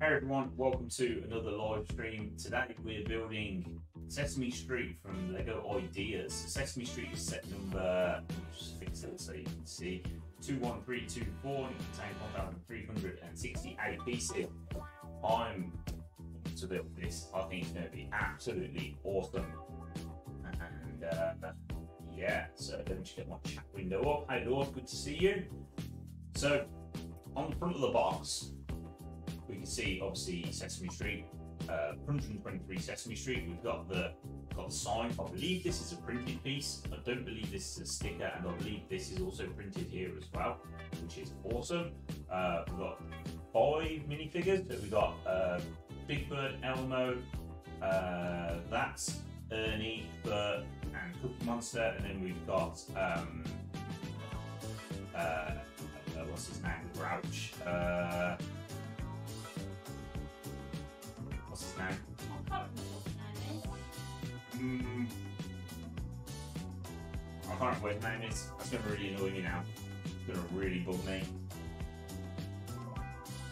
Hey everyone, welcome to another live stream. Today we're building Sesame Street from Lego Ideas. Sesame Street is set number, just fix it so you can see, 21324 and it contains 1368 pieces. I'm to build this. I think it's going to be absolutely awesome. And uh, yeah, so let me just get my chat window up. Hi, Lord, good to see you. So on the front of the box, we can see obviously Sesame Street, uh, 123 Sesame Street. We've got the got the sign. I believe this is a printed piece. I don't believe this is a sticker, and I believe this is also printed here as well, which is awesome. Uh, we've got five minifigures. So we've got uh, Big Bird, Elmo, uh, that's Ernie, Bert, and Cookie Monster, and then we've got um, uh, uh, what's his name? Grouch. Uh, what's his name? I can't remember what the name is. Mm. I can't remember what his name is. That's gonna really annoy me now. It's gonna really bug me.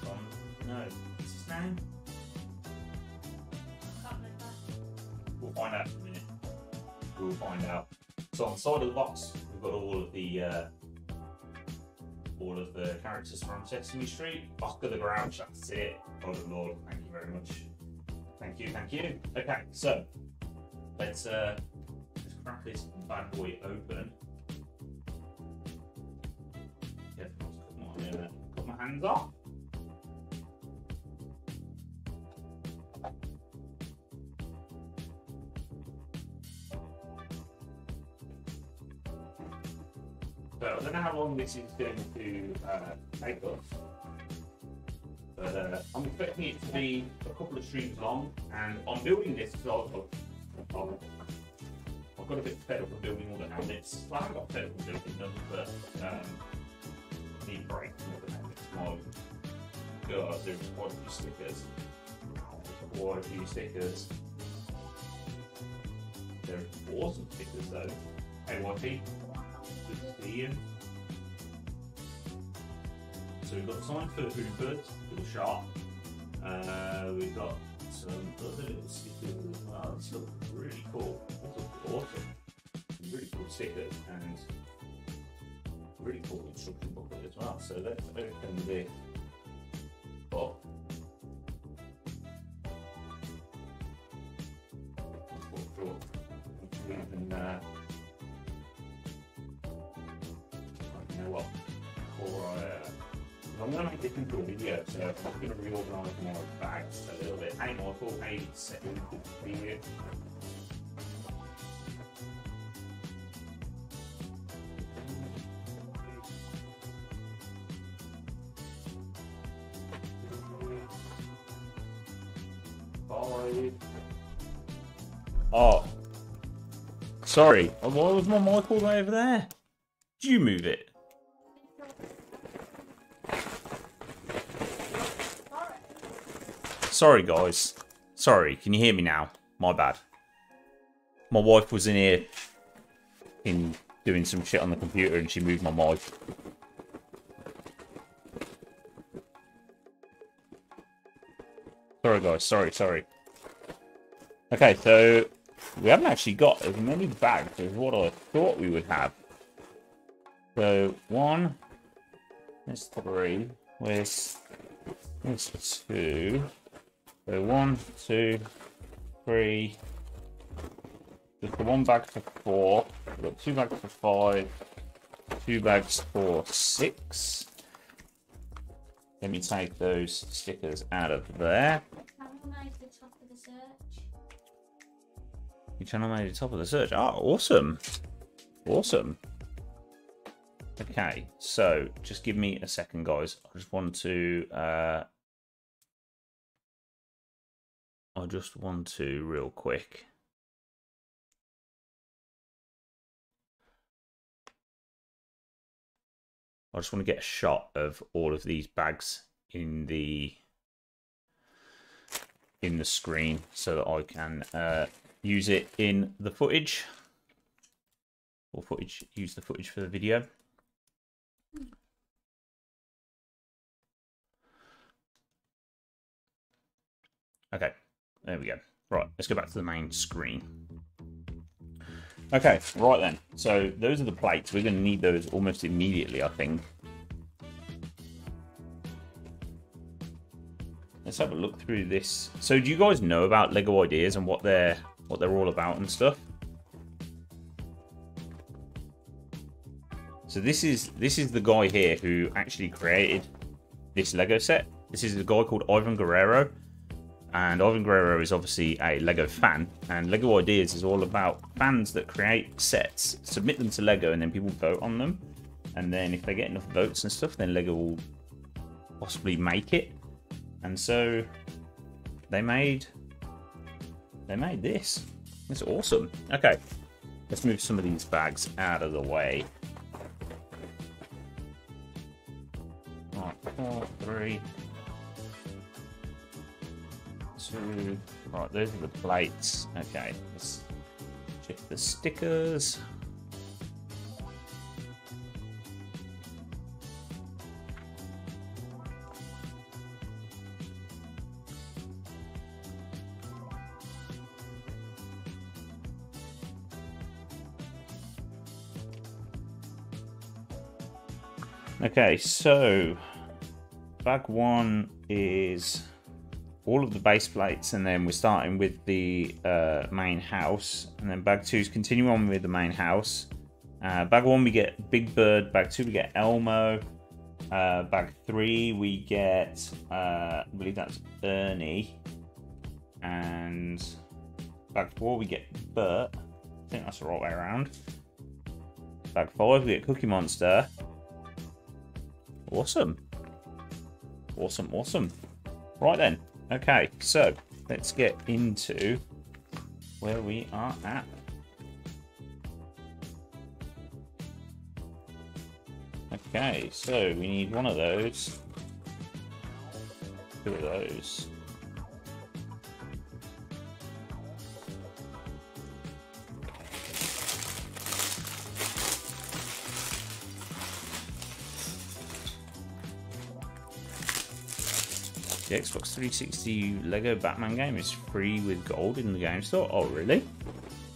Um, no, what's his name? I can't remember. We'll find out in a minute. We'll find out. So on the side of the box, we've got all of the uh, all of the characters from Sesame Street. Oscar the Grouch, that's it. Oh Lord, thank you very much. Thank you, thank you. Okay, so let's uh, let's crack this bad boy open. Let's cut my, uh, my hands off. I don't know how long this is going to uh, take us, but uh, I'm expecting it to be a couple of streams long, and I'm building this because I've, I've, I've got a bit fed up of building all the helmets. Well, I haven't got fed up of building them, but um, I need a break from all the helmets. My God, there's quite a few stickers. Quite a few stickers. They're awesome stickers though. Hey, You. So we've got sign for Hoopers, little shark. Uh, we've got some other little stickers as well. This looks really cool. This looks awesome. Really cool stickers and really cool instruction booklet as well. So let's open this up. We can, uh, what? For uh, I'm gonna make this into a video, so I'm gonna reorganize my bags a little bit. Hey Michael, hey second you. Bye. Oh. Sorry. Why was my mic all the way over there? Did you move it? Sorry, guys. Sorry, can you hear me now? My bad. My wife was in here in doing some shit on the computer and she moved my mic. Sorry, guys. Sorry, sorry. Okay, so we haven't actually got as many bags as what I thought we would have. So, one, there's three, where's, there's two. So one, two, three. Just the one bag for four. We've got two bags for five. Two bags for six. Let me take those stickers out of there. You channel made the top of the search. Oh, awesome. Awesome. Okay, so just give me a second, guys. I just want to uh I just want to, real quick, I just want to get a shot of all of these bags in the in the screen so that I can uh, use it in the footage or footage use the footage for the video. Okay there we go. Right, let's go back to the main screen. Okay, right then. So those are the plates. We're going to need those almost immediately, I think. Let's have a look through this. So do you guys know about Lego Ideas and what they're what they're all about and stuff? So this is this is the guy here who actually created this Lego set. This is a guy called Ivan Guerrero. And Ivan Guerrero is obviously a Lego fan, and Lego Ideas is all about fans that create sets, submit them to Lego, and then people vote on them. And then if they get enough votes and stuff, then Lego will possibly make it. And so they made they made this. It's awesome. Okay, let's move some of these bags out of the way. Right, four, three, two. Right, those are the plates. Okay, let's check the stickers. Okay, so bag one is all of the base plates, and then we're starting with the uh, main house, and then bag two is continuing on with the main house. Uh, bag one we get Big Bird, bag two we get Elmo, uh, bag three we get uh, I believe that's Ernie, and bag four we get Bert. I think that's the right way around. Bag five we get Cookie Monster. Awesome. Awesome, awesome. Right then. Okay, so let's get into where we are at. Okay, so we need one of those. Two of those. The Xbox 360 Lego Batman game is free with gold in the game store. Oh, really?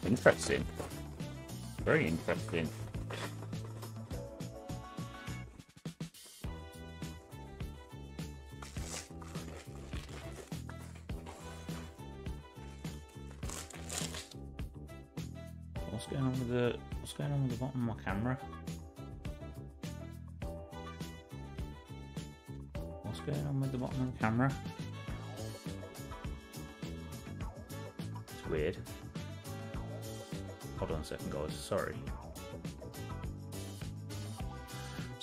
Interesting. Very interesting.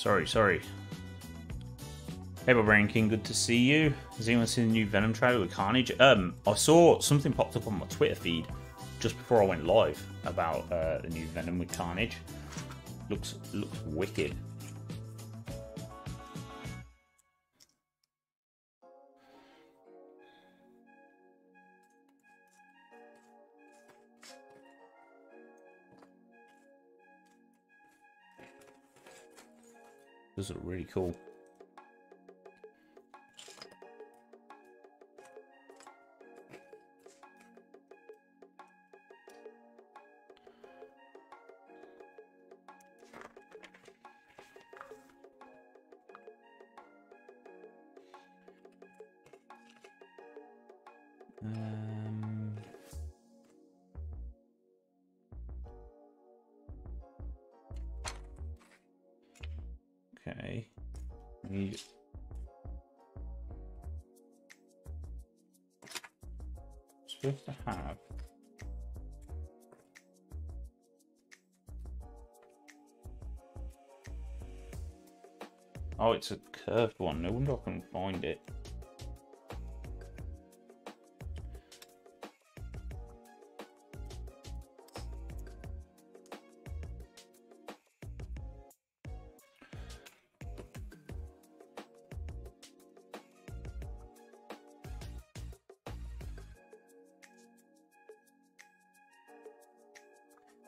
Sorry, sorry. Hey, Bob Ranking, good to see you. Has anyone seen the new Venom trailer with Carnage? Um, I saw something popped up on my Twitter feed just before I went live about uh, the new Venom with Carnage. Looks looks wicked. Those look really cool. It's a curved one. No wonder I can't find it.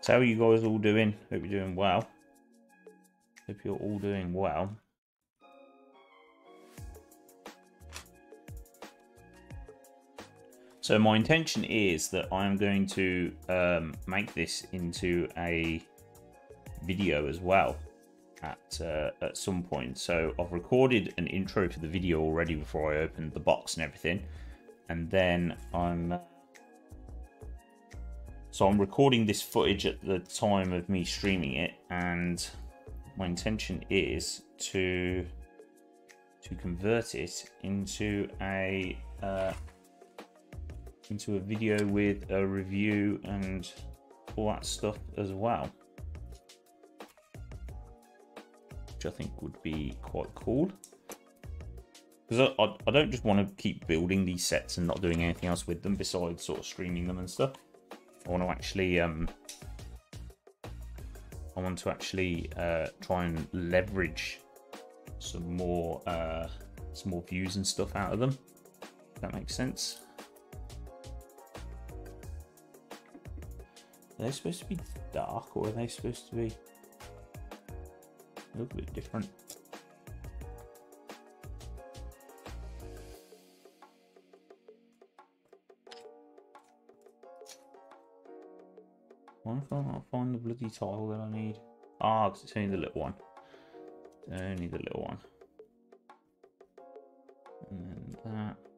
So how are you guys all doing? Hope you're doing well. Hope you're all doing well. So my intention is that I'm going to um, make this into a video as well at uh, at some point. So I've recorded an intro to the video already before I opened the box and everything, and then I'm uh, so I'm recording this footage at the time of me streaming it, and my intention is to to convert it into a uh, into a video with a review and all that stuff as well which I think would be quite cool because I, I, I don't just want to keep building these sets and not doing anything else with them besides sort of streaming them and stuff I want to actually um I want to actually uh, try and leverage some more uh, some more views and stuff out of them. If that makes sense. Are they supposed to be dark or are they supposed to be a little bit different? Why can't I find the bloody tile that I need? Ah, because it's only the little one. It's only the little one. And then that.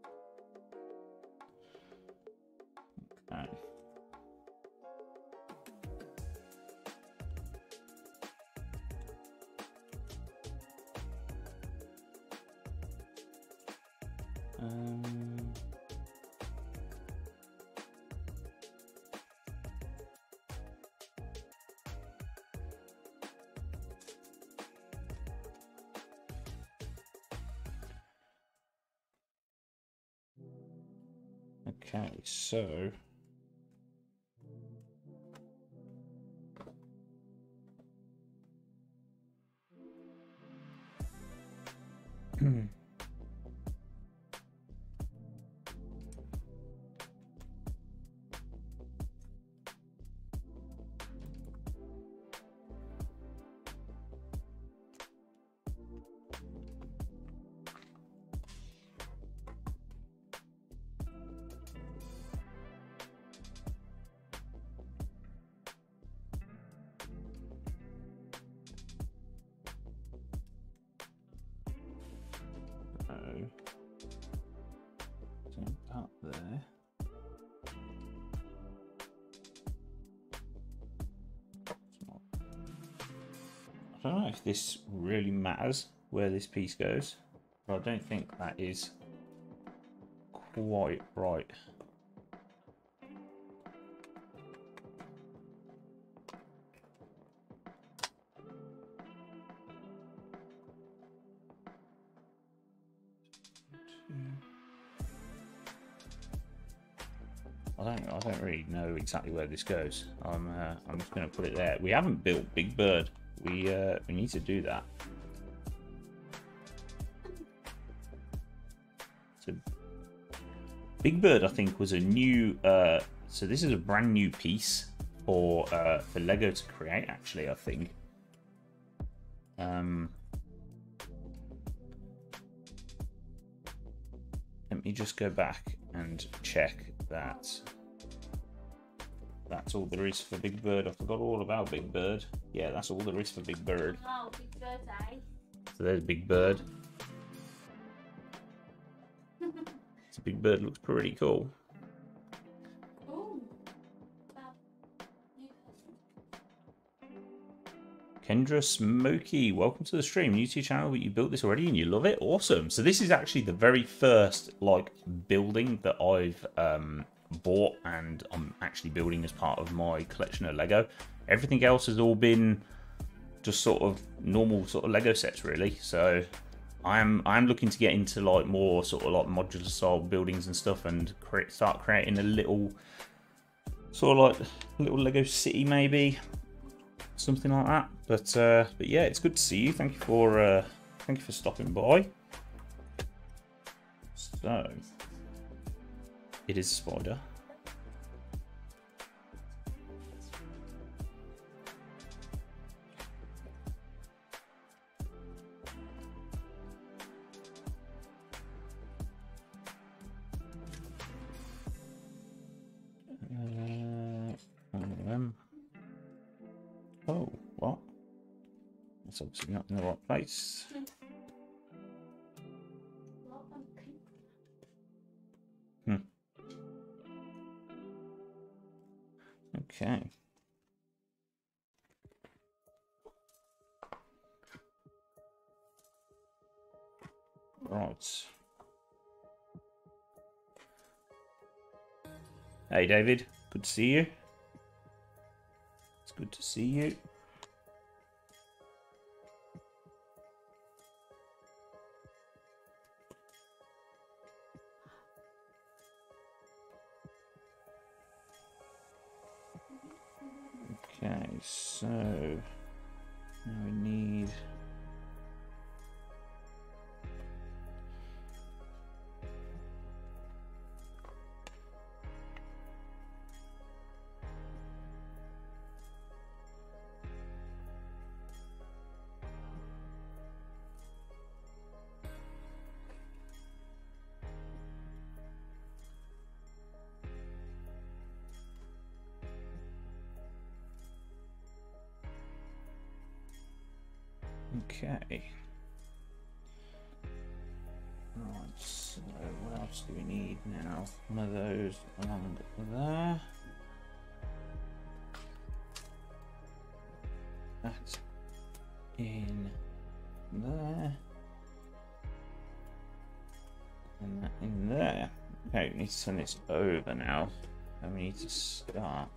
This really matters where this piece goes, but I don't think that is quite right. I don't. I don't really know exactly where this goes. I'm. Uh, I'm just going to put it there. We haven't built Big Bird. We. Uh, we need to do that. So, Big Bird, I think, was a new. Uh, so this is a brand new piece for uh, for Lego to create. Actually, I think. Um. Let me just go back and check that that's all there is for Big Bird. I forgot all about Big Bird. Yeah, that's all there is for Big Bird. Oh, big birthday. So there's Big Bird. So Big Bird looks pretty cool. Ooh. Fab. New person. Kendra Smoky, welcome to the stream. New to your channel, but you built this already and you love it. Awesome. So this is actually the very first like building that I've um, bought and I'm actually building as part of my collection of Lego. Everything else has all been just sort of normal sort of Lego sets really. So I'm I'm looking to get into like more sort of like modular style buildings and stuff and create, start creating a little sort of like little Lego city maybe something like that. But uh, but yeah, it's good to see you. Thank you for uh, thank you for stopping by. So it is spider. Um, uh, oh, what? That's obviously not in the right place. Okay. Right. Hey, David. Good to see you. It's good to see you. Okay, so now we need One of those along there. That in there. And that in there. Okay, we need to turn this over now. And we need to start.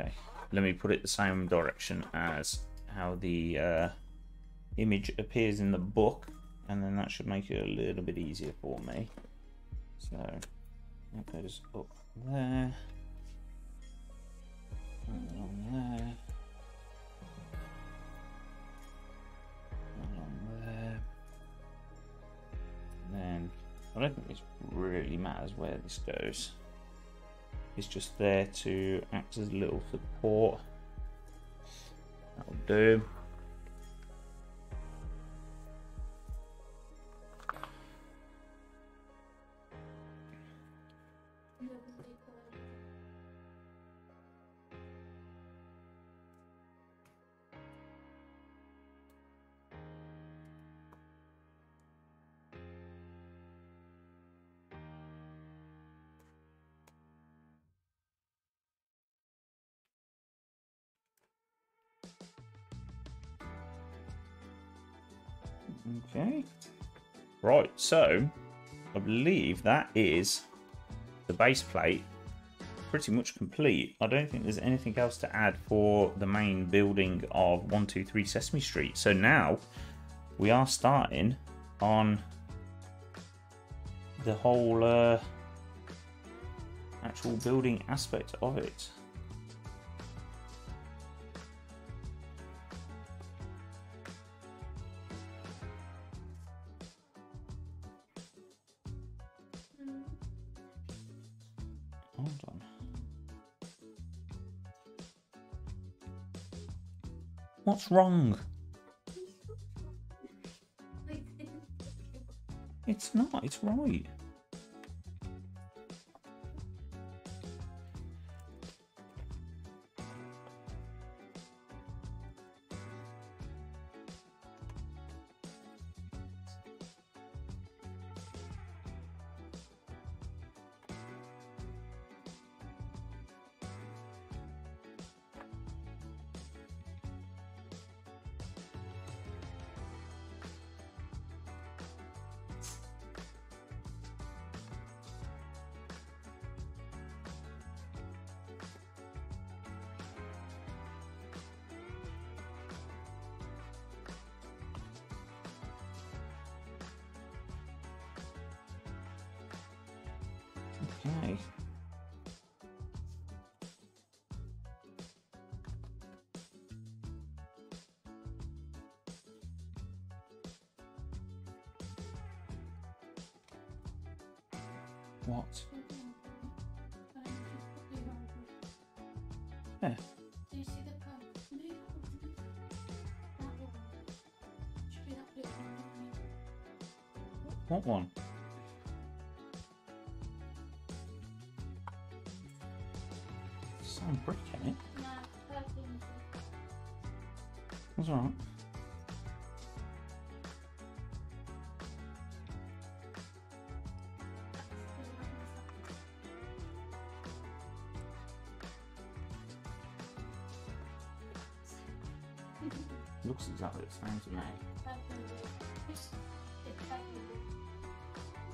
Okay, let me put it the same direction as how the uh, image appears in the book, and then that should make it a little bit easier for me. So that goes up there, along there, along there. And then I don't think it really matters where this goes. It's just there to act as a little support. That'll do. So I believe that is the base plate pretty much complete. I don't think there's anything else to add for the main building of 123 Sesame Street. So now we are starting on the whole uh, actual building aspect of it. What's wrong? It's not, it's right.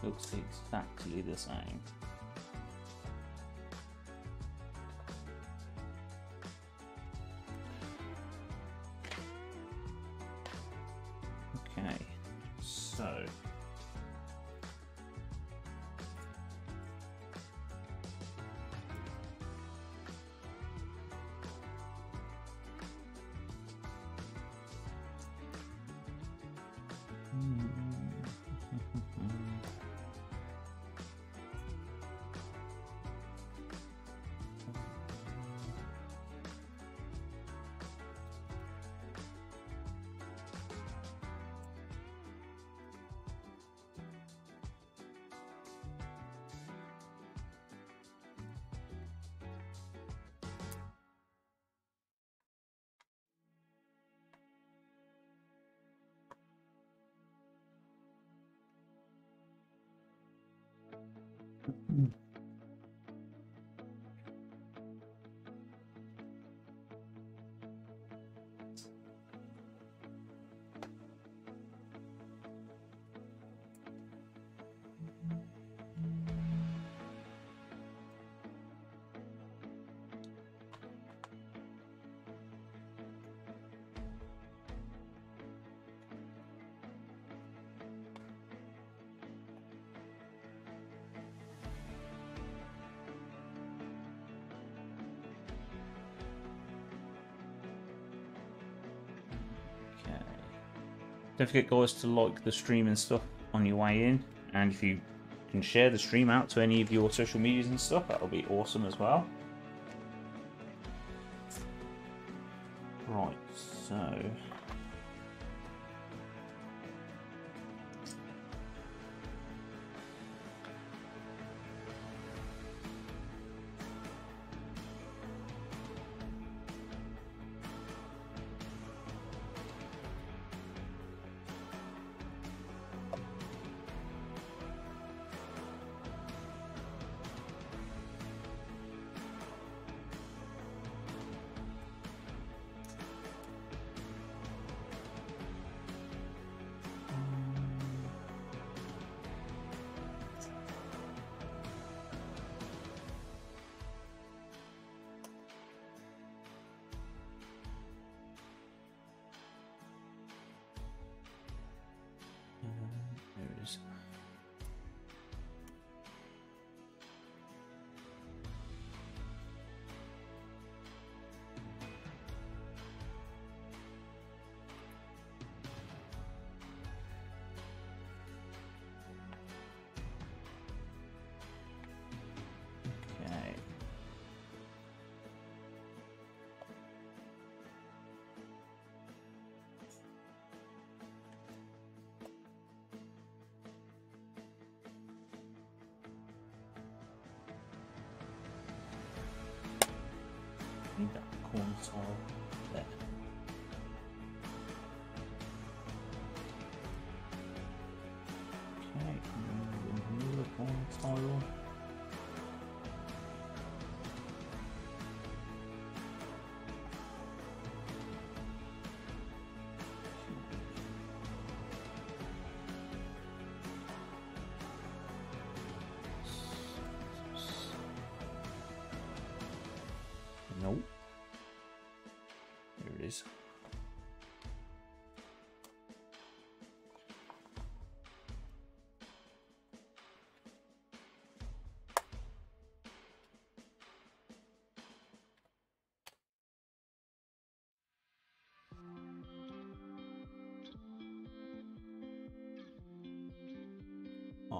Looks exactly the same. Don't forget, guys, to like the stream and stuff on your way in, and if you can share the stream out to any of your social medias and stuff, that'll be awesome as well.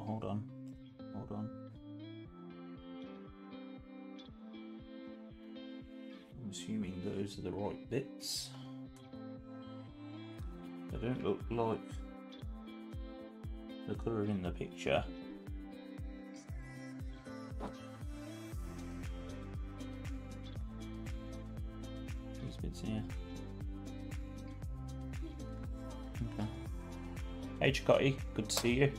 Hold on. Hold on. I'm assuming those are the right bits. They don't look like the colour in the picture. These bits here. Okay. Hey Chakotty, good to see you.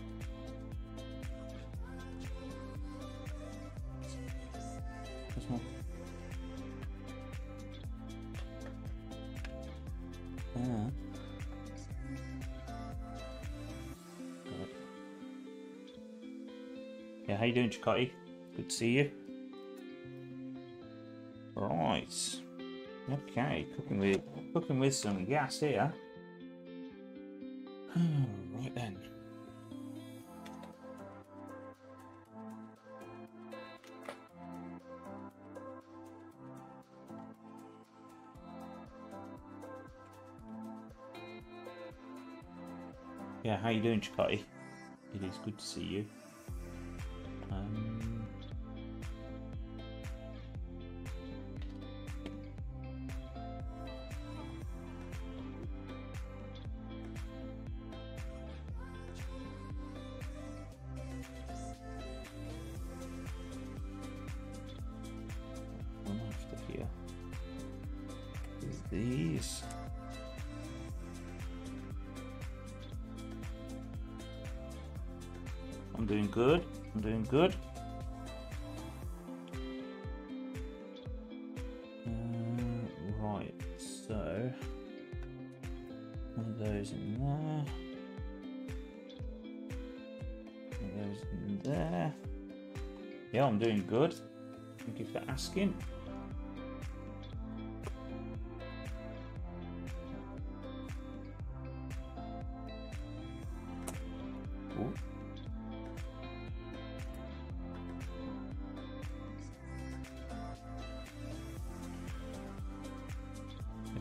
Doing, Chakotty? Good to see you. Right. Okay, cooking with cooking with some gas here. right then. Yeah, how you doing, Chakotty? It is good to see you.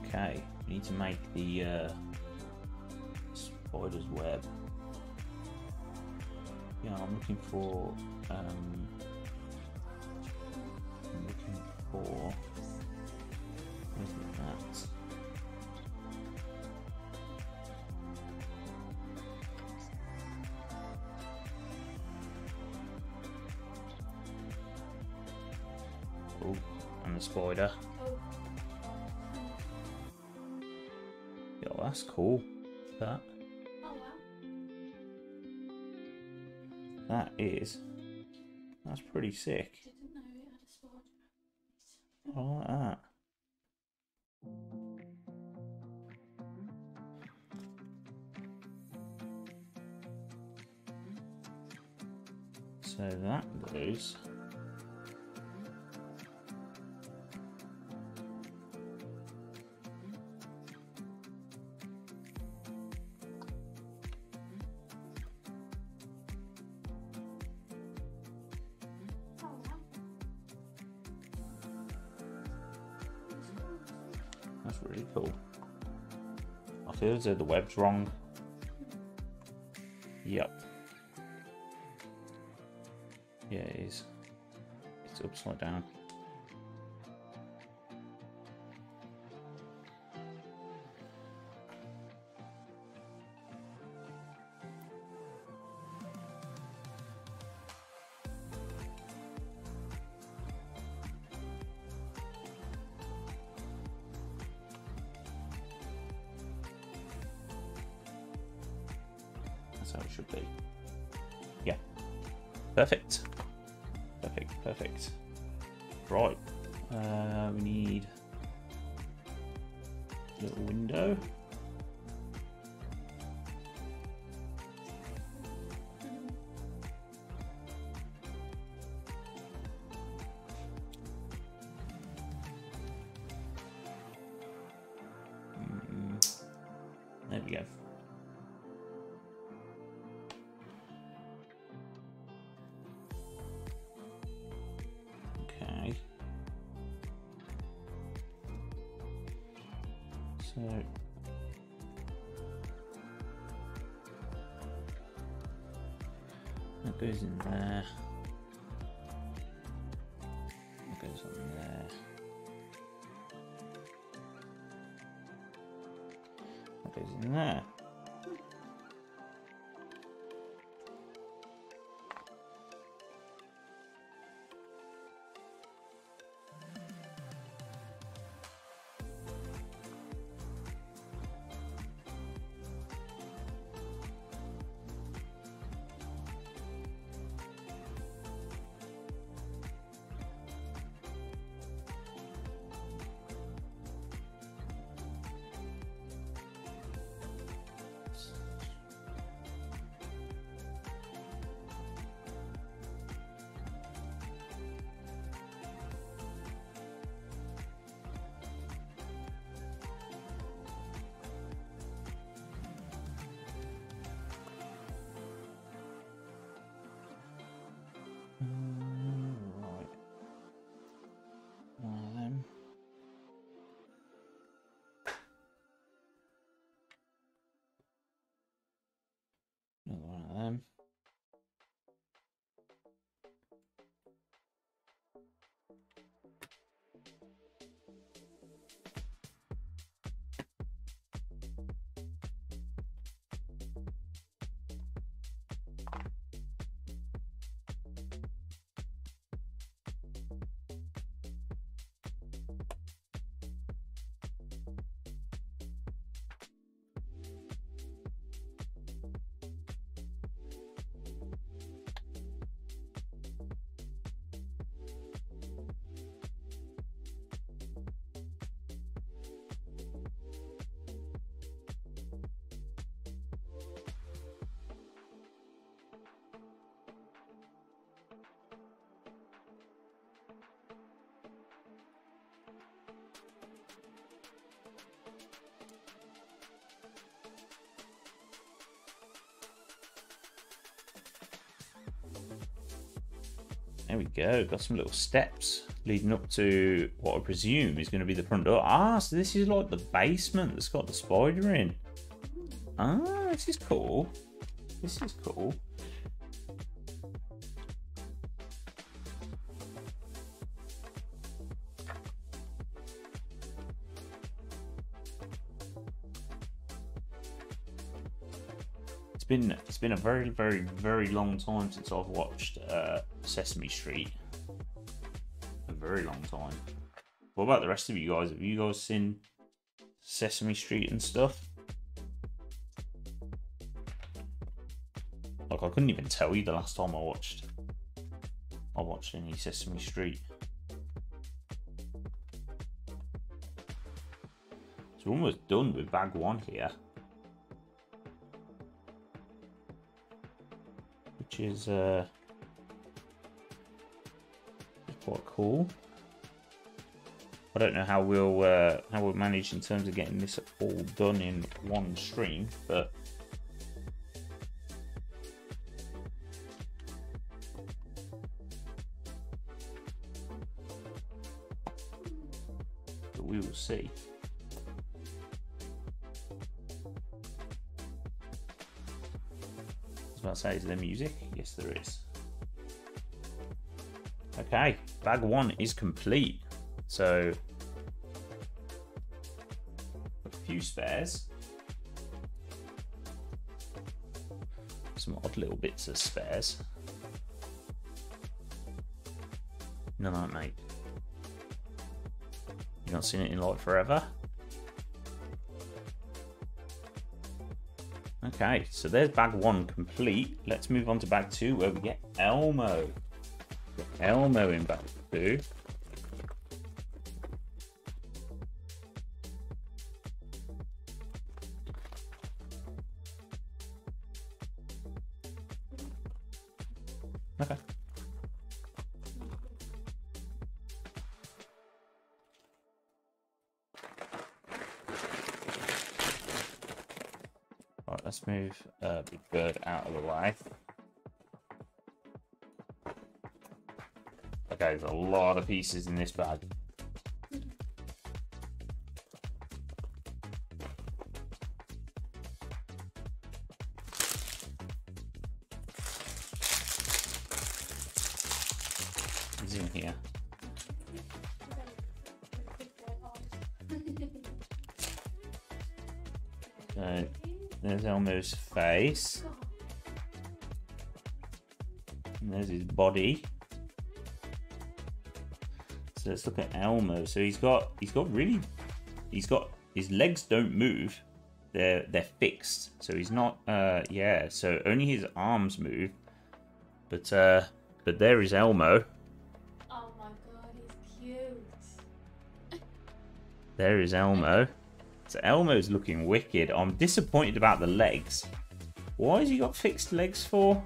Okay, we need to make the uh, spider's web. Yeah, I'm looking for. Um, cool. That oh wow. that is. That's pretty sick. That's really cool. I feel as though the web's wrong. Yep. Yeah, it is. It's upside down. Perfect. There we go, got some little steps leading up to what I presume is going to be the front door. Ah, so this is like the basement that's got the spider in. Ah, this is cool. This is cool. It's been a very very very long time since I've watched uh, Sesame Street. A very long time. What about the rest of you guys? Have you guys seen Sesame Street and stuff? Like I couldn't even tell you the last time I watched I watched any Sesame Street. So we're almost done with bag one here. Which is uh quite cool. I don't know how we'll uh, how we'll manage in terms of getting this all done in one stream, but we will see. I was about to say, is there music? There is. Okay, bag one is complete. So, a few spares. Some odd little bits of spares. No, no, mate. You've not seen it in like forever? Okay, so there's bag one complete. Let's move on to bag two where we get Elmo. Elmo in bag two. Pieces in this bag. He's in here. So there's Elmo's face. And there's his body. So let's look at Elmo. So he's got he's got really he's got his legs don't move. They're they're fixed. So he's not uh yeah, so only his arms move. But uh but there is Elmo. Oh my god, he's cute. There is Elmo. So Elmo's looking wicked. I'm disappointed about the legs. Why has he got fixed legs for?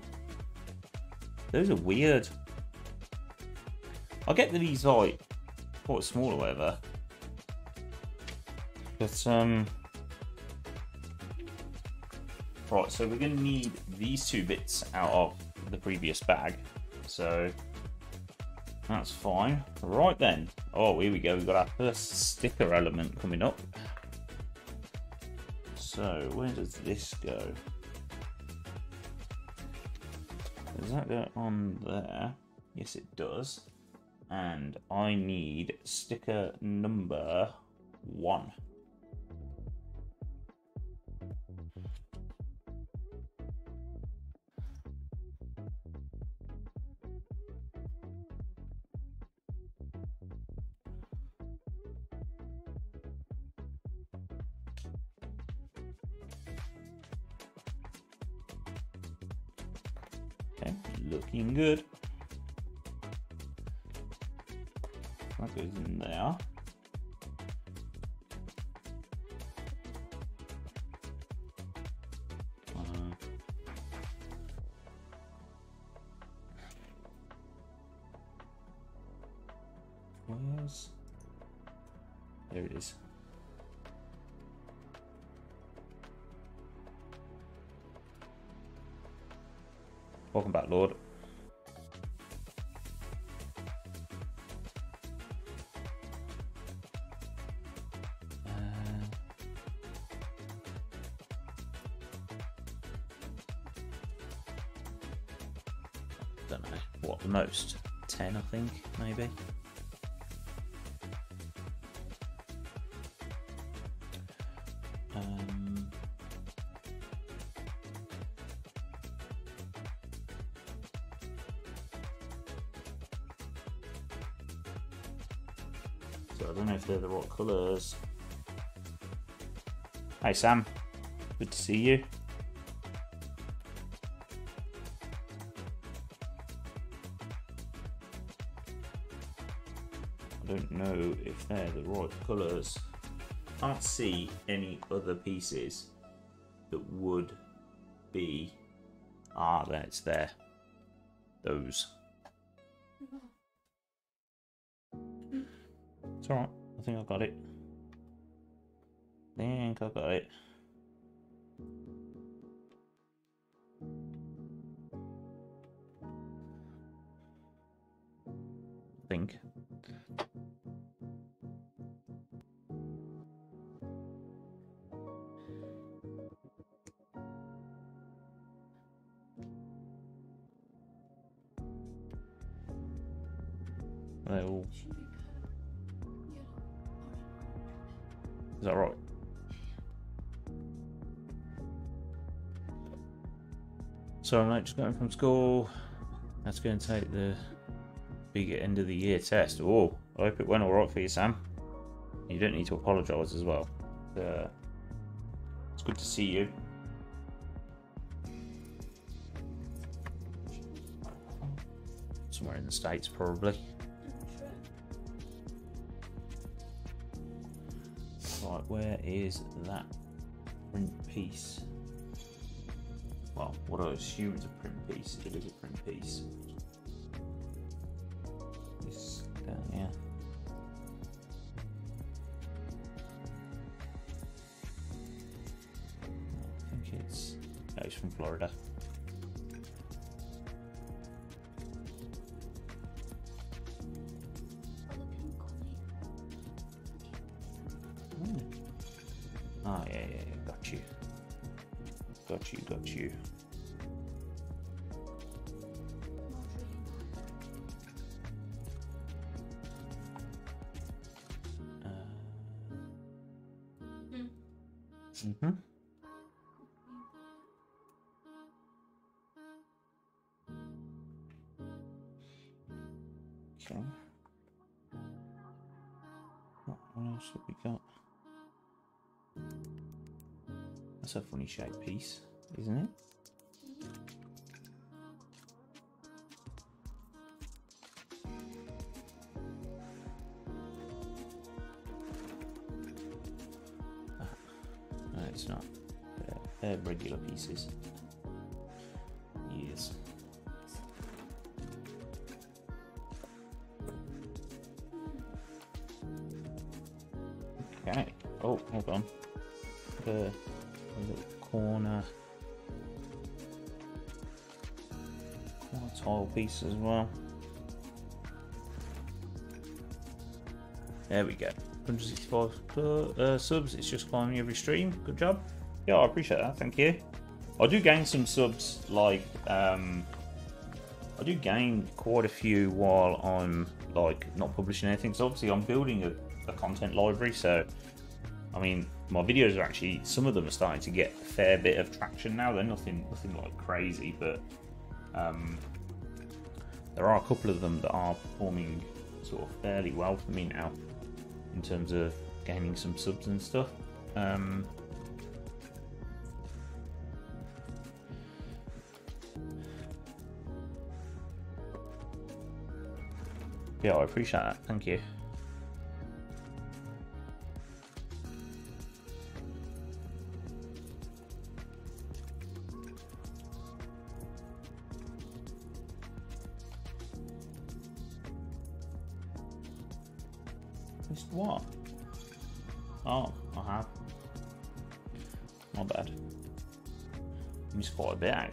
Those are weird. I get that he's like quite small or whatever. But um Right, so we're gonna need these two bits out of the previous bag. So that's fine. Right then. Oh, here we go. We've got our first sticker element coming up. So, where does this go? Does that go on there? Yes, it does. And I need sticker number one. Okay, looking good. I think, maybe. Um, so I don't know if they're the right colours. Hi Sam, good to see you. The right colours. Can't see any other pieces that would be. Ah, there it's there. Those. It's alright. I think I got it. I think I got it. So I'm like just going from school. That's going to take the big end of the year test. Oh, I hope it went all right for you, Sam. You don't need to apologise as well. Uh, it's good to see you. Somewhere in the states, probably. Right, where is that print piece? What I assume is a print piece. It is a print piece. That's a funny shaped piece, isn't it? Ah, No, it's not. They're, regular pieces. Piece as well. There we go. 165 uh, subs. It's just climbing every stream. Good job. Yeah, I appreciate that. Thank you. I do gain some subs. Like, um, I do gain quite a few while I'm like not publishing anything. So obviously, I'm building a, a content library. So, I mean, my videos are actually some of them are starting to get a fair bit of traction now. They're nothing, nothing like crazy, but um, there are a couple of them that are performing sort of fairly well for me now in terms of gaining some subs and stuff. Um, yeah, I appreciate that. Thank you.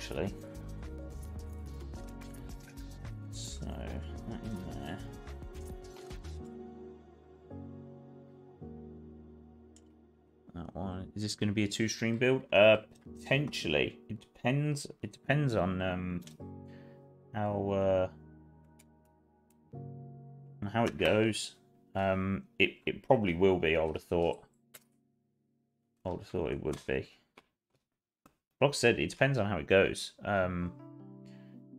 Actually. So, that in there. That one. Is this going to be a two-stream build? Uh, potentially. It depends. It depends on um how uh, on how it goes. Um, it it probably will be. I would have thought. I would have thought it would be. Like I said, it depends on how it goes. Um,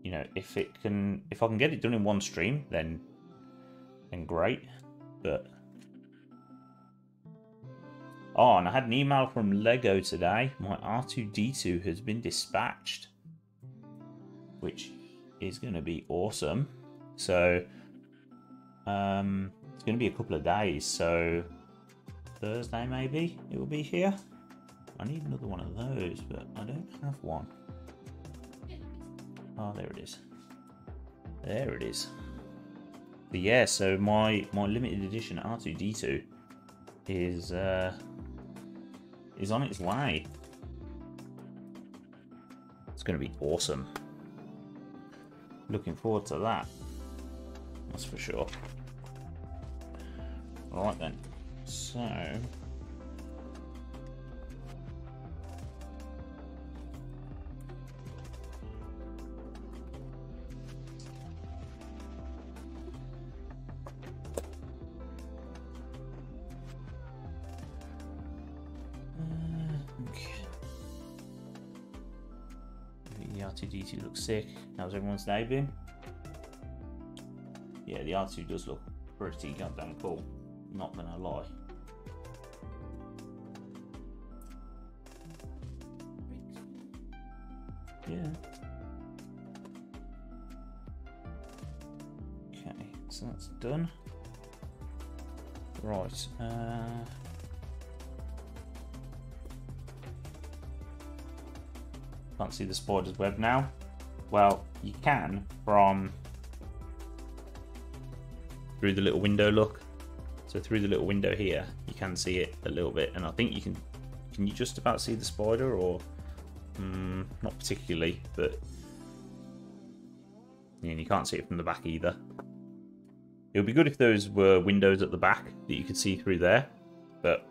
you know, if it can, if I can get it done in one stream, then then great. But oh, and I had an email from Lego today. My R2D2 has been dispatched, which is going to be awesome. So, um, it's going to be a couple of days. So Thursday maybe it will be here. I need another one of those, but I don't have one. Oh, there it is. There it is. But yeah, so my my limited edition R2D2 is uh is on its way. It's going to be awesome. Looking forward to that. That's for sure. All right then. So sick. How's everyone's day been? Yeah, the R2 does look pretty goddamn cool. Not gonna lie. Yeah. Okay, so that's done. Right. Uh, can't see the spider's web now. Well, you can from through the little window look. So through the little window here, you can see it a little bit, and I think you can. Can you just about see the spider, or mm, not particularly? But and you can't see it from the back either. It would be good if those were windows at the back that you could see through there, but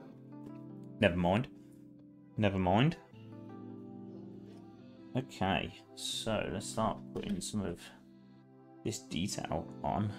never mind. Never mind. Okay, so let's start putting some of this detail on.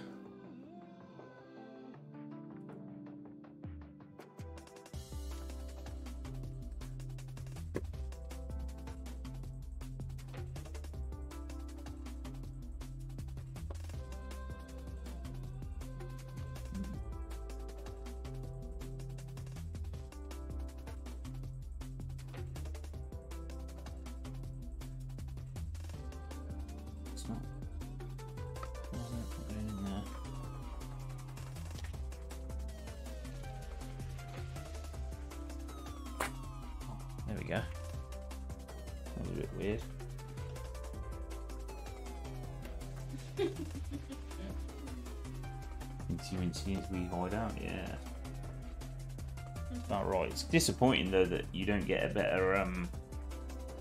Disappointing though that you don't get a better um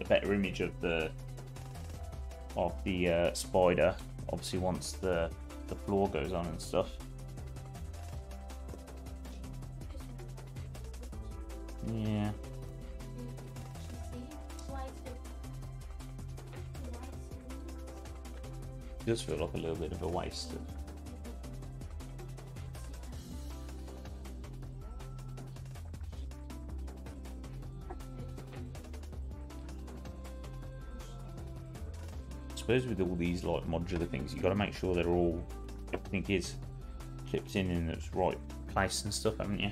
a better image of the of the uh, spider. Obviously, once the the floor goes on and stuff. Yeah, it does feel like a little bit of a waste. Of, suppose with all these like modular things, you got to make sure they're all everything is clipped in in its right place and stuff, haven't you?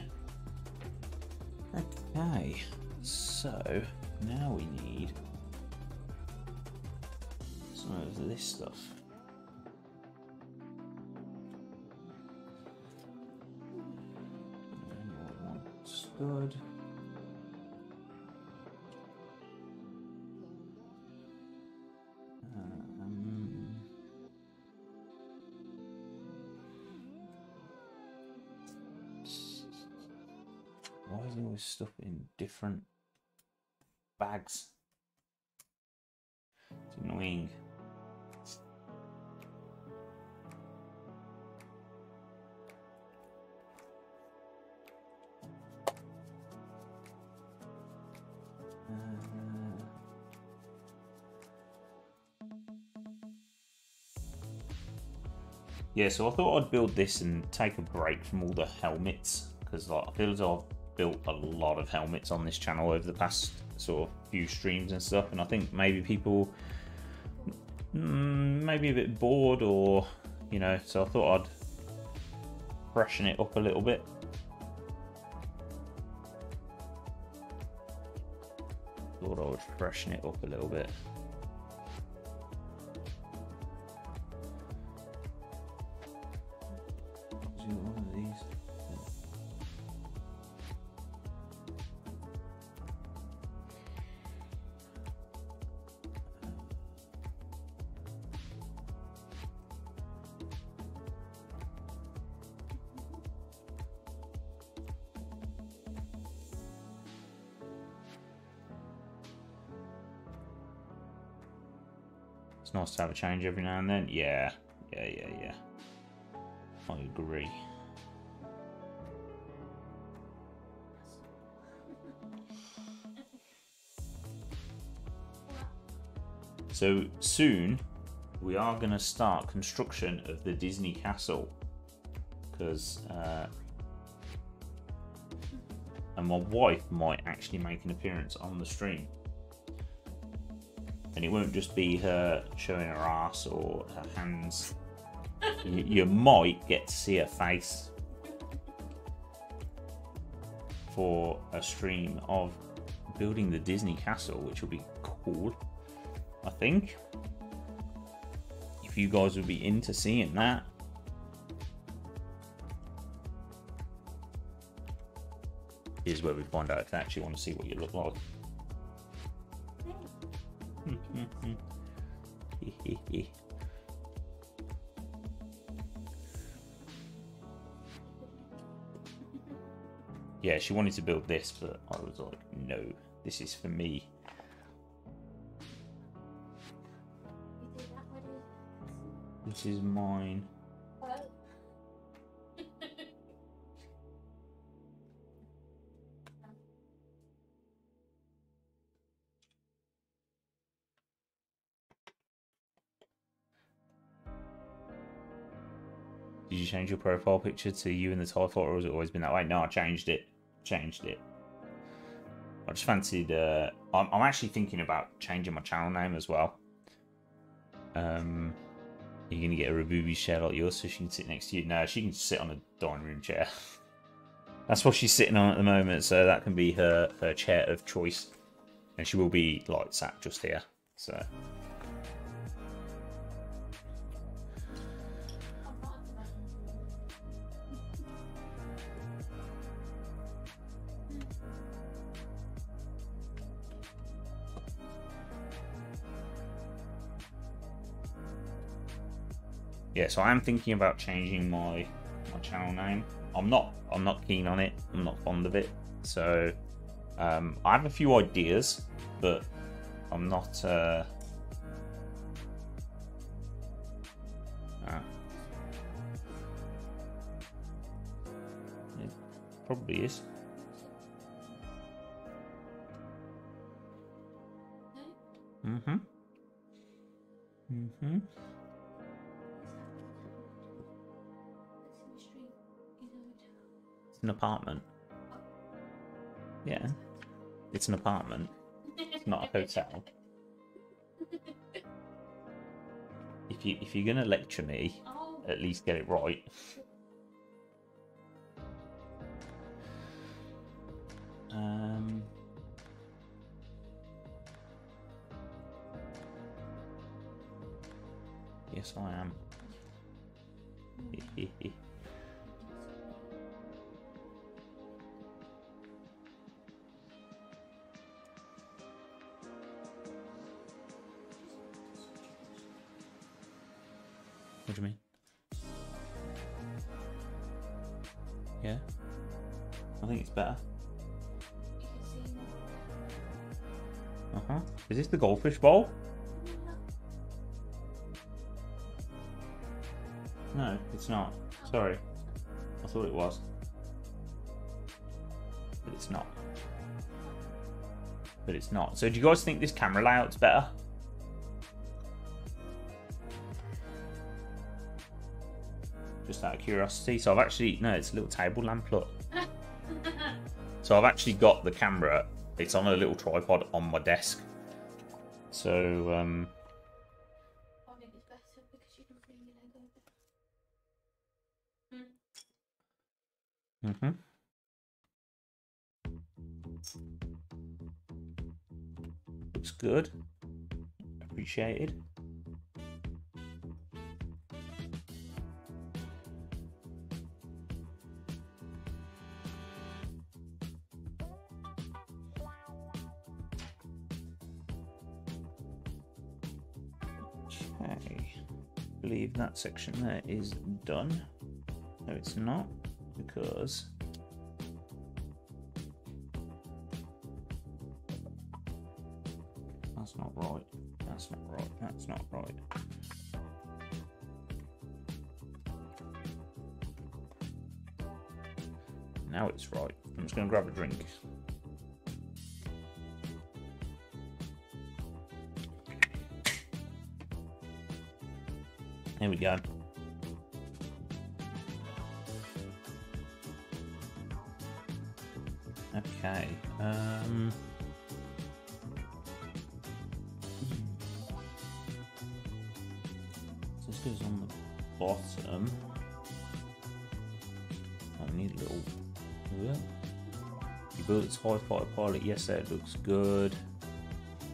Okay, so now we need some of this stuff. And stuff in different bags? It's annoying. Uh, Yeah, so I thought I'd build this and take a break from all the helmets because like, I feel as though I've built a lot of helmets on this channel over the past sort of few streams and stuff, and I think maybe people mm, maybe a bit bored or you know, so I thought I'd freshen it up a little bit. Thought I would freshen it up a little bit. Change every now and then. Yeah, yeah, yeah, yeah. I agree. So soon we are going to start construction of the Disney Castle because uh, and my wife might actually make an appearance on the stream. And it won't just be her showing her ass or her hands. you, you might get to see her face for a stream of building the Disney Castle, which will be cool. I think. If you guys would be into seeing that. Here's where we find out if they actually want to see what you look like. Yeah, she wanted to build this, but I was like, no, this is for me. This is mine. Did you change your profile picture to you in the fighter, or has it always been that way? No, I changed it. Changed it. I just fancied. Uh, I'm, I'm actually thinking about changing my channel name as well. Um, you're gonna get a Rabubi chair like yours, so she can sit next to you. No, she can sit on a dining room chair. That's what she's sitting on at the moment, so that can be her her chair of choice, and she will be like sat just here. So yeah, so I am thinking about changing my my channel name. I'm not I'm not keen on it. I'm not fond of it. So um, I have a few ideas, but I'm not. Uh... ah. It probably is. Mm-hmm. Mm-hmm. An apartment. Yeah. It's an apartment. It's not a hotel. If you if you're gonna lecture me, at least get it right. Um. Yes, I am. think it's better. you can see Uh huh. Is this the goldfish bowl? No, it's not. Sorry. I thought it was. But it's not. But it's not. So do you guys think this camera layout's better? just out of curiosity. So I've actually no, it's a little table lamp. Look. So I've actually got the camera. It's on a little tripod on my desk. So um, I think it's better because you can bring your leg over. hmm looks good. Appreciated. Section there is done. No, it's not because that's not right. That's not right. That's not right. Now it's right. I'm just going to grab a drink. There we go. Okay. Um. So this goes on the bottom. I need a little. Yeah. You built its TIE fighter pilot. Yes, that looks good.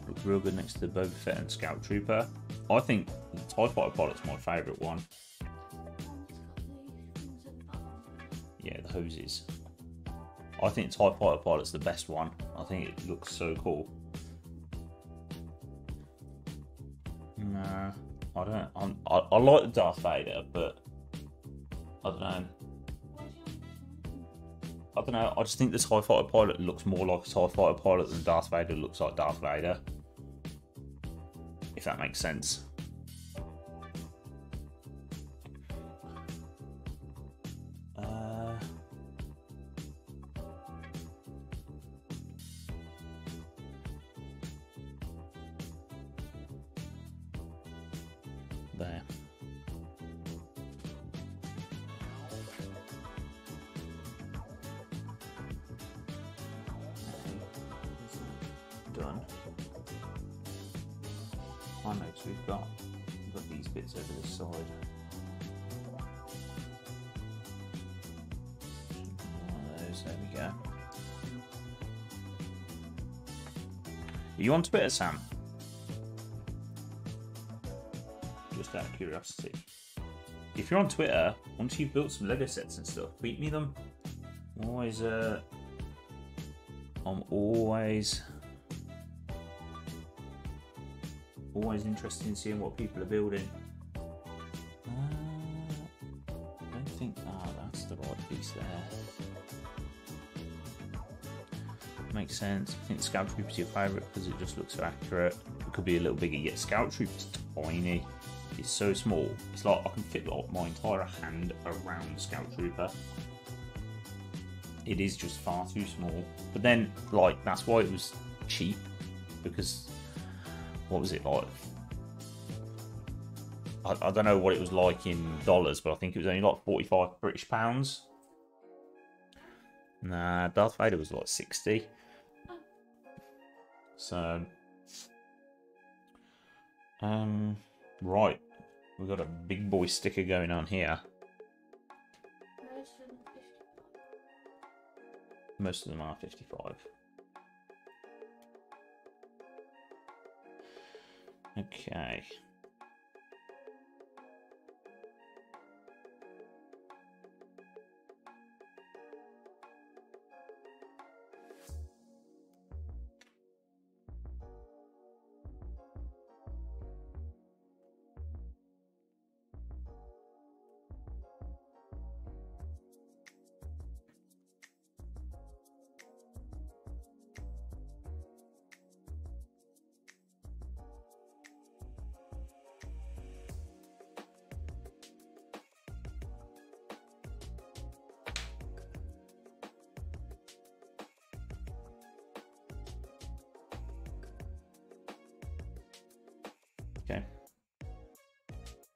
Looks real good next to the Boba Fett and Scout Trooper. I think TIE fighter pilot's my favourite one. Yeah, the hoses. I think TIE Fighter Pilot's the best one. I think it looks so cool. Nah, I don't. I'm, I, I like the Darth Vader, but I don't know. I don't know. I just think the TIE Fighter Pilot looks more like a TIE Fighter Pilot than Darth Vader looks like Darth Vader. If that makes sense. Twitter, Sam? Just out of curiosity. If you're on Twitter, once you've built some Lego sets and stuff, tweet me them. I'm always, uh, I'm always, always interested in seeing what people are building. Makes sense. I think Scout Trooper's your favourite because it just looks so accurate. It could be a little bigger, yet Scout Trooper's tiny. It's so small. It's like I can fit like my entire hand around the Scout Trooper. It is just far too small. But then, like, that's why it was cheap because what was it like? I, I don't know what it was like in dollars, but I think it was only like 45 British pounds. Nah, Darth Vader was like 60. So, um, right, we've got a big boy sticker going on here. Most of them are 55. Most of them are 55. Okay.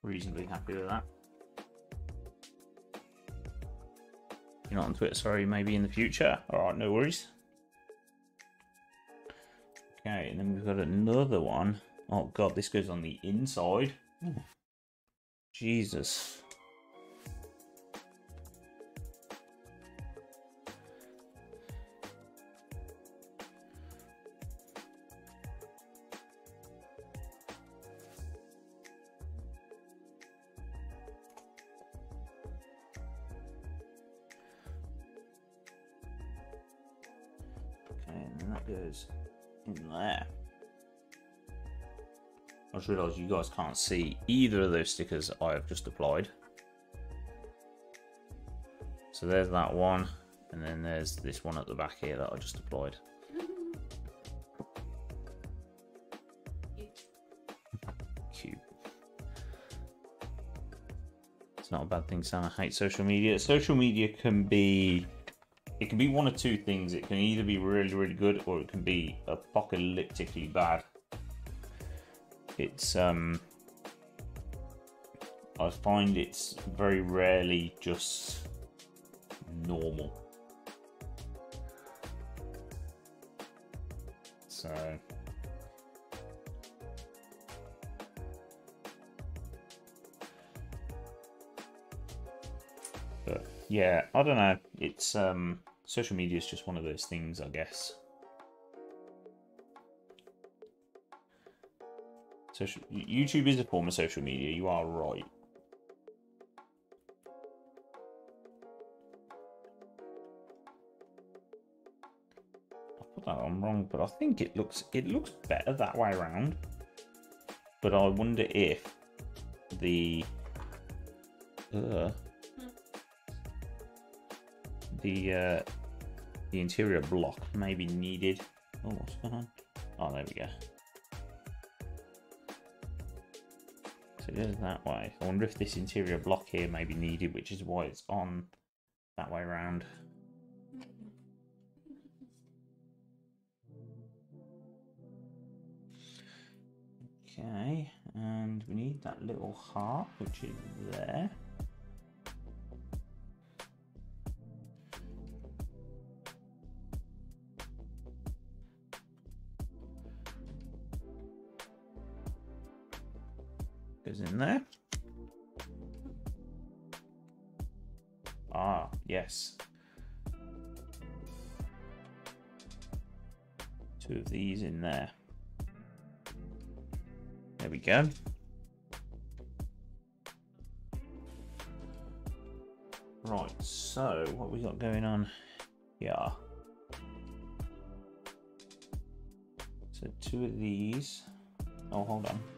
reasonably happy with that. You're not on Twitter, sorry, maybe in the future. Alright, no worries. Okay, and then we've got another one. Oh god, this goes on the inside. Ooh. Jesus. You guys can't see either of those stickers I have just applied. So there's that one, and then there's this one at the back here that I just applied. Cute. It's not a bad thing, Sam. I hate social media. Social media can be it can be one of two things. It can either be really, really good or it can be apocalyptically bad. It's um I find it's very rarely just normal. So but yeah, I don't know. It's um social media is just one of those things, I guess. Social YouTube is a form of social media. You are right. I put that on wrong, but I think it looks it looks better that way around. But I wonder if the uh, the uh, the interior block may be needed. Oh, what's going on? Oh, there we go. That way. I wonder if this interior block here may be needed, which is why it's on that way around. Okay, and we need that little heart, which is there. In there. Ah, yes. Two of these in there. There we go. Right, so what we got going on here? So two of these. Oh, hold on.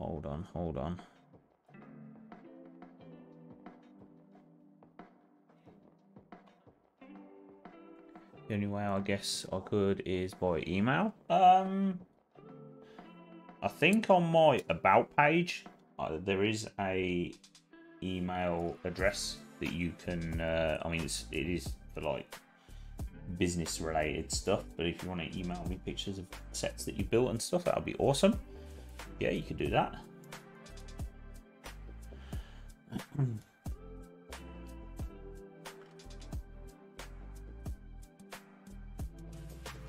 Hold on, hold on. The only way I guess I could is by email. Um, I think on my about page uh, there is a email address that you can. Uh, I mean, it's, it is for like business related stuff. But if you want to email me pictures of sets that you built and stuff, that would be awesome. Yeah, you could do that.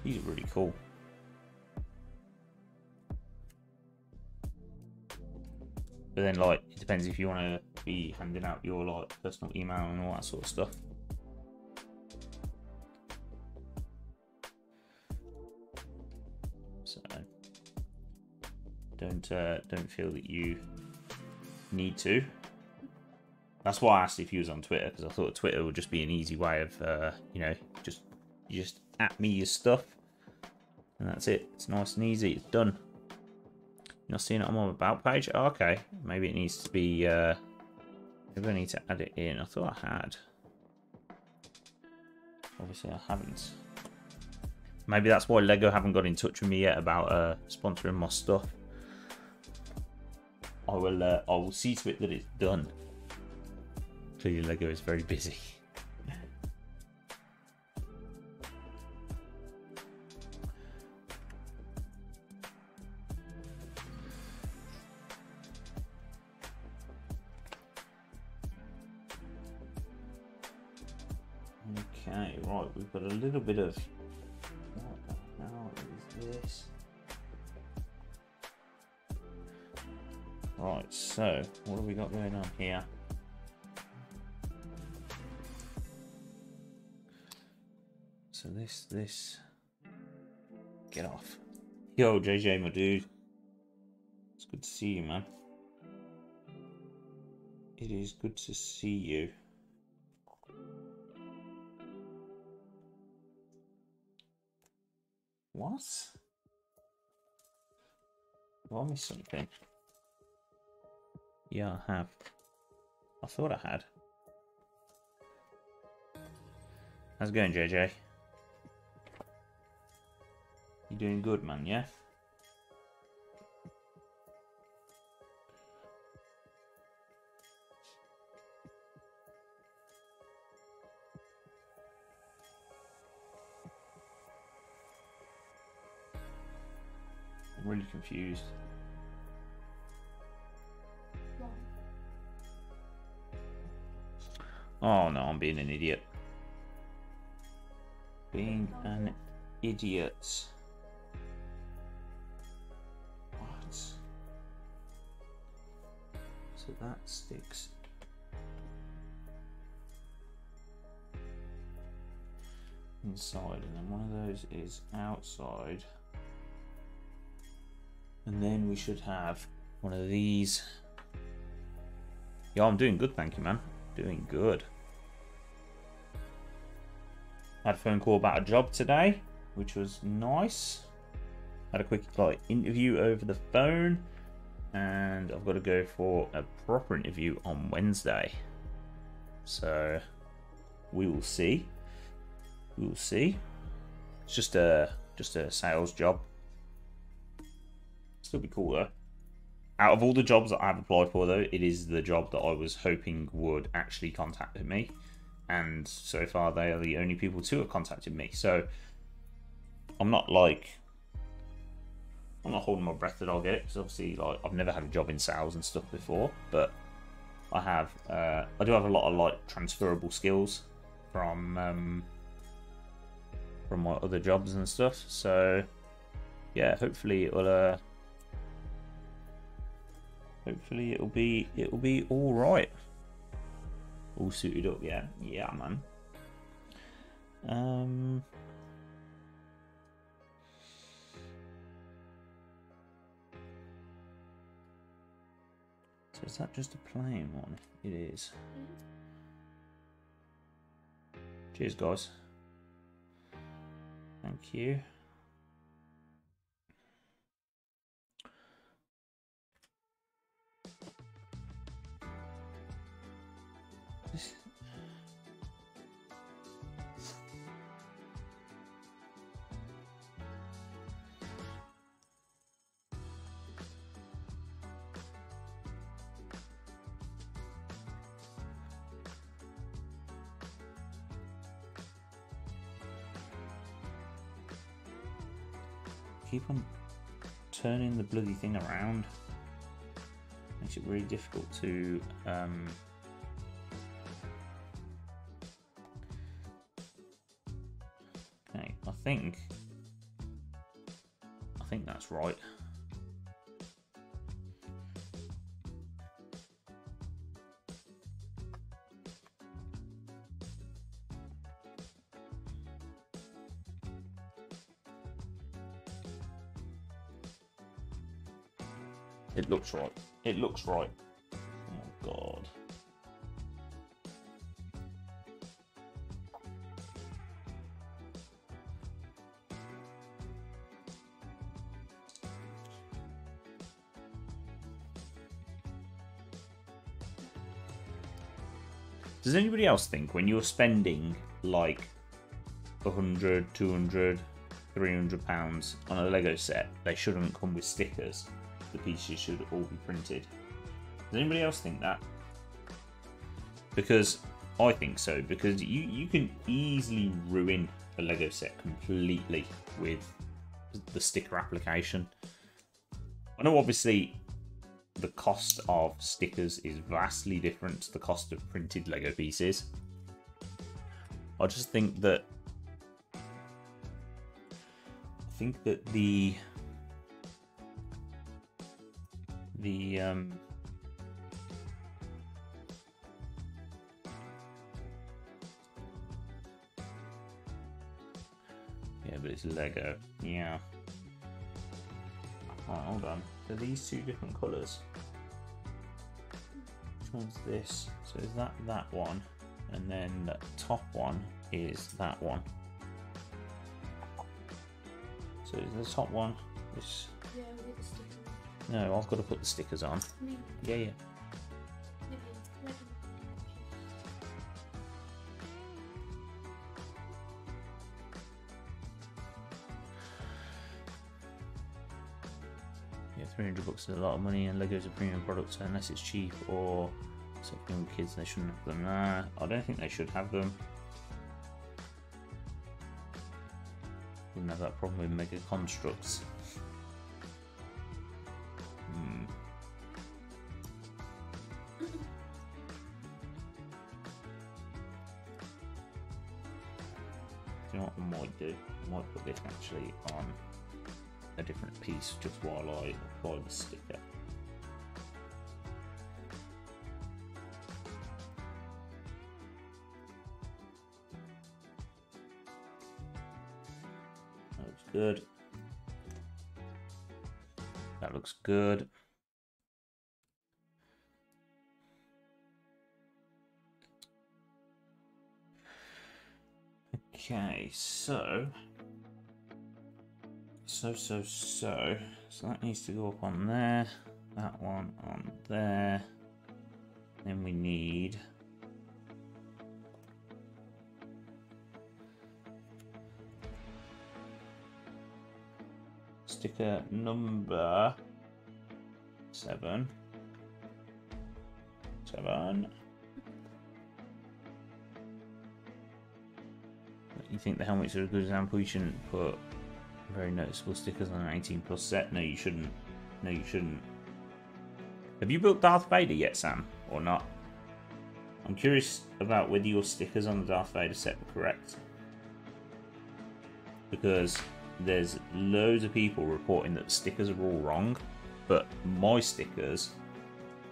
These are really cool. But then, like, it depends if you want to be handing out your like personal email and all that sort of stuff. Don't uh, don't feel that you need to. That's why I asked if you was on Twitter because I thought Twitter would just be an easy way of uh, you know just just at me your stuff and that's it. It's nice and easy. It's done. You're not seeing it on my about page? Oh, okay. Maybe it needs to be... Uh, maybe I need to add it in. I thought I had. Obviously I haven't. Maybe that's why LEGO haven't got in touch with me yet about uh, sponsoring my stuff. I will, uh, I will see to it that it's done. Clearly LEGO is very busy. Yo, JJ, my dude. It's good to see you, man. It is good to see you. What? Have I missed something? Yeah, I have. I thought I had. How's it going, JJ? You doing good, man, yeah? I'm really confused. Oh no, I'm being an idiot. Being an idiot. So that sticks. Inside, and then one of those is outside. And then we should have one of these. Yeah, I'm doing good, thank you, man. Doing good. Had a phone call about a job today, which was nice. Had a quick like interview over the phone, and I've got to go for a proper interview on Wednesday. So we will see. We will see. It's just a just a sales job. Still be cool though. Out of all the jobs that I've applied for, though, it is the job that I was hoping would actually contact me, and so far they are the only people to have contacted me. So I'm not like I'm not holding my breath that I'll get it because obviously, like I've never had a job in sales and stuff before, but I have. Uh, I do have a lot of like transferable skills from um, from my other jobs and stuff. So yeah, hopefully it will. Uh, hopefully it'll be it'll be all right. All suited up, yeah, yeah, man. Um. So is that just a plain one? It is. Cheers, guys. Thank you. Turning the bloody thing around. Makes it really difficult to um, Okay, I think I think that's right. Looks right. It looks right. Oh god. Does anybody else think when you're spending like 100, 200, 300 pounds on a Lego set, they shouldn't come with stickers? The pieces should all be printed. Does anybody else think that? Because I think so. Because you you can easily ruin a Lego set completely with the sticker application. I know obviously the cost of stickers is vastly different to the cost of printed Lego pieces. I just think that I think that the the um yeah, but it's Lego. Yeah. Oh, hold on. So these two different colours. Which one's this? So is that that one? And then the top one is that one. So is the top one this? Yeah, we the sticker. No, I've got to put the stickers on. Yeah, yeah. maybe Yeah, 300 bucks is a lot of money, and Lego's a premium product, so unless it's cheap or something with kids, they shouldn't have them. Nah, I don't think they should have them. Wouldn't have that problem with Mega Construx. Actually on a different piece just while I apply the sticker. That looks good. That looks good. Okay, so so so so. So that needs to go up on there that one on there. Then we need sticker number seven. Seven. You think the helmets are a good example? You shouldn't put very noticeable stickers on an 18 plus set. No, you shouldn't. No, you shouldn't. Have you built Darth Vader yet, Sam, or not? I'm curious about whether your stickers on the Darth Vader set were correct. Because there's loads of people reporting that stickers are all wrong, but my stickers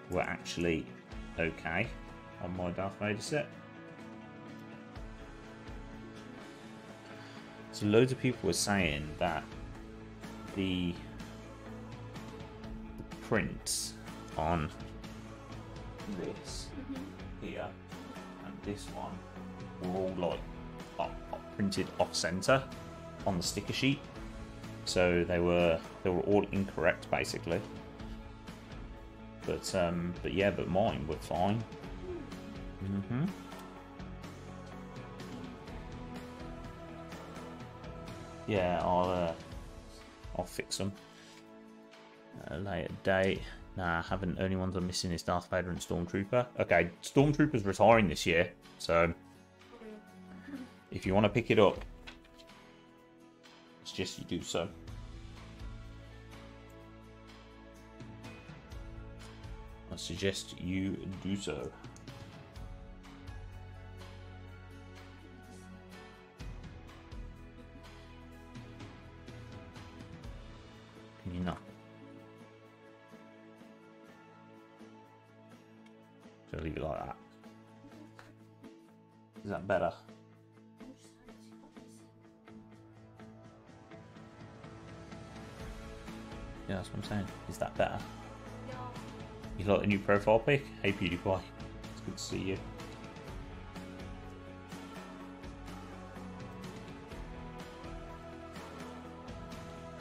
were actually okay on my Darth Vader set. So loads of people were saying that the prints on this here and this one were all like up, up- printed off center on the sticker sheet. So they were they were all incorrect basically. But um but yeah, but mine were fine. Mm-hmm. Yeah, I'll uh, I'll fix them at a later date. Nah, I haven't. Only ones I'm missing is Darth Vader and Stormtrooper. Okay, Stormtrooper's retiring this year, so if you want to pick it up, it's just you do so. I suggest you do so. New profile pic? Hey PewDiePie. It's good to see you.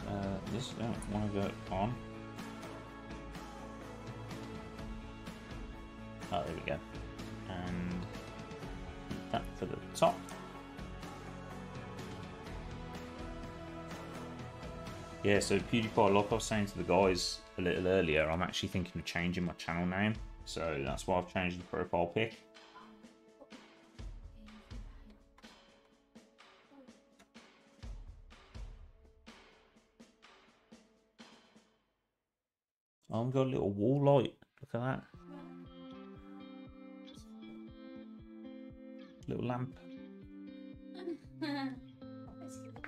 Uh, this don't want to go on. Oh, there we go. And that for the top. Yeah, so PewDiePie, like I was saying to the guys little earlier, I'm actually thinking of changing my channel name. So that's why I've changed the profile pic. Oh, I've got a little wall light. Look at that. Little lamp. Let's give it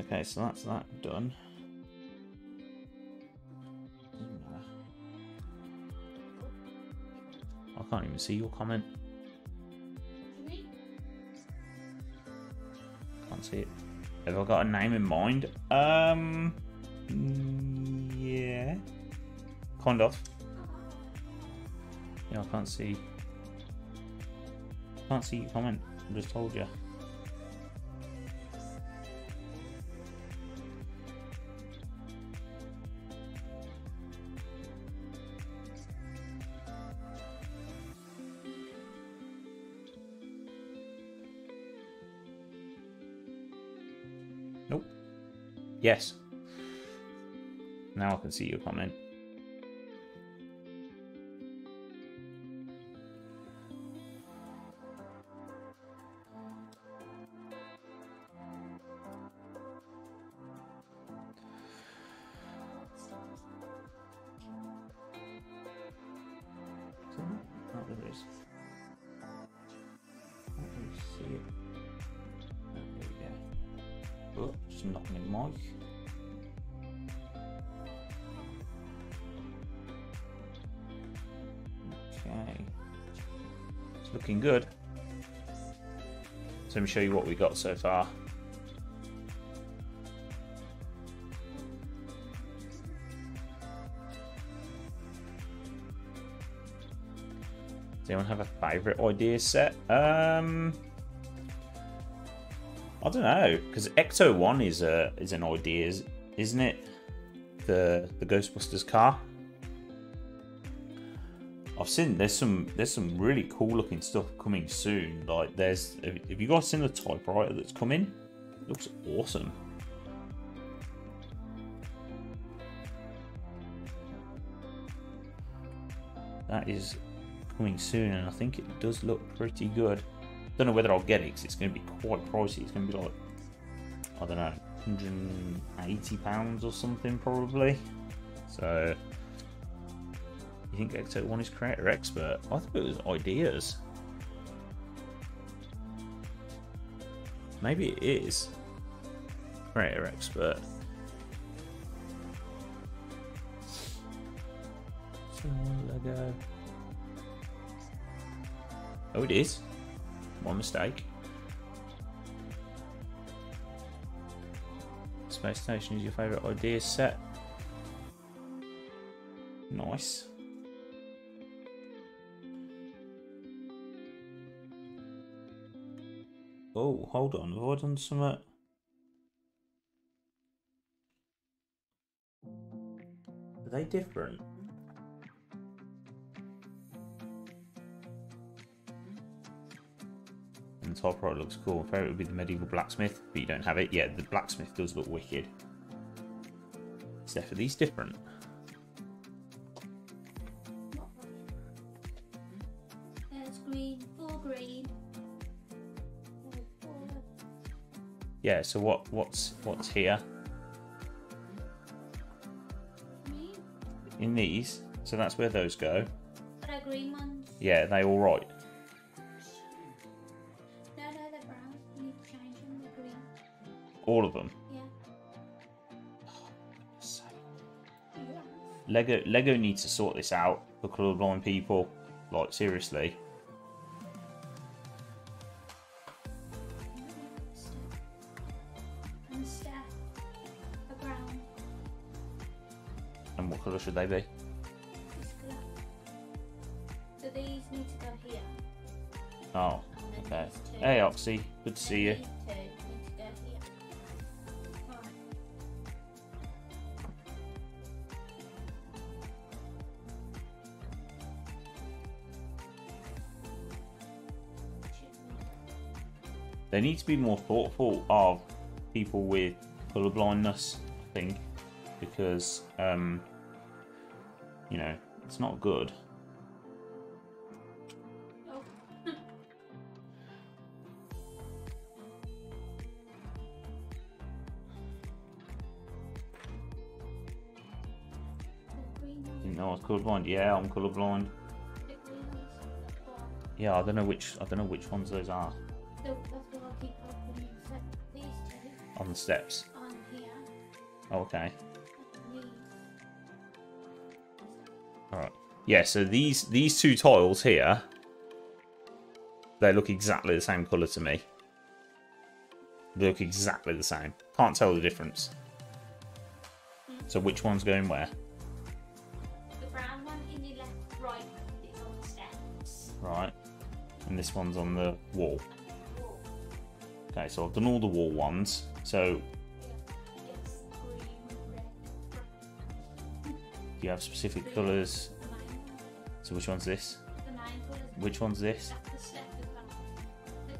Okay, so that's that done. I can't even see your comment. Can't see it. Have I got a name in mind? Um, yeah, kind of. Yeah, I can't see. Can't see your comment. I just told you. Yes. Now I can see your comment. Me show you what we got so far. Does anyone have a favourite idea set? Um, I don't know because Ecto One is a is an idea, is- isn't it? The the Ghostbusters car. I've seen there's some there's some really cool looking stuff coming soon. Like there's have you guys seen the typewriter that's coming? It looks awesome. That is coming soon, and I think it does look pretty good. Don't know whether I'll get it because it's going to be quite pricey. It's going to be like I don't know, 180 pounds or something probably. So you think Ecto One is creator expert? I thought it was ideas. Maybe it is creator expert. Oh, it is. My mistake. Space Station is your favourite idea set. Nice. Oh, hold on. Have I done some? Are they different? And the top right looks cool. My favourite would be the medieval blacksmith, but you don't have it Yeah, The blacksmith does look wicked. Steph, are these different? Yeah. So what? What's what's here in these? So that's where those go. Are there green ones? Yeah, they all right. No, no, they're brown. You need to change them. They're. All of them. Yeah. Oh, yeah. Lego Lego needs to sort this out for colourblind people. Like seriously. Should they be? So these need to go here. Oh, okay. Hey Oxy, good to see you. These two need to go here. Right. They need to be more thoughtful of people with colour blindness, I think, because um, you know it's not good. The green ones. Didn't know I was colourblind. Yeah, I'm colourblind. The green ones. Go on. Yeah, I don't know which I don't know which ones those are So that's what I keep opening. These two on the steps. on here. Oh, okay. Yeah. So these these two tiles here, they look exactly the same color to me. They look exactly the same. Can't tell the difference. So which one's going where? The brown one in the left right is on the steps. Right. And this one's on the wall. Wall. Okay, so I've done all the wall ones. So It's green, red, do you have specific colours? The main one. So which one's this? The main colours. Which one's this? That's the step as well.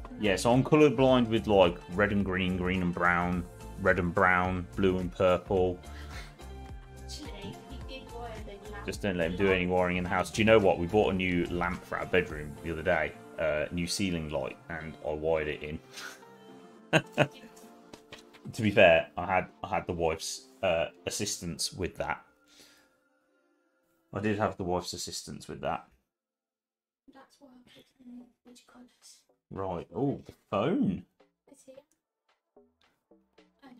The- the Yeah, so I'm colour blind with like red and green, green and brown, red and brown, blue and purple. Actually, he did wire the lamp. Just don't let him do any wiring in the house. Do you know what? We bought a new lamp for our bedroom the other day, uh, new ceiling light, and I wired it in. to be fair, I had I had the wife's uh, assistance with that. I did have the wife's assistance with that. That's why I put in which. Right. Oh, the phone. It's here. I know.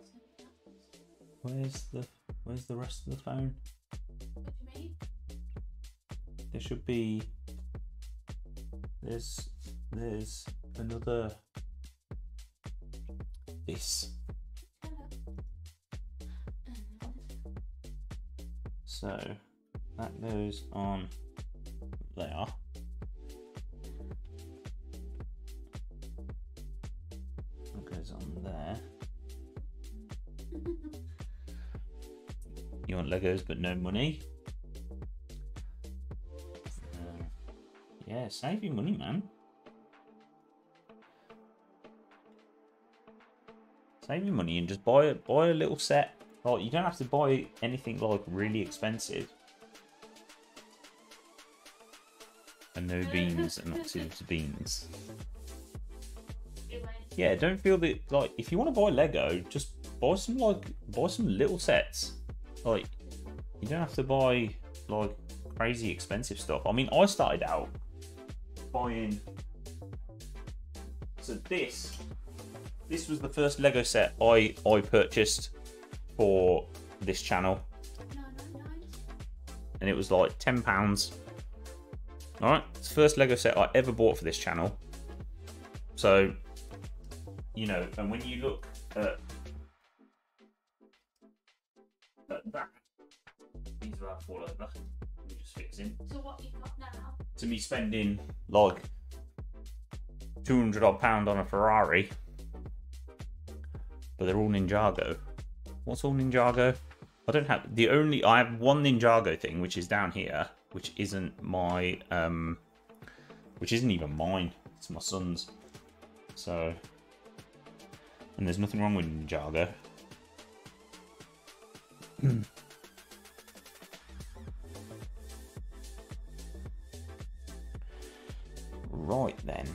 it's not that. Where's the Where's the rest of the phone? What do you mean? There should be. There's There's another. This. So that goes on there. That goes on there. You want Legos but no money? Uh, yeah, save your money, man. Save your money and just buy a buy a little set. Like you don't have to buy anything like really expensive. And no beans and two beans. Yeah, don't feel that like if you want to buy Lego, just buy some like buy some little sets. Like you don't have to buy like crazy expensive stuff. I mean, I started out buying. So this, this was the first Lego set I I purchased for this channel, and it was like ten pounds. All right, it's the first Lego set I ever bought for this channel. So, you know, and when you look at, at that, these are our fall over. We just fix in. So what you got now? To me, spending like two hundred odd pound on a Ferrari, but they're all Ninjago. What's all Ninjago? I don't have the only. I have one Ninjago thing, which is down here, which isn't my um, which isn't even mine. It's my son's. So, and there's nothing wrong with Ninjago. right then.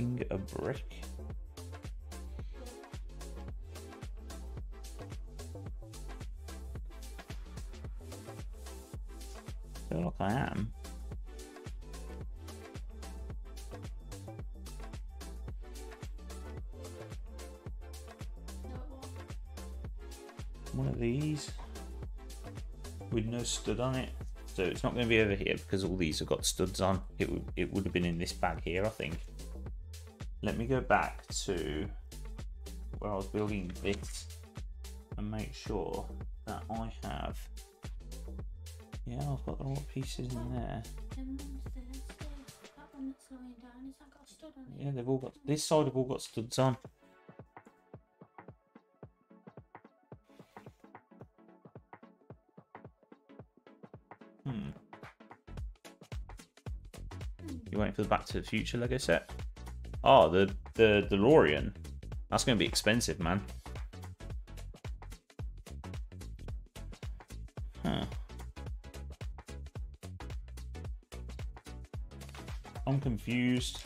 Missing a brick? feel like I am. One of these with no stud on it. So it's not going to be over here because all these have got studs on. It would it would have been in this bag here, I think. Let me go back to where I was building this and make sure that I have. Yeah, I've got all the pieces in there. Yeah, they've all got this side have all got studs on. Hmm. You waiting for the Back to the Future Lego set? Oh, the, the DeLorean. That's going to be expensive, man. Huh. I'm confused.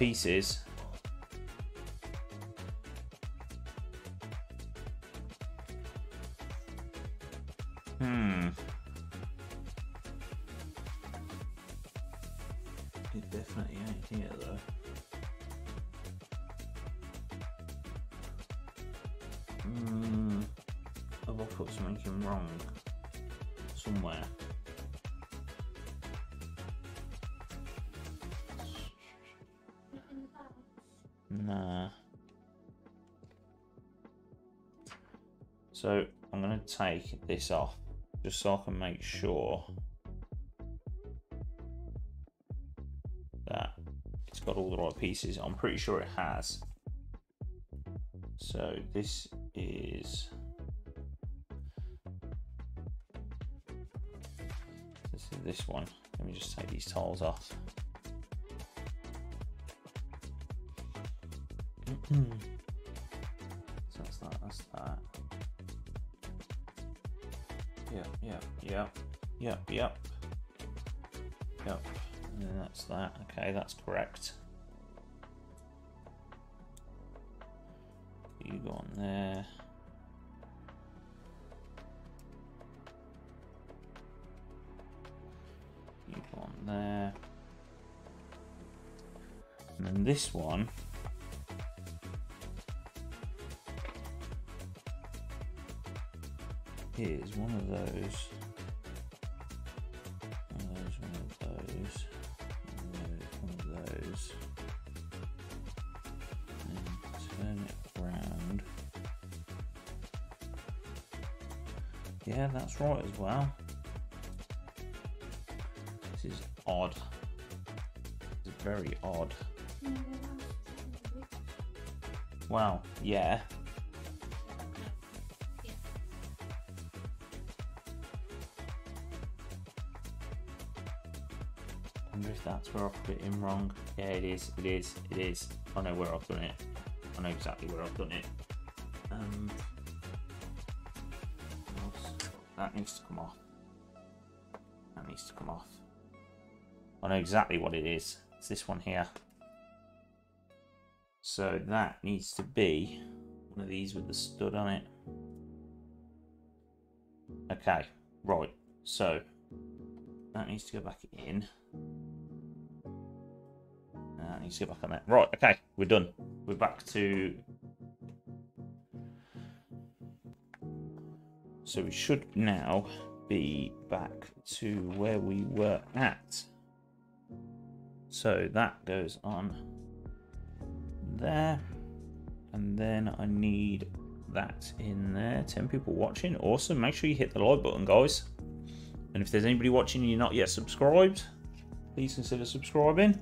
I this off just so I can make sure that it's got all the right pieces. I'm pretty sure it has. So this is this is this one. Let me just take these tiles off. Yep, yep, yep, yep, yep. And then that's that. Okay, that's correct. You go on there. You go on there. And then this one is one of those. One of those, one of those, one of those, one of those. And turn it around. Yeah, that's right as well. This is odd. Is very odd. No, the wonder if that's where I've put in wrong. Yeah, it is. It is. It is. I know where I've done it. I know exactly where I've done it. Um, that needs to come off. That needs to come off. I know exactly what it is. It's this one here. So that needs to be one of these with the stud on it. Okay, right. So that needs to go back in. That needs to go back on there. Right, okay, we're done. We're back to. So we should now be back to where we were at. So that goes on there. And then I need that in there. 10 people watching. Awesome. Make sure you hit the like button, guys. And if there's anybody watching and you're not yet subscribed, please consider subscribing.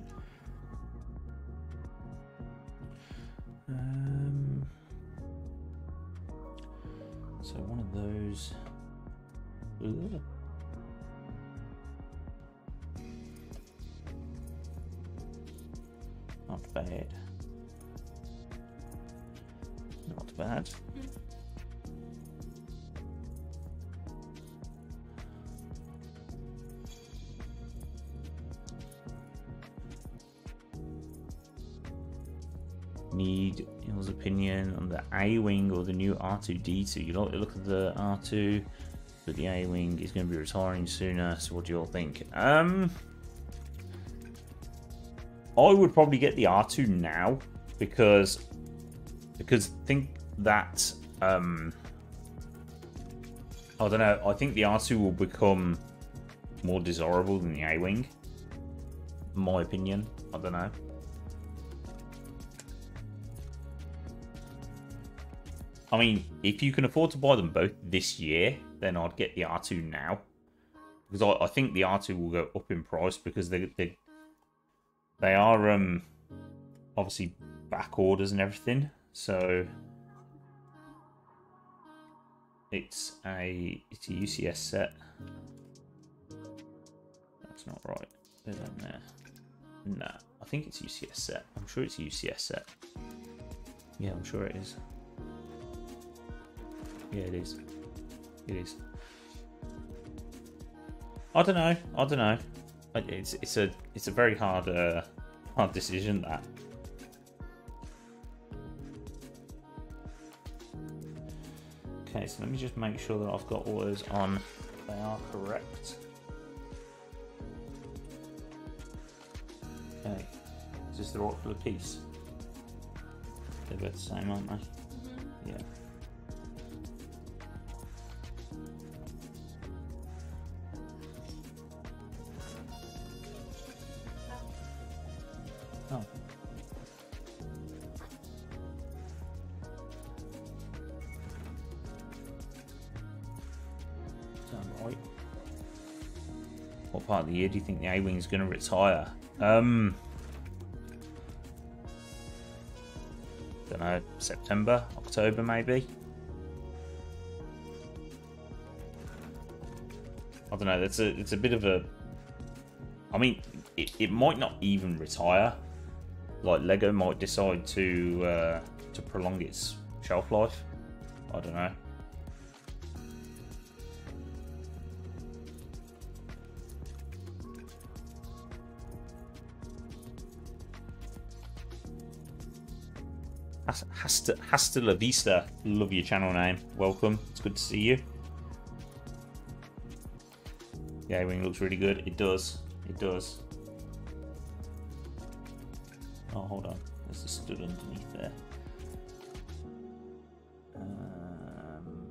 R2D2. You the look at the R2, but the A Wing is going to be retiring sooner. So, what do you all think? Um, I would probably get the R2 now because because think that um I don't know. I think the R2 will become more desirable than the A Wing. My opinion. I don't know. I mean, if you can afford to buy them both this year, then I'd get the R2 now. Because I, I think the R2 will go up in price because they, they, they are um obviously back orders and everything. So it's a it's a UCS set. That's not right. There's on there. Nah, I think it's UCS set. I'm sure it's a UCS set. Yeah, I'm sure it is. Yeah, it is. It is. I don't know. I don't know. It's it's a it's a very hard uh, hard decision that. Okay, so let me just make sure that I've got all those on. They are correct. Okay, is this the right for the piece? They're both the same, aren't they? Yeah. Year do you think the A-Wing is going to retire? Um, don't know, September, October maybe. I don't know. It's a it's a bit of a. I mean, it, it might not even retire. Like Lego might decide to uh, to prolong its shelf life. I don't know. Hasta, hasta la vista. Love your channel name. Welcome. It's good to see you. Yeah, wing looks really good. It does. It does. Oh, hold on. There's a stud underneath there. Um,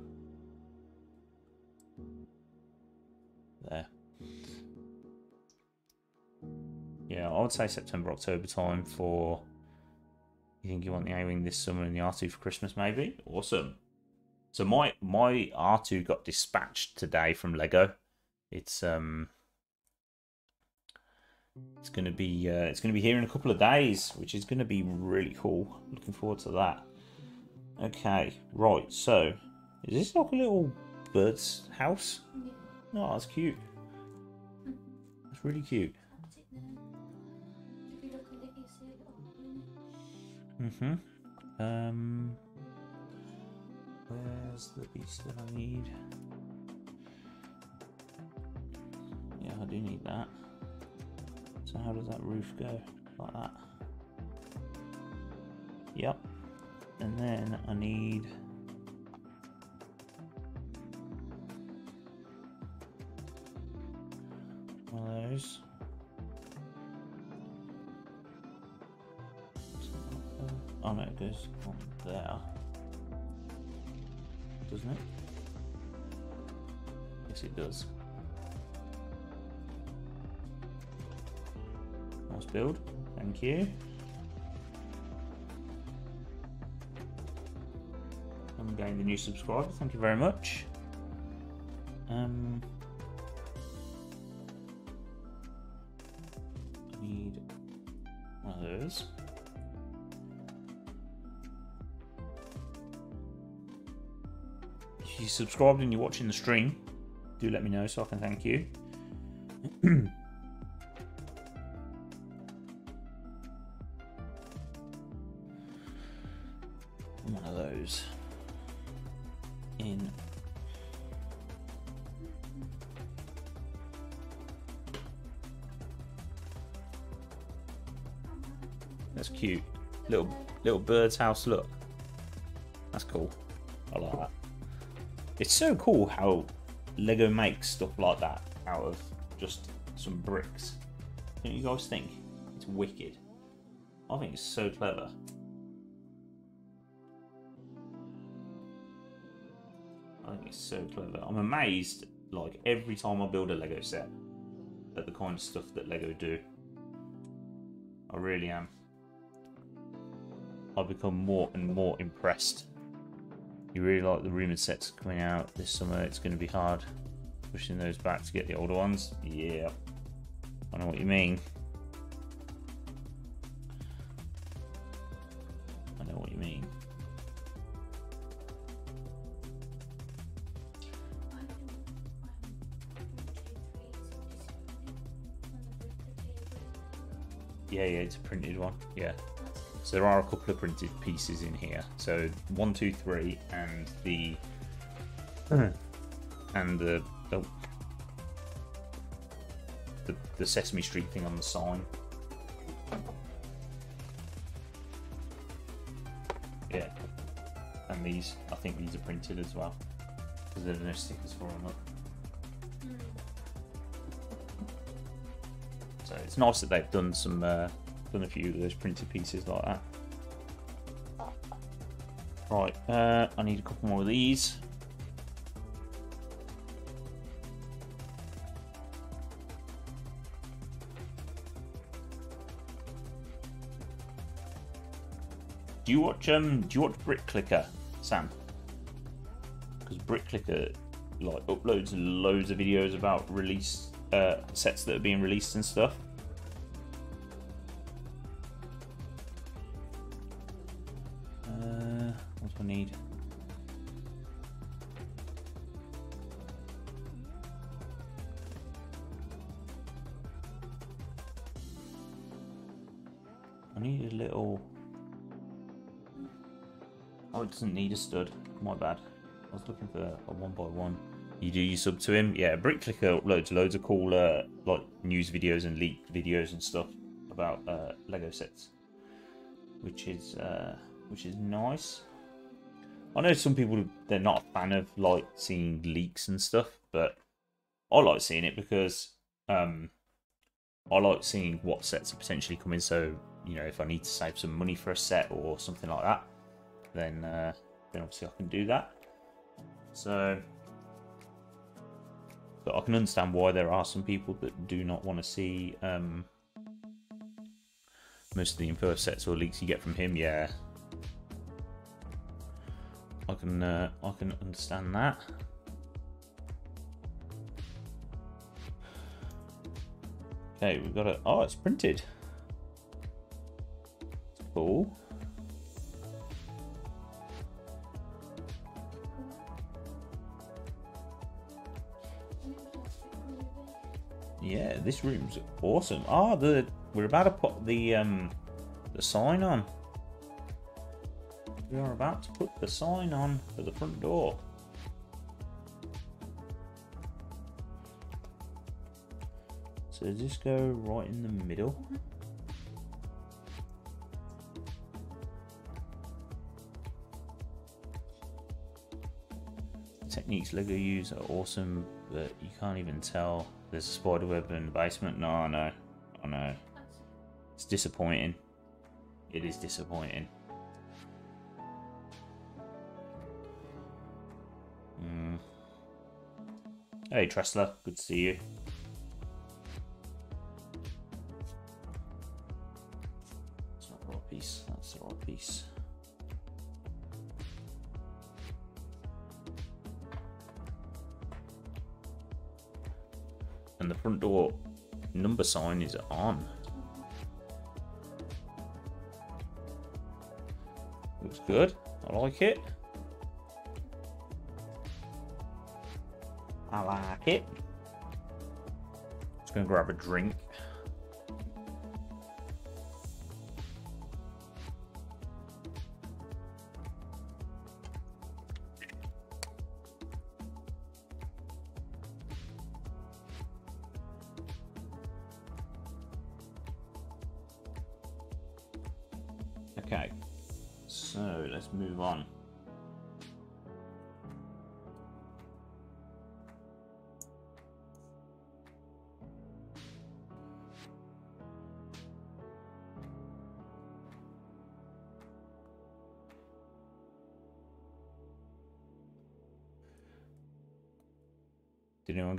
there. Yeah, I would say September, October time for. You think you want the A-wing this summer and the R2 for Christmas, maybe? Awesome. So my my R2 got dispatched today from Lego. It's um it's gonna be uh, it's gonna be here in a couple of days, which is gonna be really cool. Looking forward to that. Okay, right. So is this like a little bird's house? Yeah. Oh, that's cute. That's really cute. Mm-hmm. Um, where's the beast that I need? Yeah, I do need that. So how does that roof go? Like that. Yep. And then I need. One of those. Oh no, it goes on there. Doesn't it? Yes, it does. Nice build. Thank you. I'm the new subscriber. Thank you very much. Um, subscribed and you're watching the stream, do let me know so I can thank you. One of those in. That's cute. Little little bird's house look. That's cool. It's so cool how Lego makes stuff like that out of just some bricks. Don't you guys think? It's wicked. I think it's so clever. I think it's so clever. I'm amazed, like, every time I build a Lego set, at the kind of stuff that Lego do. I really am. I become more and more impressed You really like the rumored sets coming out this summer. It's going to be hard pushing those back to get the older ones. Yeah, I know what you mean. I know what you mean. Yeah, yeah, it's a printed one. Yeah. That's it. So there are a couple of printed pieces in here. So one, two, three, and the and the the, the the Sesame Street thing on the sign. Yeah, and these I think these are printed as well because there are no stickers for them. Up. Hmm. So it's nice that they've done some uh, done a few of those printed pieces like that. Right, uh, I need a couple more of these. Do you watch um? Do you watch Brick Clicker, Sam? Because Brick Clicker like uploads loads of videos about release uh, sets that are being released and stuff. Stud. My bad. I was looking for a one by one. You do you sub to him? Yeah, Brick Clicker uploads loads of cool uh, like news videos and leaked videos and stuff about uh, Lego sets, which is uh, which is nice. I know some people they're not a fan of like seeing leaks and stuff, but I like seeing it because um, I like seeing what sets are potentially coming. So you know, if I need to save some money for a set or something like that, then uh, then obviously I can do that. So, but I can understand why there are some people that do not want to see um, most of the info sets or leaks you get from him. Yeah, I can uh, I can understand that. Okay, we've got it. Oh, it's printed. Cool. This room's awesome. Ah, the we're about to put the um the sign on. We are about to put the sign on for the front door. So this go right in the middle? Techniques Lego use are awesome, but you can't even tell there's a spider web in the basement. No, I know. I know. It's disappointing. It is disappointing. Hmm. Hey, Tressler. Good to see you. That's not the right piece. That's the right piece. The front door number sign is on. Looks good. I like it. I like it. Just gonna grab a drink.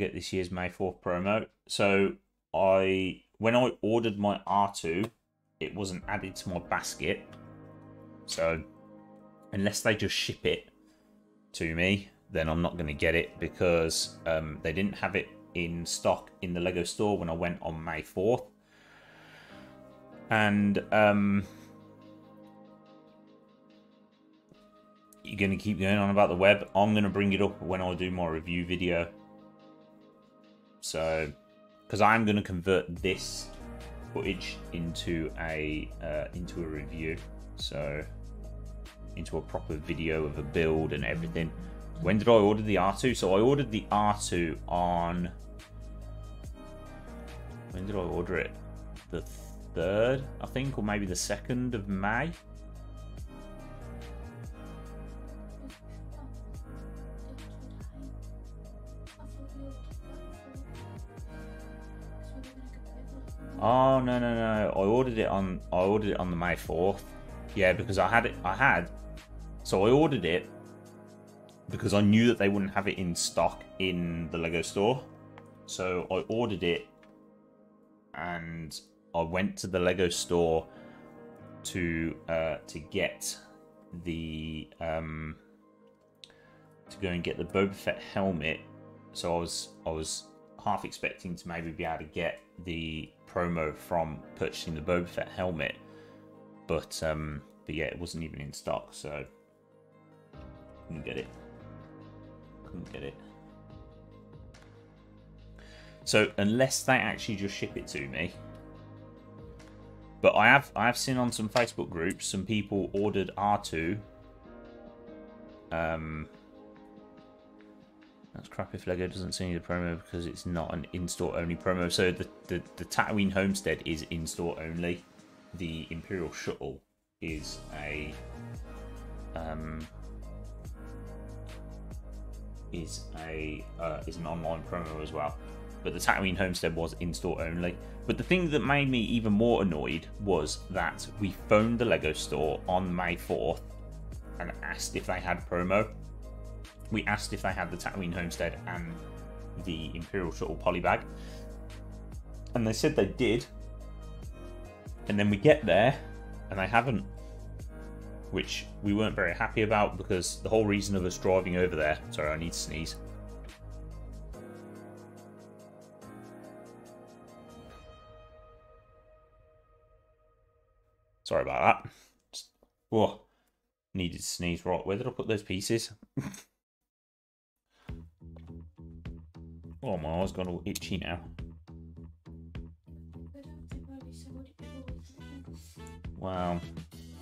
Get this year's May 4th promo? So I when I ordered my R2, it wasn't added to my basket. So unless they just ship it, to me, then I'm not going to get it because um, they didn't have it in stock in the Lego store when I went on May 4th. And um, you're going to keep going on about the web. I'm going to bring it up when I do my review video. So, because I'm going to convert this footage into a uh, into a review, so into a proper video of a build and everything. When did I order the R2? So I ordered the R2 on. When did I order it? The third, I think, or maybe the second of May. Oh no no no! I ordered it on I ordered it on the May fourth. Yeah, because I had it. I had. So I ordered it because I knew that they wouldn't have it in stock in the Lego store. So I ordered it, and I went to the Lego store to uh, to get the um, to go and get the Boba Fett helmet. So I was I was half expecting to maybe be able to get the promo from purchasing the Boba Fett helmet, but um, but yeah, it wasn't even in stock, so couldn't get it. Couldn't get it. So unless they actually just ship it to me, but I have I have seen on some Facebook groups some people ordered R2. Um, that's crap if Lego doesn't send you the promo because it's not an in-store only promo. So the, the, the Tatooine Homestead is in-store only. The Imperial Shuttle is a um, is a uh, is an online promo as well. But the Tatooine Homestead was in-store only. But the thing that made me even more annoyed was that we phoned the Lego store on May 4th and asked if they had promo we asked if they had the Tatooine Homestead and the Imperial Shuttle polybag. And they said they did. And then we get there and they haven't. Which we weren't very happy about because the whole reason of us driving over there. Sorry, I need to sneeze. Sorry about that. Whoa. Needed to sneeze. Right, where did I put those pieces? Oh, my eyes got all itchy now. Wow.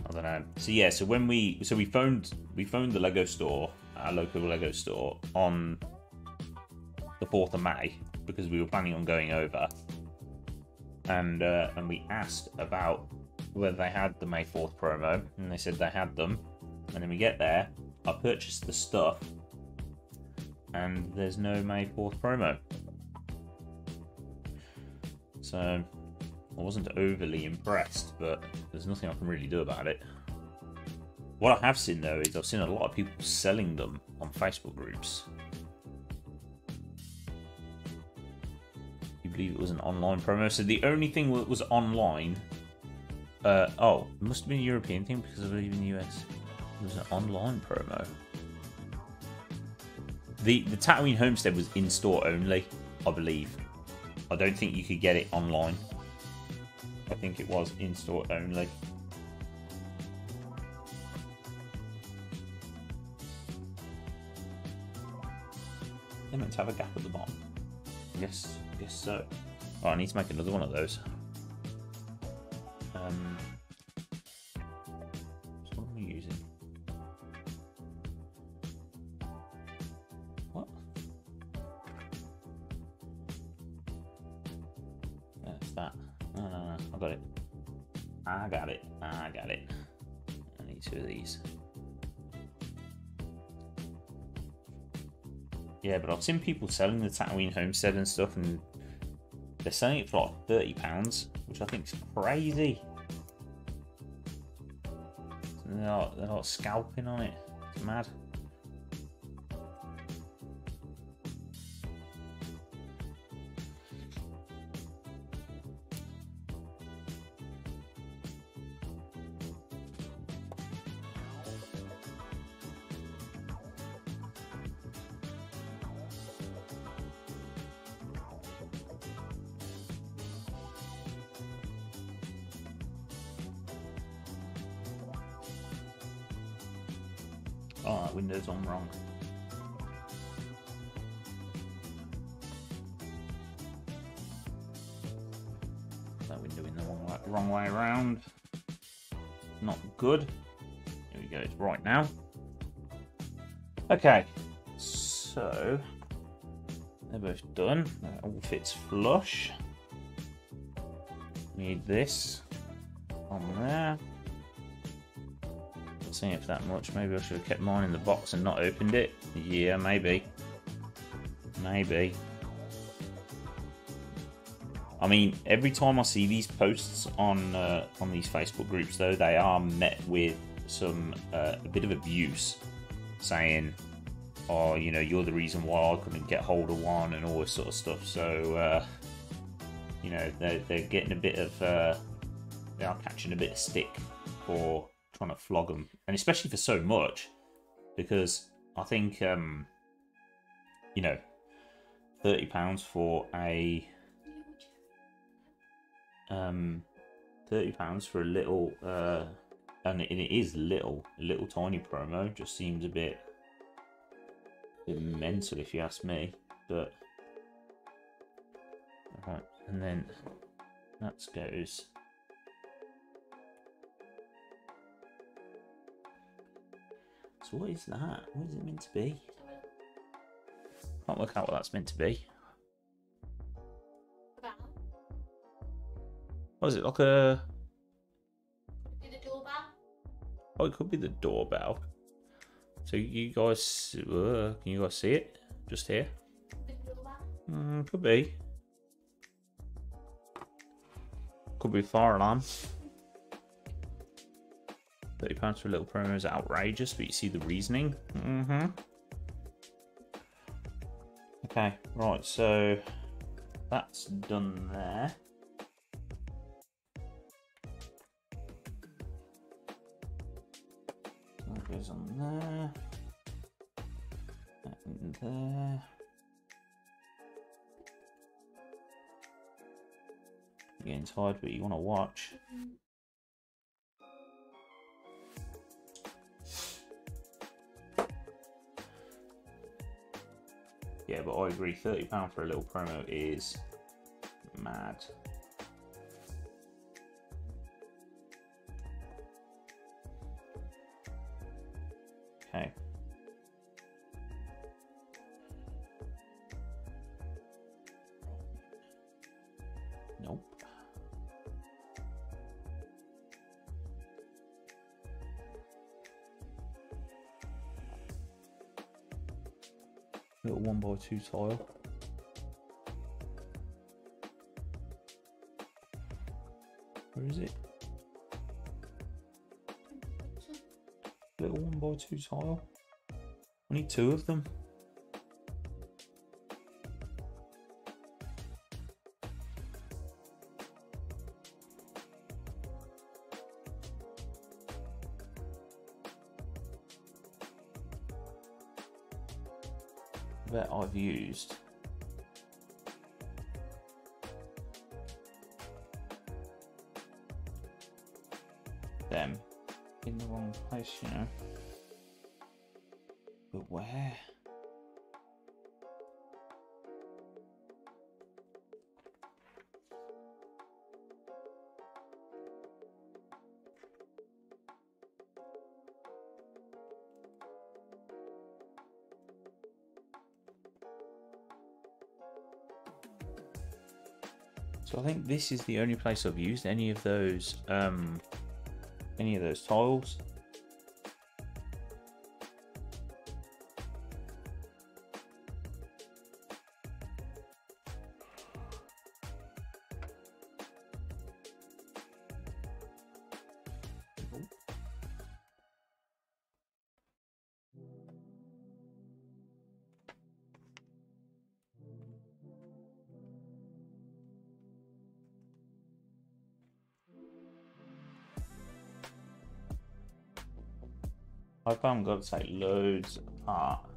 I don't know. So yeah, so when we so we phoned we phoned the Lego store, our local Lego store, on the fourth of May because we were planning on going over, and uh, and we asked about whether they had the May fourth promo, and they said they had them. And then we get there, I purchased the stuff, and there's no May 4th promo. So I wasn't overly impressed, but there's nothing I can really do about it. What I have seen though is I've seen a lot of people selling them on Facebook groups. You believe it was an online promo? So the only thing that was online. Uh, oh, it must have been a European thing because I believe in the US. It was an online promo. The the Tatooine Homestead was in store only, I believe. I don't think you could get it online. I think it was in store only. They meant to have a gap at the bottom. Yes, yes so. Oh, I need to make another one of those. Um, Yeah, but I've seen people selling the Tatooine Homestead and stuff, and they're selling it for like thirty pounds, which I think is crazy. They're not, they're not scalping on it. It's mad. Okay, so they're both done. That all fits flush. Need this on there. Not seeing it for that much. Maybe I should have kept mine in the box and not opened it. Yeah, maybe. Maybe. I mean, every time I see these posts on uh, on these Facebook groups, though, they are met with some uh, a bit of abuse, saying, "Oh, you know, you're the reason why I couldn't get hold of one," and all this sort of stuff. So, uh, you know, they're they're getting a bit of uh, they are catching a bit of stick for trying to flog them, and especially for so much, because I think, um, you know, thirty pounds for a um, thirty pounds for a little, uh, and it, it is little, a little tiny promo. Just seems a bit, bit mental if you ask me. But right, and then that goes. So what is that? What is it meant to be? Can't work out what that's meant to be. What is it like a? Do the doorbell. Oh, it could be the doorbell. So you guys, uh, can you guys see it? Just here? Mm, could be. Could be fire alarm. Thirty pounds for a little promo is outrageous, but you see the reasoning. Mm-hmm. Okay, right. So that's done there. Goes on there. In there. You're getting tired, but you want to watch. Yeah, but I agree. Thirty pound for a little promo is mad. Two tile. Where is it? Little one by two tile. I need two of them. But where? So I think this is the only place I've used any of those um any of those tiles. Haven't got take loads. Not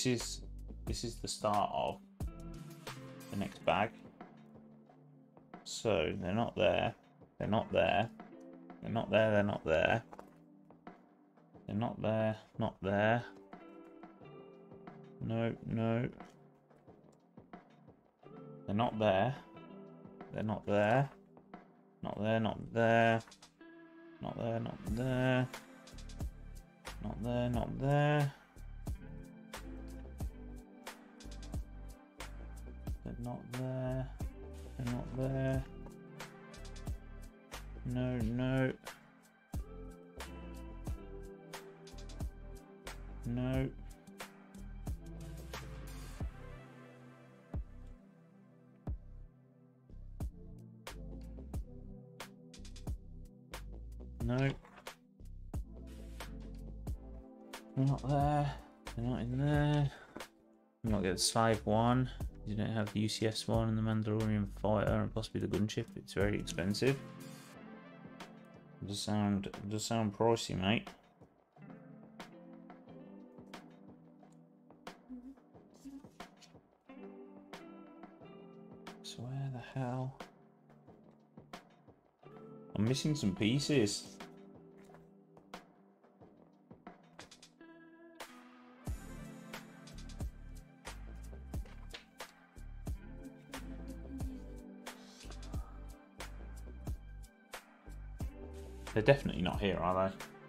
this is this is the start of the next bag. So they're not there. They're not there. They're not there. They're not there. They're not there. Not there. No, no. They're not there. They're not there. Not there, not there. Not there, not there. Not there, not there. Not there. They're not there. No, no. No. No. They're not there. They're not in there. I'm not Scythe 1. Don't have the UCS 1 and the Mandalorian Fighter and possibly the gunship. It's very expensive. Does sound, does sound pricey, mate. So where the hell? I'm missing some pieces. Definitely not here, are they?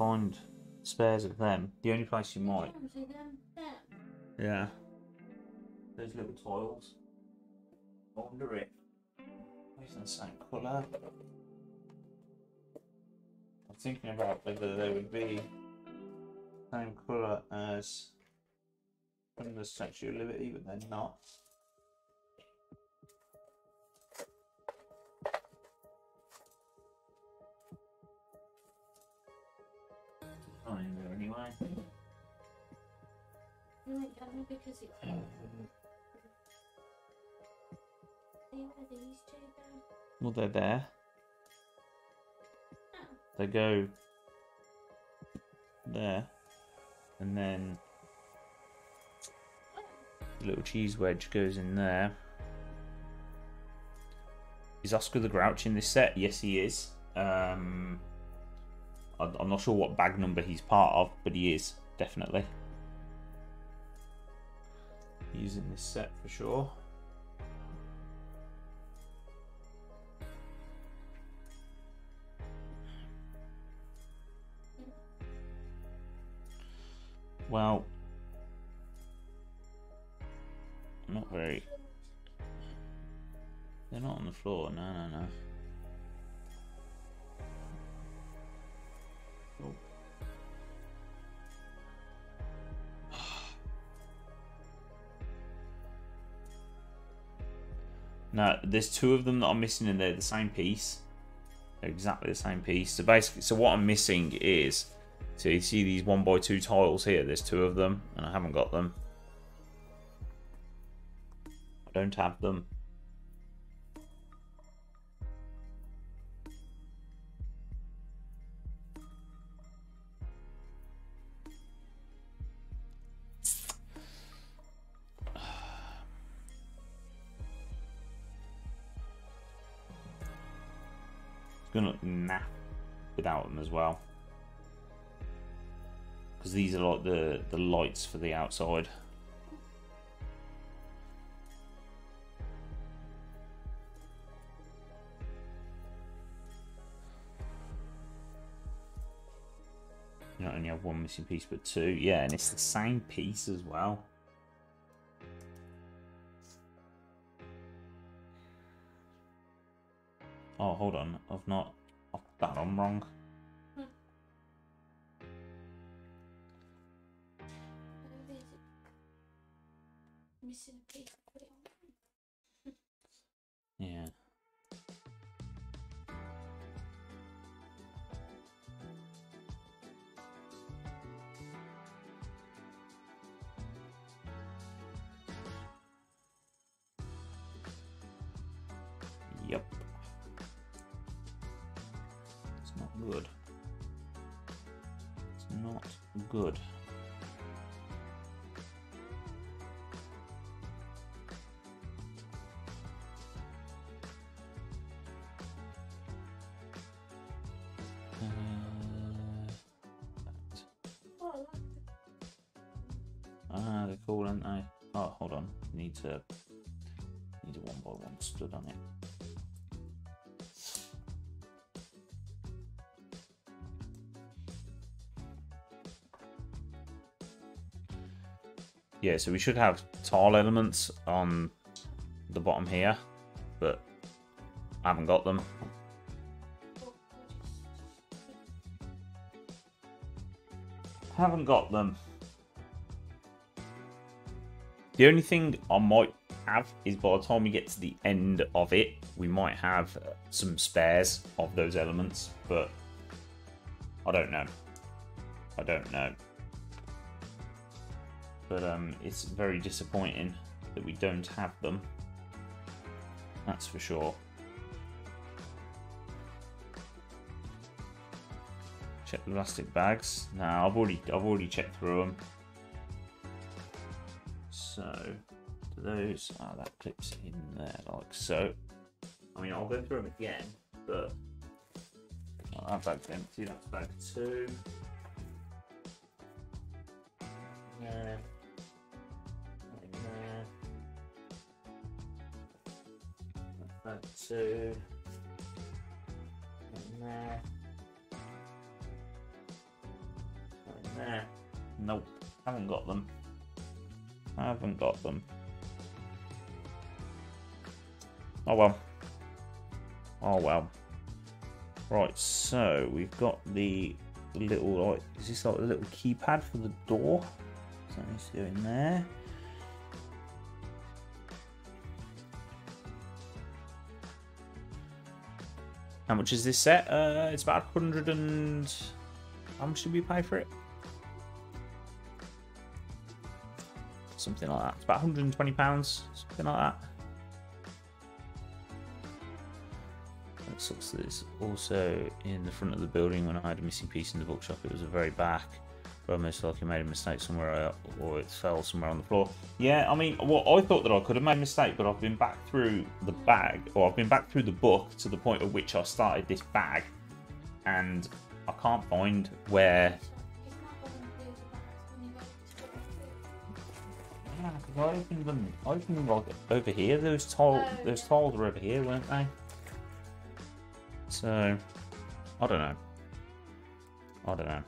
Find spares of them. The only place you might. Yeah. Those little tiles. I wonder if. Where's the same colour? I'm thinking about whether they would be same colour as from the Statue of Liberty, but they're. Not because. Well, they're there. Oh. They go there, and then the little cheese wedge goes in there. Is Oscar the Grouch in this set? Yes, he is. Um, I'm not sure what bag number he's part of, but he is definitely. In this set for sure. Well, not very. They're not on the floor. No, no, no. Oh. No, there's two of them that I'm missing, and they're the same piece. They're exactly the same piece. So basically, so what I'm missing is, so you see these one by two tiles here. There's two of them, and I haven't got them. I don't have them. As well. Because these are like the, the lights for the outside. Not only have one missing piece, but two. Yeah, and it's the same piece as well. Oh, hold on. I've not. I've that on wrong. Missing a piece. Put it on. Yeah. Yep. It's not good. It's not good. Cool, aren't they? Oh, hold on. Need to need a one by one stud on it. Yeah, so we should have tile elements on the bottom here, but I haven't got them. Haven't got them. The only thing I might have is by the time we get to the end of it, we might have some spares of those elements, but I don't know. I don't know. But um, it's very disappointing that we don't have them. That's for sure. Check the plastic bags. Now I've already I've already checked through them. So those oh that clips in there like so. I mean I'll go through them again, but oh, that bag's empty. That's bag two. There. There. That's bag two. In there. In there. Nope, haven't got them. I haven't got them. Oh well. Oh well. Right, so we've got the little like is this like a little keypad for the door? Something to go in there. How much is this set? Uh, it's about 100 and... How much did we pay for it? Something like that. It's about 120 pounds, something like that. It sucks that it's also in the front of the building when I had a missing piece in the bookshop. It was the very back. But most likely made a mistake somewhere uh, or it fell somewhere on the floor. Yeah, I mean, well, I thought that I could have made a mistake, but I've been back through the bag, or I've been back through the book to the point at which I started this bag, and I can't find where I opened them. I opened them like over here. Those tile, Oh, those tiles were over here, weren't they? So, I don't know. I don't know.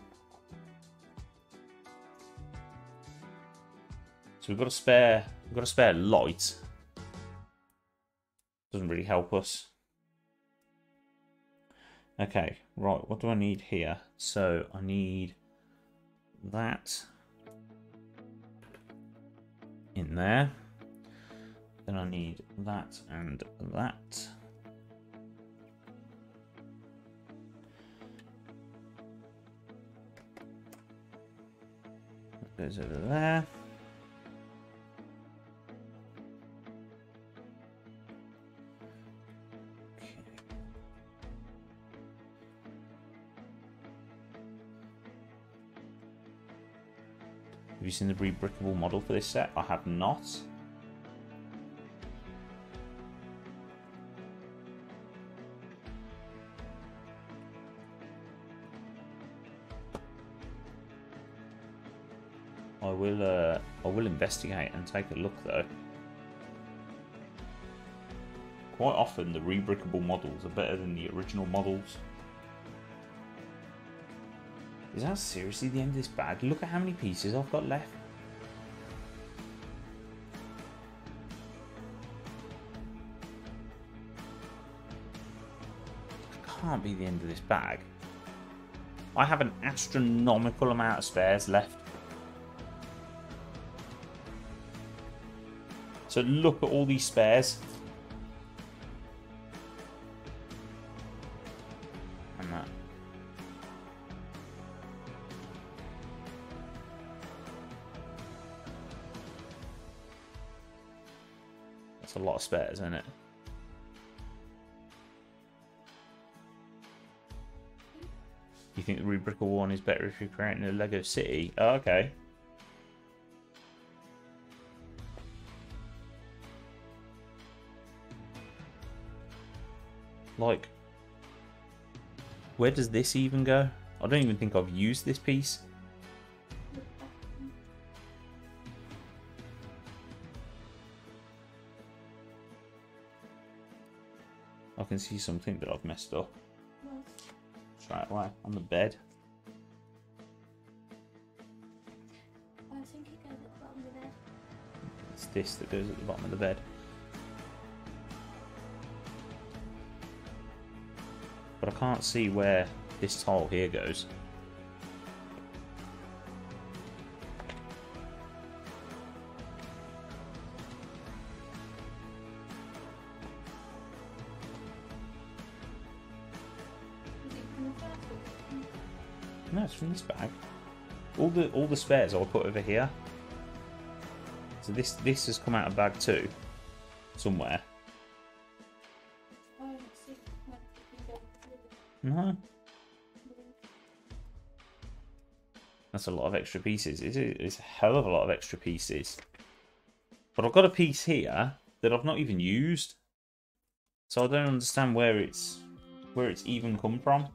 So we've got a spare. We've got a spare light. Doesn't really help us. Okay, right. What do I need here? So I need that in there. Then I need that and that. That goes over there. Have you seen the rebrickable model for this set? I have not. I will uh, I will investigate and take a look though. Quite often the rebrickable models are better than the original models. Is that seriously the end of this bag? Look at how many pieces I've got left. Can't be the end of this bag. I have an astronomical amount of spares left. So look at all these spares. Isn't it? You think the Rebrickable one is better if you're creating a Lego city? Oh, okay. Like, where does this even go? I don't even think I've used this piece. Can see something that I've messed up straight away on the bed. I think it goes at the bottom of the bed. It's this that goes at the bottom of the bed. But I can't see where this tile here goes. This bag. All the all the spares I'll put over here. So this this has come out of bag two, somewhere. It. No, that's a lot of extra pieces. It's a hell of a lot of extra pieces. But I've got a piece here that I've not even used, so I don't understand where it's where it's even come from.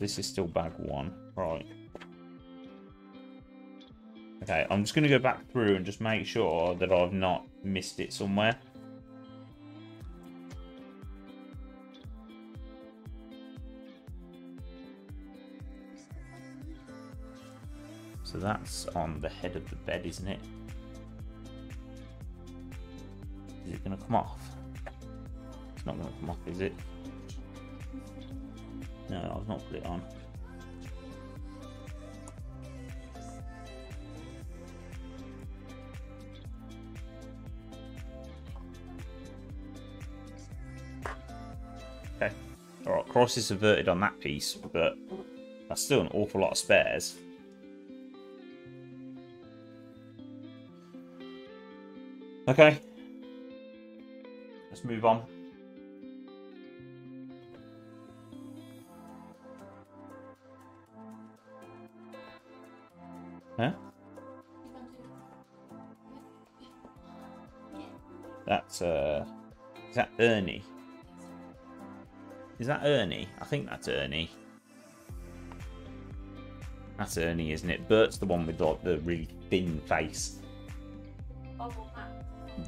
This is still bag one, right? Okay, I'm just going to go back through and just make sure that I've not missed it somewhere. So that's on the head of the bed, isn't it? Is it going to come off? It's not going to come off, is it? No, I've not put it on. Okay. Alright, cross is averted on that piece, but that's still an awful lot of spares. Okay. Let's move on. Huh? You can do it. Yeah. That's uh is that Ernie? Is that Ernie? I think that's Ernie. That's Ernie, isn't it? Bert's the one with like the really thin face.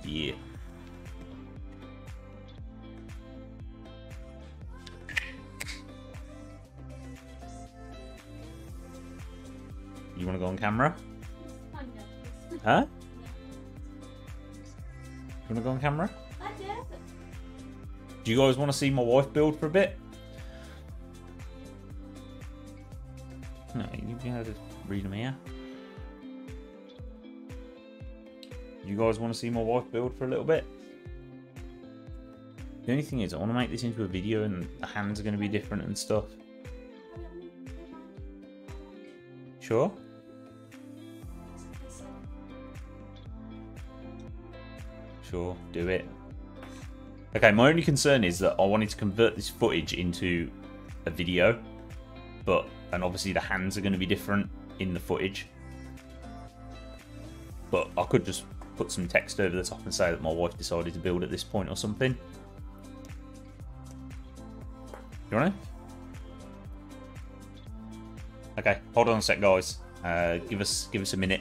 Yeah. Want to go on camera? Huh? You want to go on camera? Do you guys want to see my wife build for a bit? No, you can have to read them here. You guys want to see my wife build for a little bit? The only thing is, I want to make this into a video and the hands are going to be different and stuff. Sure? Sure, do it. Okay, my only concern is that I wanted to convert this footage into a video, but and obviously the hands are going to be different in the footage. But I could just put some text over the top and say that my wife decided to build at this point or something. You want to? Okay, hold on a sec, guys. Uh, give us give us a minute.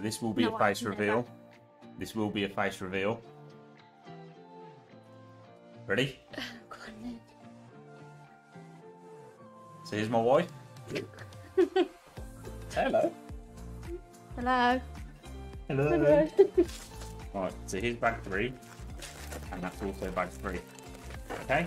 This will be No, a face reveal. This will be a face reveal. Ready? Oh, So here's my wife. Hello. Hello. Hello. Right, so here's bag three. And that's also bag three. Okay?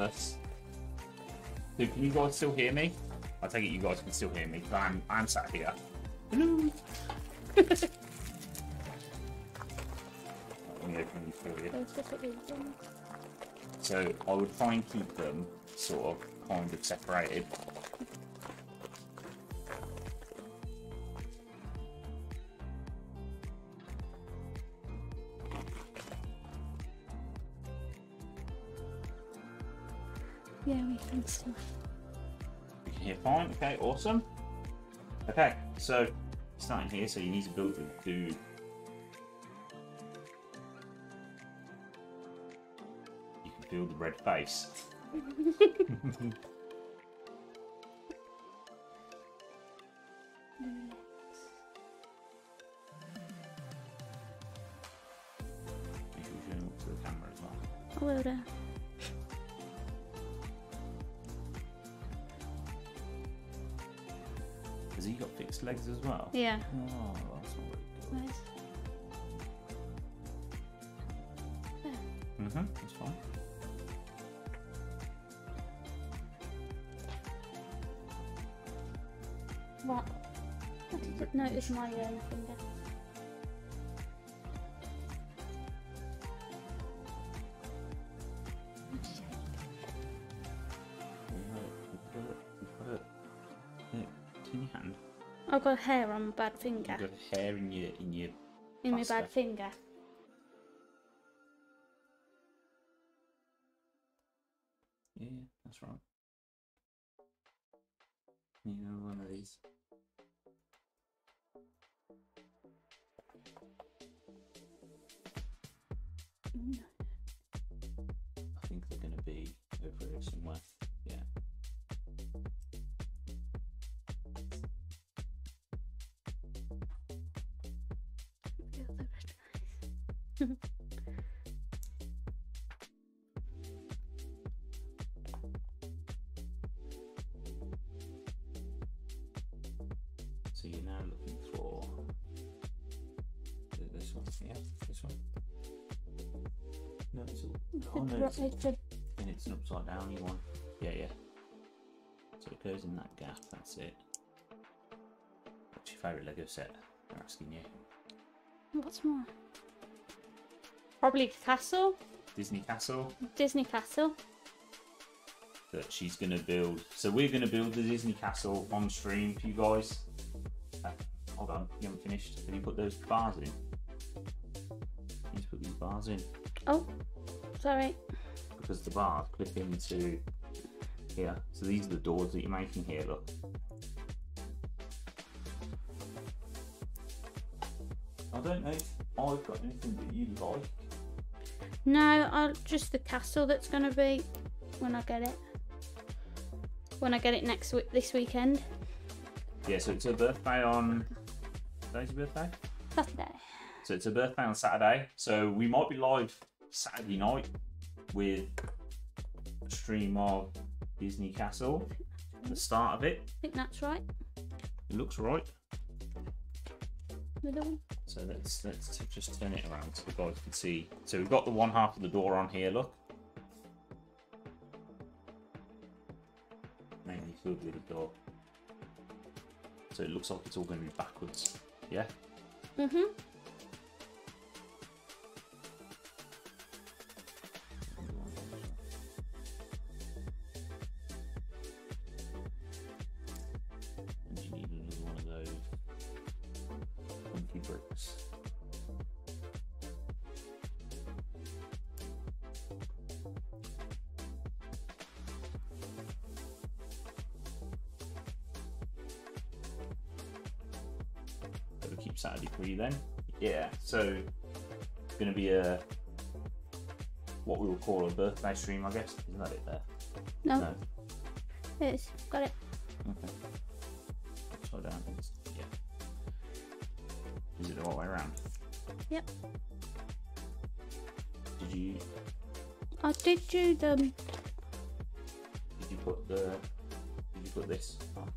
A little bit nervous. So can you guys still hear me? I take it you guys can still hear me because I'm I'm sat here. Hello. Right, Let me open these for you. Those just what these ones. So I would try and keep them sort of kind of separated. You can hear fine. Okay, awesome. Okay, so starting here, so you need to build the do. You can feel the red face. Yeah. Oh, that's not very Nice. good. Mm-hmm, that's fine. What? I didn't notice my um, finger. Got hair on my bad finger. You've got hair in your in your In my bad finger. It's, a- and it's an upside down one. Yeah, yeah. So it goes in that gap. That's it. What's your favourite Lego set? They're asking you. What's more? Probably Castle. Disney Castle Disney Castle. that she's going to build. So we're going to build the Disney Castle on stream for you guys. Uh, hold on, you haven't finished. Have you put those bars in? You need to put these bars in Oh, sorry. Because the bars clip into here. So these are the doors that you're making here. Look. I don't know if I've got anything that you like. No, I'll just the castle that's gonna be when I get it. When I get it next week, this weekend, Yeah, so it's her birthday on. Today's your birthday? Saturday. So it's a birthday on Saturday. So we might be live Saturday night with a stream of Disney Castle. The start of it. I think that's right. It looks right. Middle. So let's let's just turn it around so the guys can see. So we've got the one half of the door on here. Look. Mainly filled with the door. So it looks like it's all going to be backwards. Yeah. Mhm. Stream, I guess. Isn't that it there? No, No. it's got it. Okay. Upside down. Yeah. Is it the right way around? Yep. Did you I did do them. did you put the did you put this? on?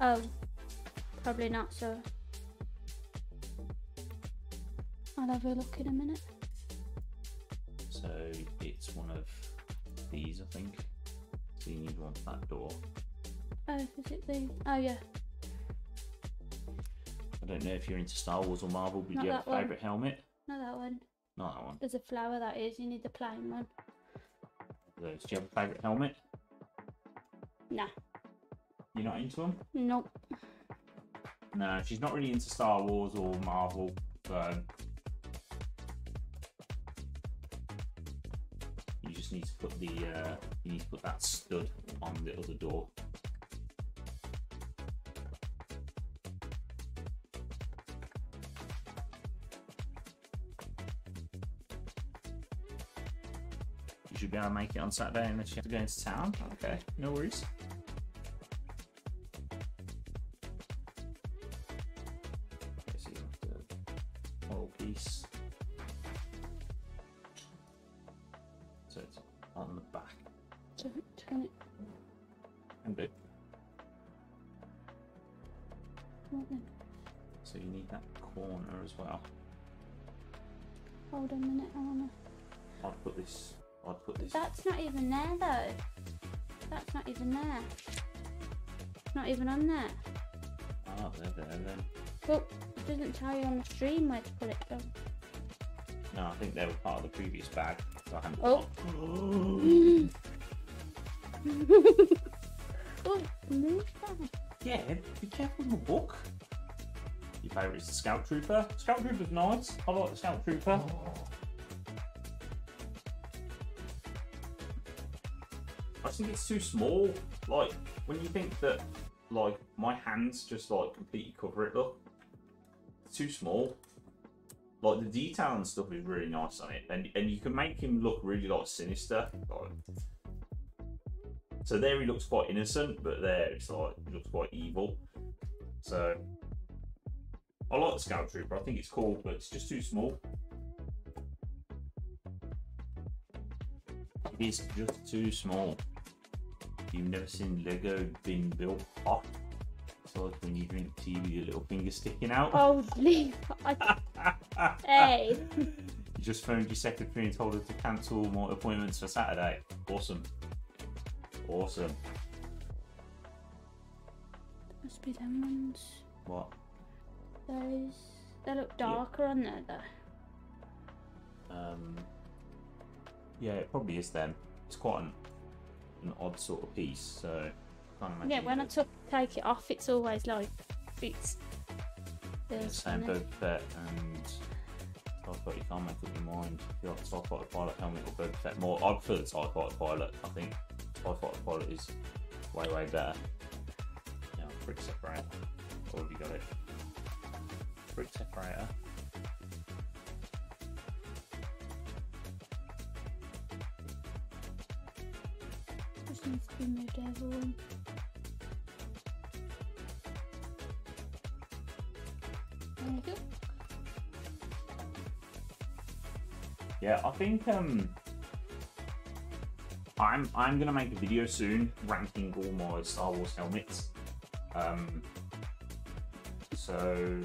Oh, probably not. So I'll have a look in a minute. Oh yeah. I don't know if you're into Star Wars or Marvel, but Not do you have a that one. favourite helmet? Not that one. Not that one. There's a flower that is. You need the plain one. Those. Do you have a favourite helmet? Nah. You're not into them? Nope. No, she's not really into Star Wars or Marvel. So you just need to put the uh, you need to put that stud on the other door. Be able to make it on Saturday unless you have to go into town. Okay, no worries. Where to put it. Though. No, I think they were part of the previous bag. So I haven't Oh. oh. oh, move that. Yeah, be careful with the book. Your favourite is the Scout Trooper. Scout Trooper's nice. I like the Scout Trooper. I think it's too small. Like when you think that, like my hands just like completely cover it. Look, it's too small. Like the detail and stuff is really nice on it, and and you can make him look really like sinister. So there he looks quite innocent, but there it's like he looks quite evil. So I like the Scout Trooper. I think it's cool, but it's just too small. It is just too small. You've never seen Lego being built hot. Like when you drink tea with your little finger sticking out. Oh, leave. I, hey. You just phoned your secretary and told her to cancel my appointments for Saturday. Awesome. Awesome. Must be them ones. What? Those. They look darker on there though. Um, yeah, it probably is them. It's quite an, an odd sort of piece, so can't imagine. Yeah, when I took take it off, it's always like it's. Yeah, same. Boba Fett and TIE Fighter, you can't make up your mind. If you like the TIE Fighter Pilot helmet or Boba Fett more, I prefer the TIE Fighter Pilot. I think TIE Fighter Pilot is way, way better. Yeah, brick separator. Or have you got it? Brick separator. Just needs to be moved over Yeah, I think um I'm I'm gonna make a video soon ranking all my Star Wars helmets. Um so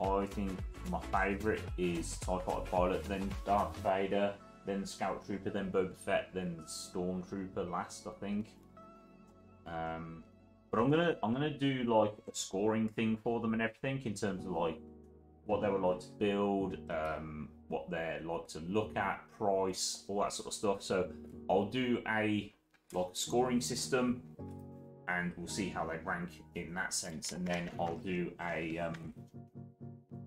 I think my favourite is TIE Fighter Pilot, then Darth Vader, then Scout Trooper, then Boba Fett, then Stormtrooper last, I think. Um but I'm gonna I'm gonna do like a scoring thing for them and everything in terms of like what they would like to build, um, what they're like to look at, price, all that sort of stuff. So I'll do a like scoring system, and we'll see how they rank in that sense. And then I'll do a um,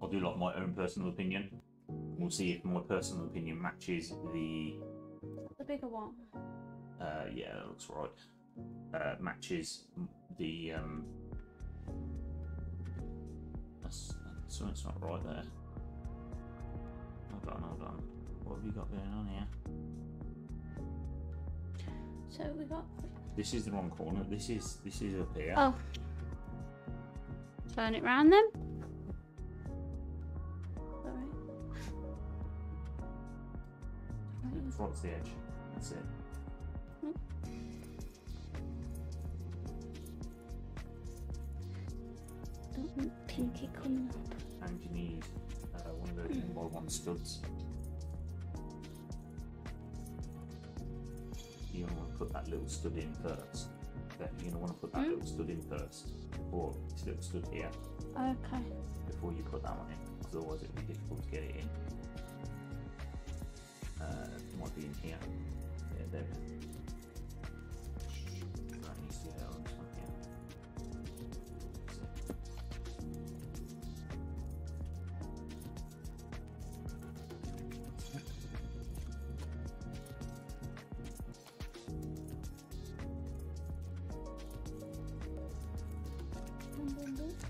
I'll do like my own personal opinion. We'll see if my personal opinion matches the The bigger one. uh, yeah, that looks right. Uh, matches the um, that's something's not right there. Hold on, hold on. What have you got going on here? So we got. This is the wrong corner. This is this is up here. Oh. Turn it round then. Sorry. Right. The edge. That's it. Don't pinky coming up. And you need uh, one of those one by one studs. You're gonna want to put that little stud in first. Then You're gonna want to put that Hmm? little stud in first, or this little stud here, Okay. before you put that one in, because otherwise it'd be difficult to get it in. Uh, it might be in here. Yeah, there.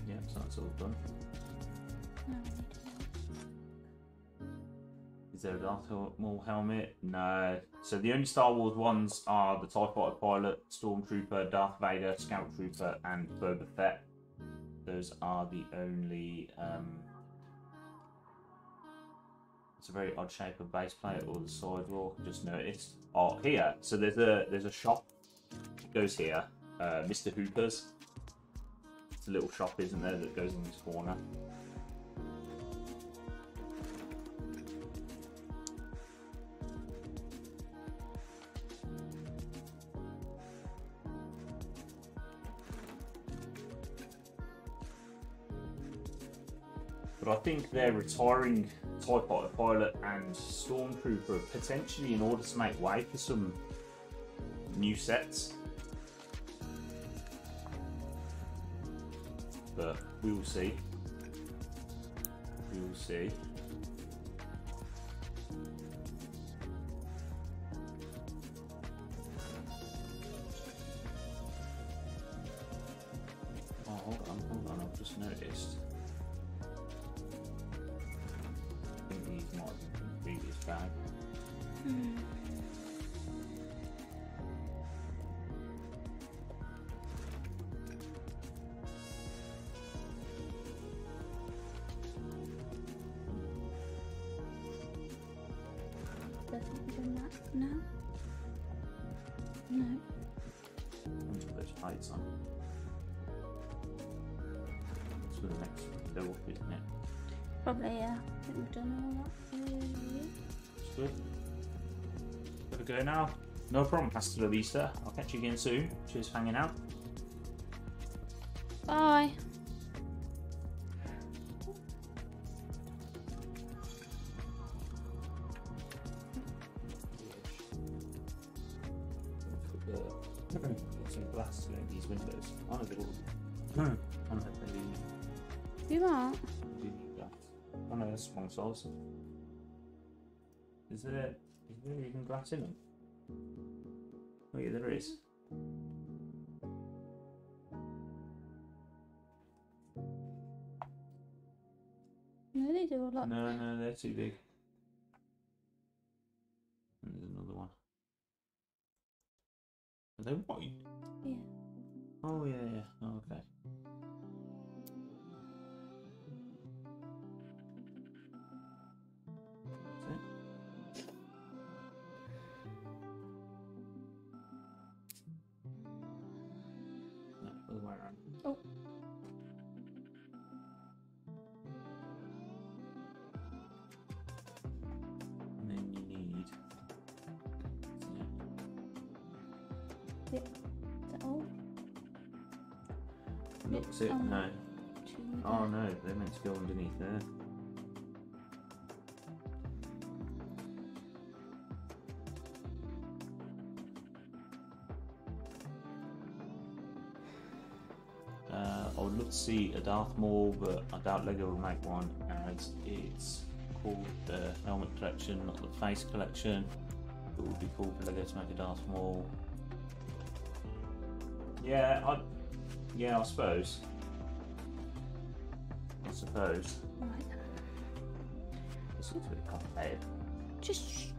Yeah, so that's all done. No, we need to go. Is there a Darth Maul helmet? No. So the only Star Wars ones are the TIE Fighter Pilot, Stormtrooper, Darth Vader, Scout Trooper, and Boba Fett. Those are the only. Um, it's a very odd shape of base plate or the sidewalk. Just noticed. Oh, here. So there's a there's a shop. It goes here. Uh, Mr. Hooper's. It's a little shop, isn't there, that goes in this corner. But I think they're retiring TIE Fighter Pilot and Stormtrooper potentially in order to make way for some new sets. But we will see. We will see. Hasta la vista. I'll catch you again soon. Cheers for hanging out. Bye. Hmm. Some glass in these too big. It. No. Oh no, they're meant to go underneath there. Uh, I would love to see a Darth Maul, but I doubt Lego will make one as it's called the Helmet Collection, not the Face Collection. It would be cool for Lego to make a Darth Maul. Yeah, I, yeah, I suppose. Suppose. Right. This looks really complicated. Just.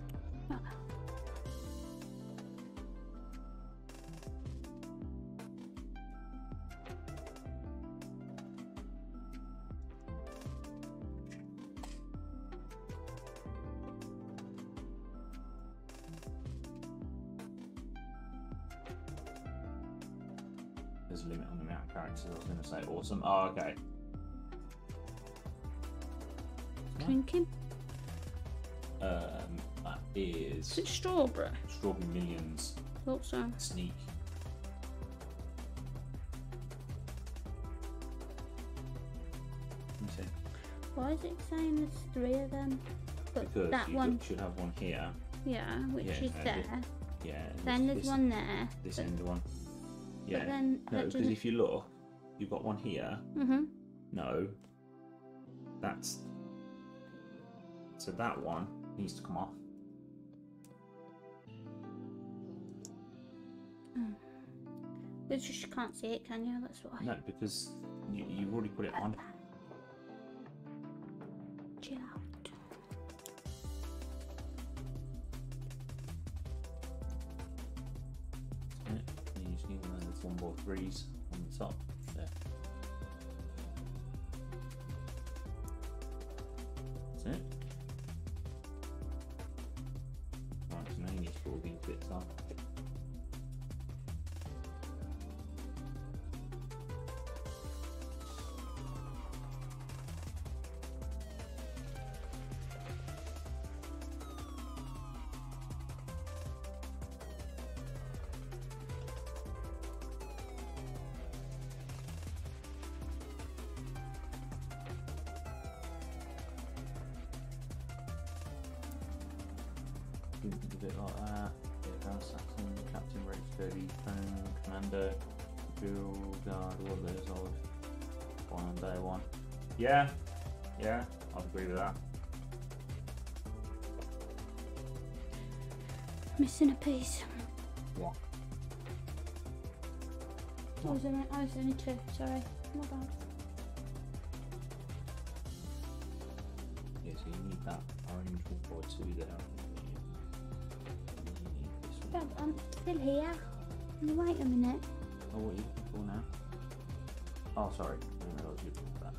Thought so. Sneak. Let me see. Why is it saying there's three of them? But Because that you one, should have one here. yeah, which Yeah, is there. it- Yeah. Then this- there's this- one there. This but, end one. Yeah. but then no, because if you look, you've got one here. Mhm. No. That's. So that one needs to come off. Hmm. It's just you can't see it, can you? That's why. No, because you, you've already put it on. Chill out. Yeah, you just need one of those one ball threes on the top. Do a bit like that. Bit of Assassin, Captain Rex, Dirty Phone, Commando, Imperial Guard, all uh, of those old one on day one. Yeah, yeah, I'd agree with that. Missing a piece. What? Oh, was only, oh, it's only two. Sorry. My bad. Yeah, so you need that orange one or two there. Still here. You Wait a minute. Oh, what you now? Oh, sorry. I didn't realise you for that.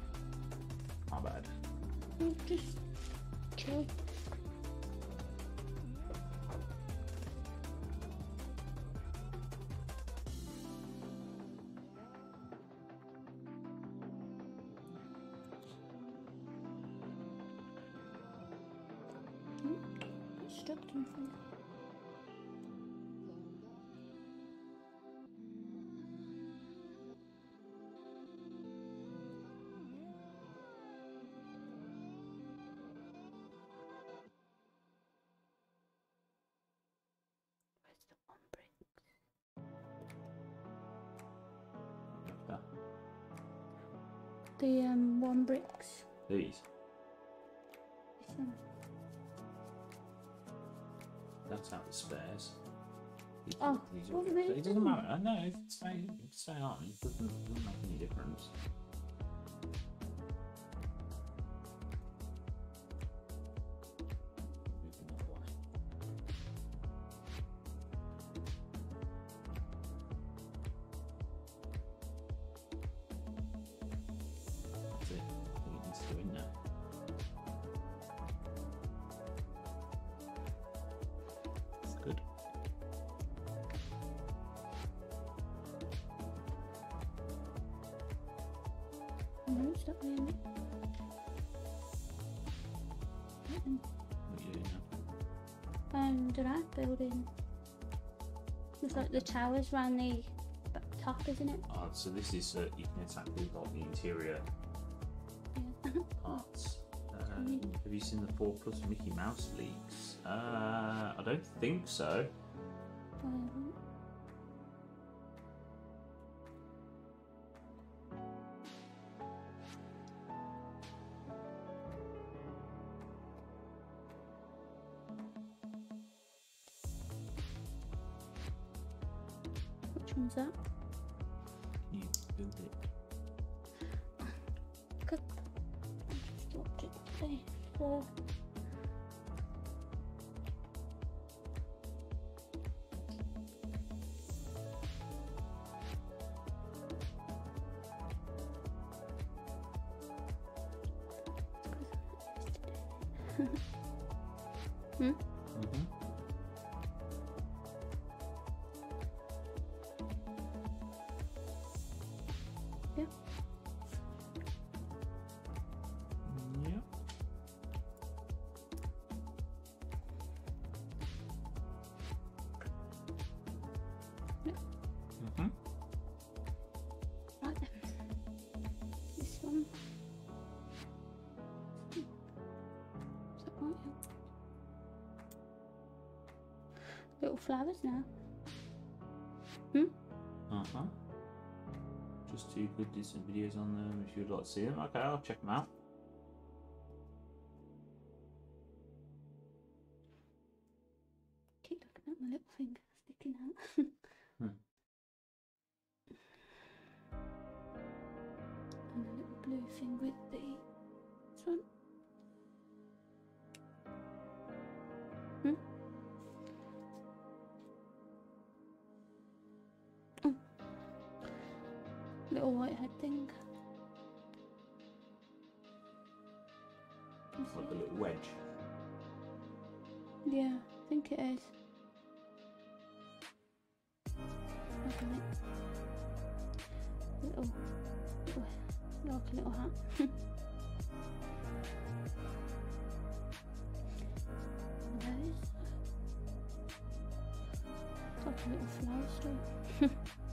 My bad. Just The um one bricks. These. That's out the spares. Oh, these are- it doesn't matter. I know. Stay, stay on. It doesn't, doesn't make any difference. The towers around the top, isn't it? Oh, so this is uh, you can attack with like the interior Yeah. parts. Uh, Mm. have you seen the four plus Mickey Mouse leaks? Uh, I don't think so. Little flowers now. Uh-huh. Just two good decent videos on them if you'd like to see them. Okay, I'll check them out. Think it is. Little, little, like a little hat. Those. Like a little flower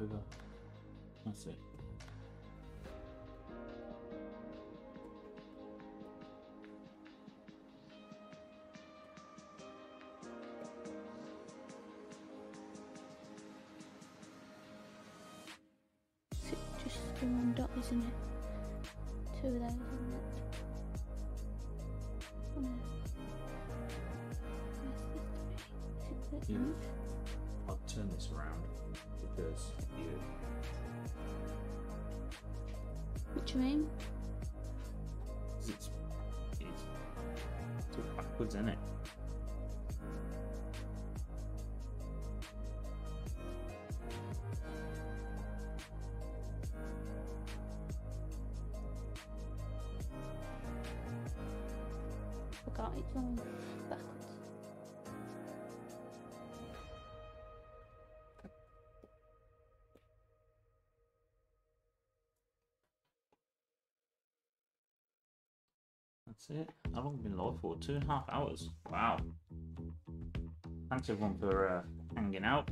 Over. That's it. Is it just one dot, isn't it? Two of those, You? It's, it's, backwards, isn't it? Forgot it's It. How long have we been live for? Two and a half hours. Wow. Thanks everyone for uh, hanging out.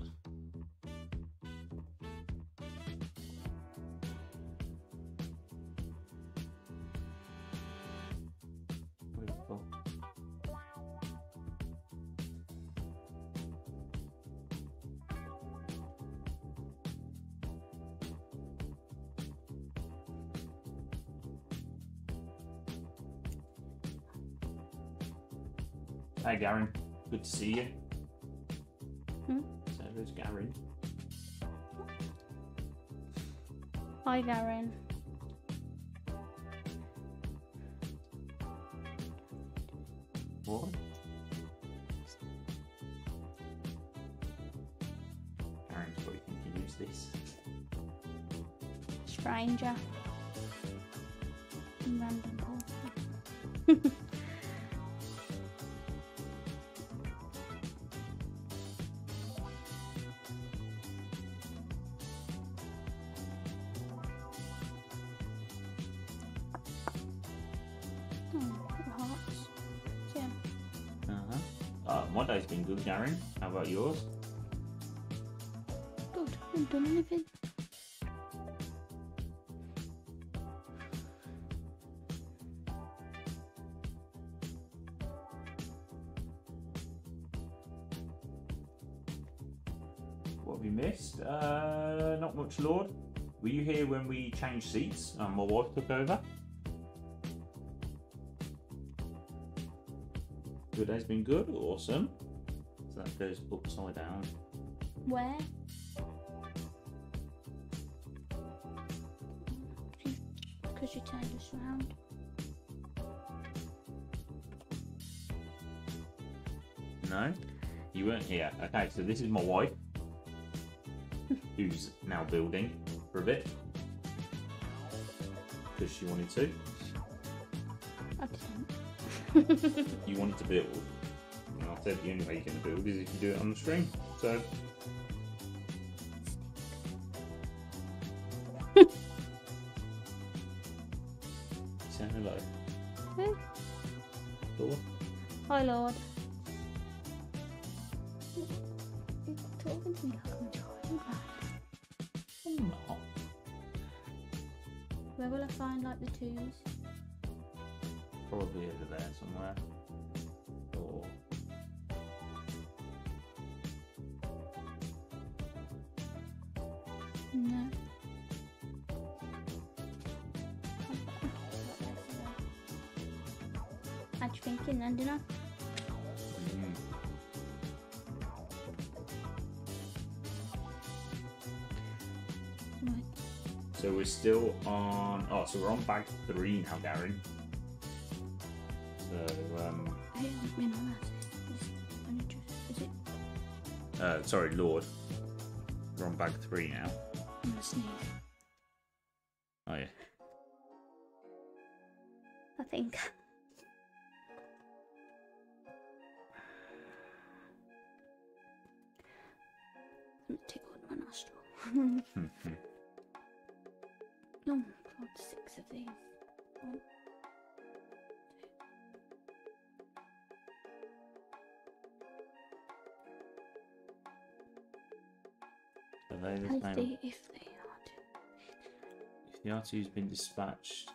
Hi, Garen. Good to see you. Hmm? So there's Garen. Hi, Garen. Day's been good, Garen. How about yours? Good. Haven't done anything. What have you missed? Uh, not much, Lord. Were you here when we changed seats and my wife took over? Your day's been good, awesome. That goes upside down. Where? Because you turned us around. No, you weren't here. Okay, so this is my wife, who's now building for a bit because she wanted to. I didn't. You wanted to build, said the only way you can build is if you do it on the stream. So. Say hello. Who? Lord. Hi, Lord. You're talking to me like I'm a child. right? I'm not. Where will I find like the twos? Had you thinking then, didn't I? Right. So we're still on. Oh, so we're on bag three now, Garen. So, um, I haven't been on that. Is, only just, is it? uh, sorry, Lord. We're on bag three now. I'm gonna sneeze. R2's been dispatched,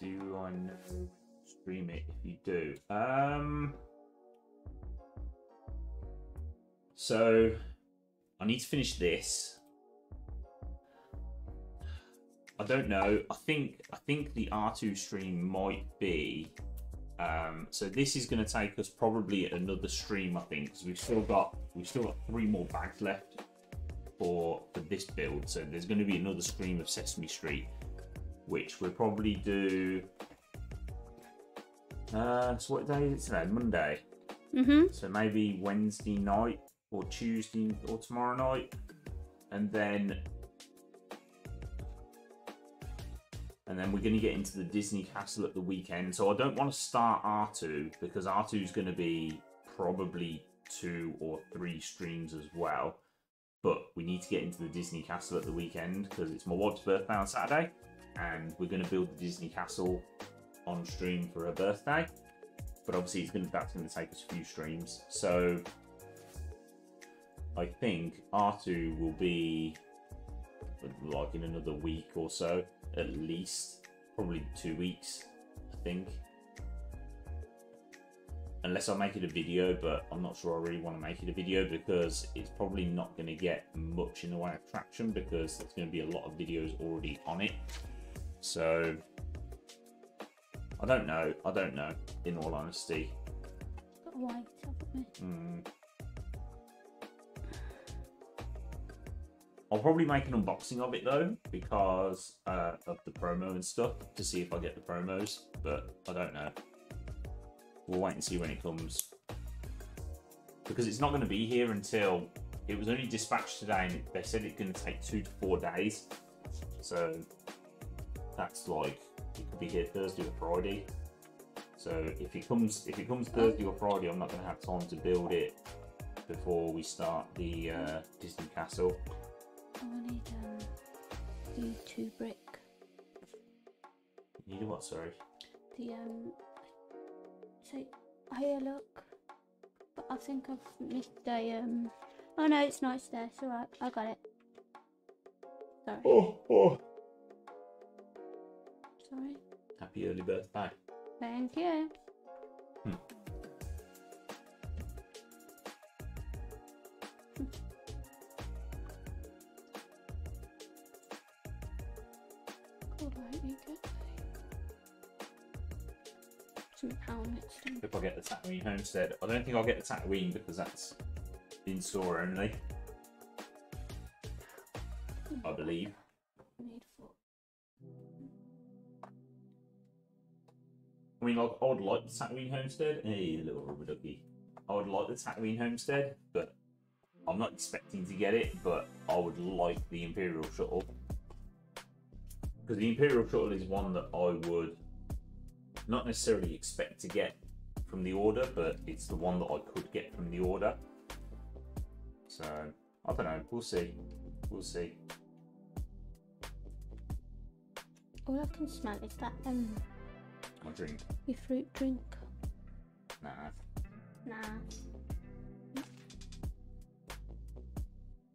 do I know stream it if you do? Um. So, I need to finish this. I don't know. I think I think the R2 stream might be. Um, so this is going to take us probably another stream, I think, because we've still got we've still got three more bags left for for this build. So there's going to be another stream of Sesame Street, which we'll probably do. Uh, so what day is it today? Monday. Mm-hmm. So maybe Wednesday night or Tuesday or tomorrow night, and then and then we're going to get into the Disney Castle at the weekend. So I don't want to start R2 because R2 is going to be probably two or three streams as well. But we need to get into the Disney Castle at the weekend because it's my wife's birthday on Saturday, and we're going to build the Disney Castle on stream for her birthday. But obviously, it's going to, that's going to take us a few streams. So I think R2 will be like in another week or so, at least. Probably two weeks, I think. Unless I make it a video, but I'm not sure I really want to make it a video because it's probably not going to get much in the way of traction because there's going to be a lot of videos already on it. So I don't know. I don't know. In all honesty, Got white, haven't? Mm. I'll probably make an unboxing of it though, because uh, of the promo and stuff, to see if I get the promos. But I don't know. We'll wait and see when it comes, because it's not going to be here until it was only dispatched today, and they said it's going to take two to four days. So that's like it could be here Thursday or Friday. So if it comes if it comes Thursday or Friday, I'm not going to have time to build it before we start the uh, Disney Castle. I need um, the two brick. You do what? Sorry. The um, say, here look. But I think I've missed a um. Oh no, it's nice there. It's alright. I got it. Sorry. Oh, oh. Sorry. Happy early birthday. Thank you. Hmm. Get the Tatooine Homestead, I don't think I'll get the Tatooine because that's in store only. I believe. I mean, like, I would like the Tatooine Homestead. Hey, little rubber ducky. I would like the Tatooine Homestead, but I'm not expecting to get it. But I would like the Imperial Shuttle because the Imperial Shuttle is one that I would not necessarily expect to get from the order, but it's the one that I could get from the order. So I don't know. We'll see. We'll see. All I can smell is that um My drink. your fruit drink. Nah. Nah.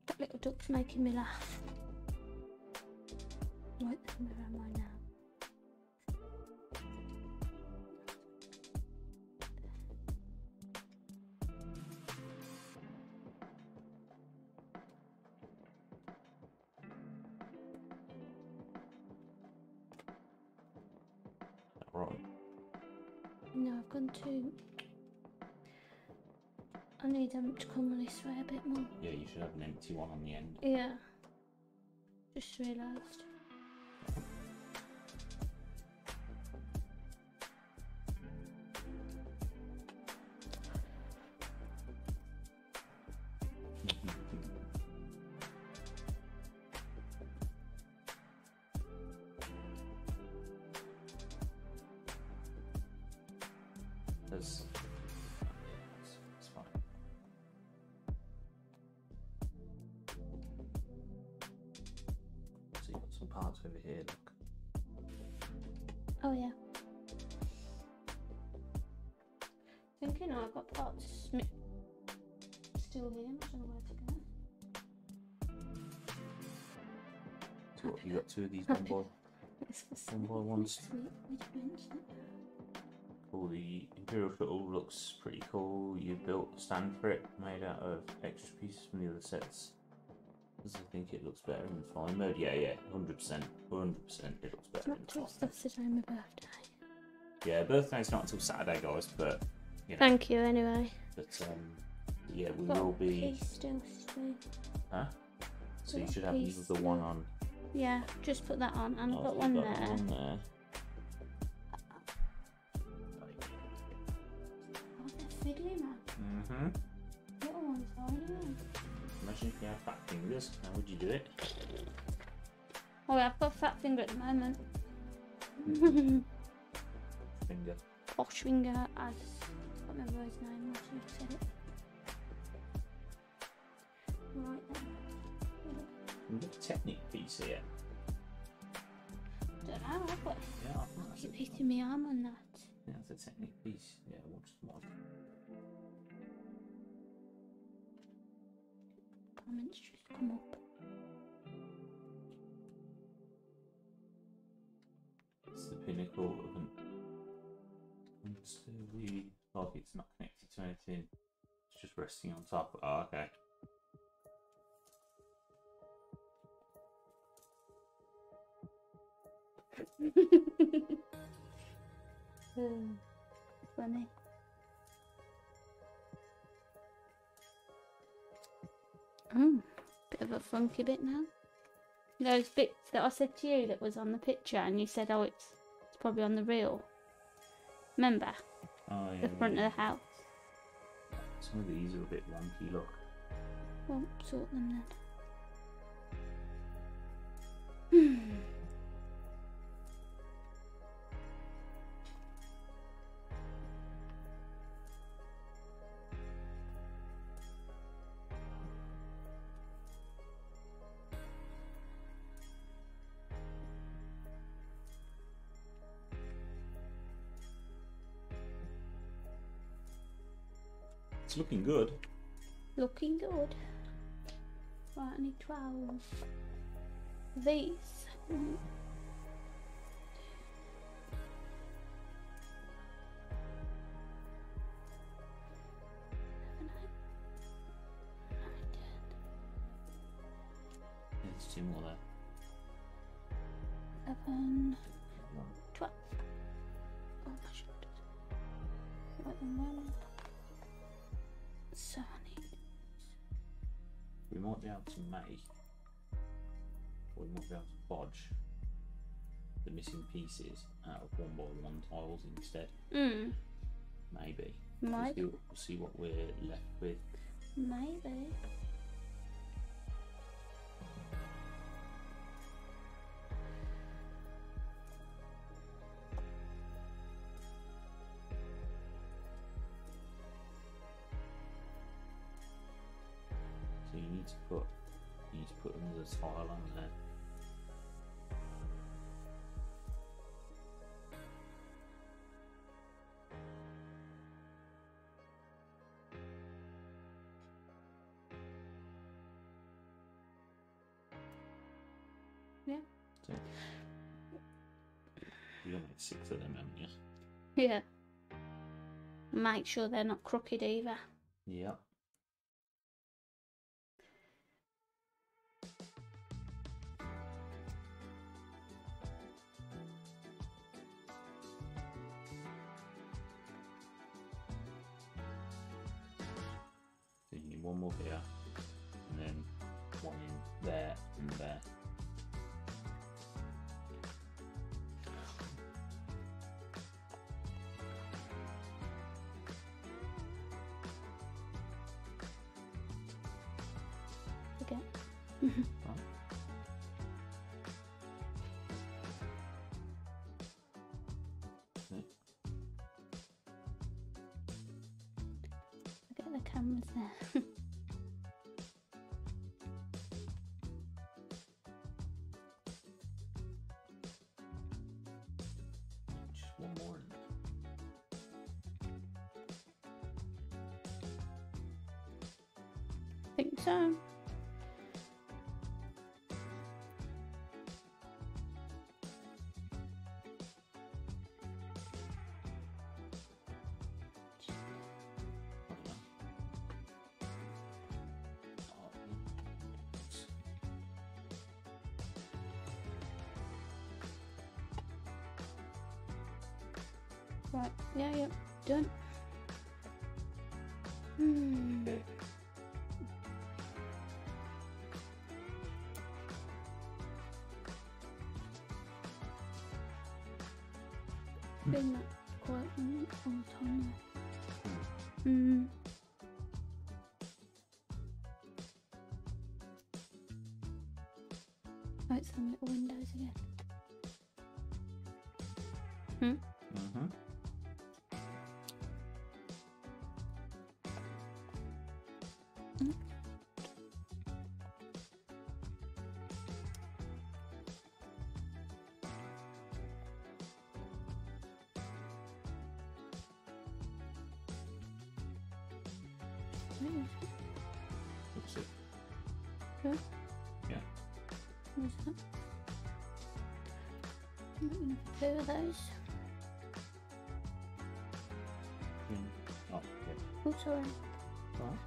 That little duck's making me laugh. Right, where am I now? No, I've gone too. I need them to come this way a bit more. Yeah, you should have an empty one on the end. Yeah. Just realised. Over here, look. Oh yeah. Thinking I've got parts still here. I don't know where to go. So what, you got two of these one by for one by ones. Cool, the Imperial Shuttle looks pretty cool. You built a stand for it, made out of extra pieces from the other sets. Does I think it looks better in fine mode? Yeah, yeah, 100%. 100% it looks better not till fine stuff today my birthday. Yeah, birthday's not until Saturday, guys, but, you know, Thank you anyway. but, um, yeah, we Got will be, still huh? So you should have the one on, Yeah, just put that on, and I've oh, got one the there. one there. They're fiddly, man. Mm-hmm. Little ones, tiny. Imagine if you had fat fingers, how would you do it? Oh, I've got a fat finger at the moment. Finger. Posh finger, as I can't remember his name. You said it. Right then. We've got a Technic piece here. Don't know. Got. Yeah, I I keep hitting my arm on that. Yeah, it's a Technic piece. Yeah, what's what? Comments just come up. The pinnacle of an unsteady, like it's not connected to anything. It's just resting on top. Oh, okay. Funny. Oh, bit of a funky bit now. Those bits that I said to you that was on the picture, and you said, "Oh, it's probably on the reel." Remember Oh, yeah. the front yeah. of the house? Some of these are a bit wonky. Look. Won't sort them then. looking good. Looking good. Right, I need 12. These. Mm. To make, we might be able to bodge the missing pieces out of one by one tiles instead. Mm, Maybe. might, See, see what we're left with. maybe. You got like six of them, haven't you? Yeah. Make sure they're not crooked either. Yep. Some little windows again. Two of those. Mm. Oh, okay. Oh, sorry. Alright.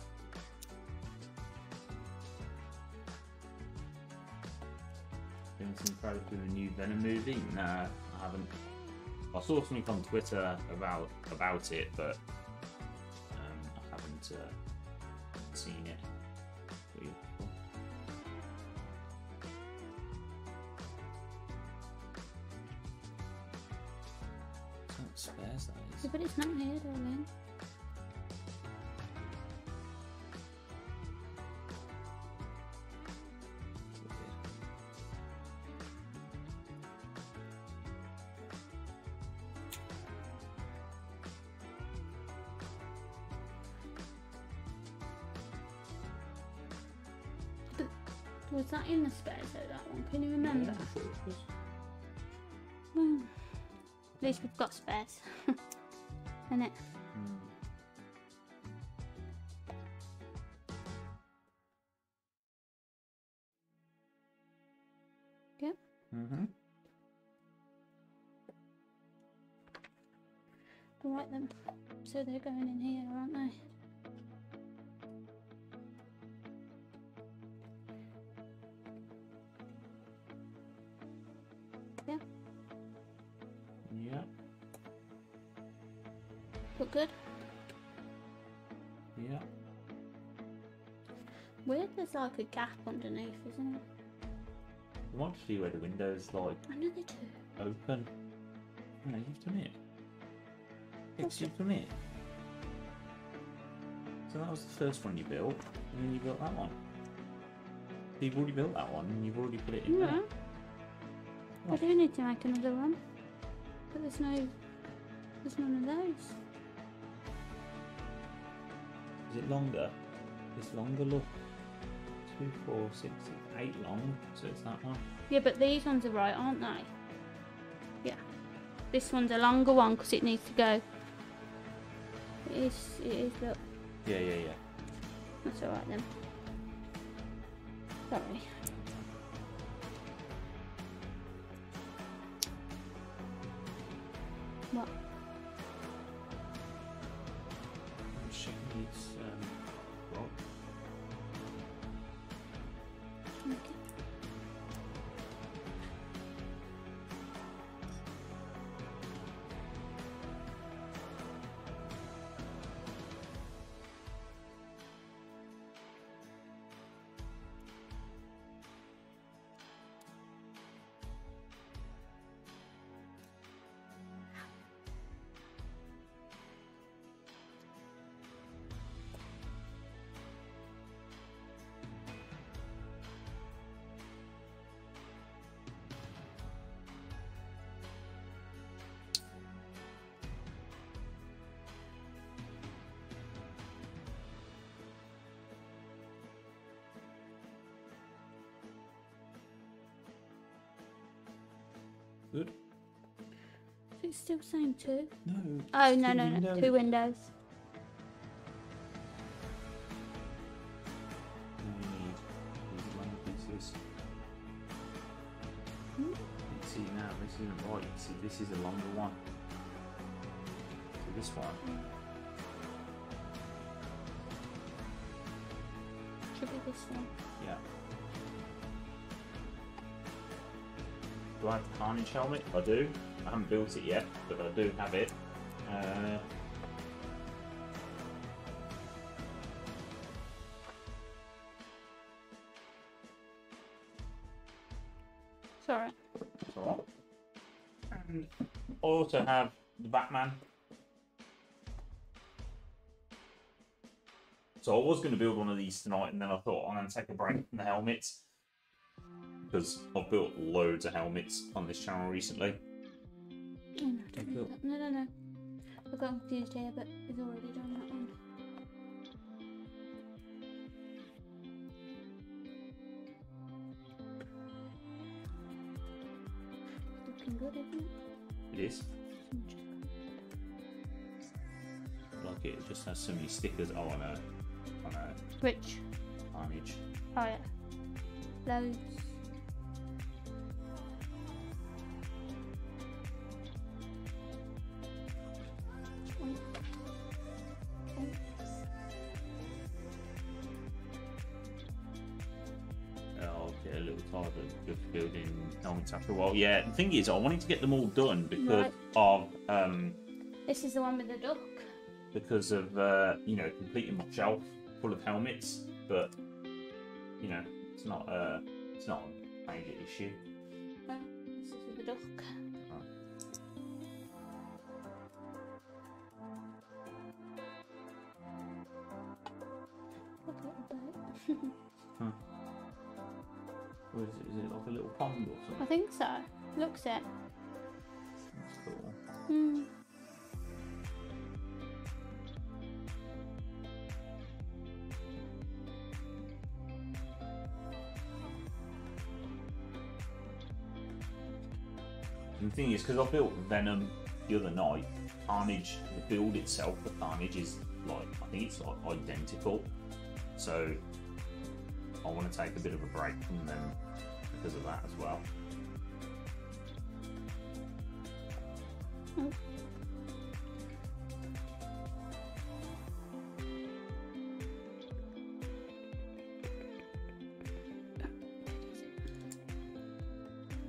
Doing some of doing a new Venom movie? Nah, I haven't. I saw something on Twitter about about it, but um, I haven't uh, seen it. What are It's not spares, that Yeah, but it's not here, darling. Was that in the spares though, that one? Can you remember? Yeah, least we've got spares. Isn't it? Hmm. Yep. Mm-hmm. Right then. So they're going in here. Good. Yeah. Weird there's like a gap underneath, isn't it? I want to see where the windows like Another two. open. Oh, no, you've done it. Yes, you've done it. So that was the first one you built, and then you built that one. You've already built that one, and you've already put it in there. Oh. I do need to make another one. But there's no there's none of those. Is it longer? It's longer, look. Two, four, six, six, eight long, so it's that one. Yeah, but these ones are right, aren't they? Yeah. This one's a longer one because it needs to go. It is, it is, look. Yeah, yeah, yeah. That's alright then. Sorry. What? Is it still saying two? No. Oh, no, two no, no. windows. Two windows. You need these long pieces. Hmm? You can see now, this isn't right. You can see this is a longer one. So this one. Should be this one. Yeah. Do I have the Carnage helmet? I do. I haven't built it yet, but I do have it. Uh, Sorry. it's alright. And also have the Batman. So I was going to build one of these tonight, and then I thought I'm going to take a break from the helmets because I've built loads of helmets on this channel recently. Oh, no, don't Cool. do that. no, no. I got confused here, but we've already done that one. Looking good, isn't it? It is. Like it, it just has so many stickers. Oh, I know. I know. Which? Carnage. Oh yeah. Loads. Helmets after a while. Yeah, the thing is, I wanted to get them all done because Right. of um, This is the one with the duck. because of uh, you know completing my shelf full of helmets, but you know it's not uh, it's not a major issue. This is with the duck. I think so. Looks it. That's cool. Hmm. And the thing is, because I built Venom the other night, Carnage, the build itself for Carnage is like, I think it's like identical. So I want to take a bit of a break from them because of that as well.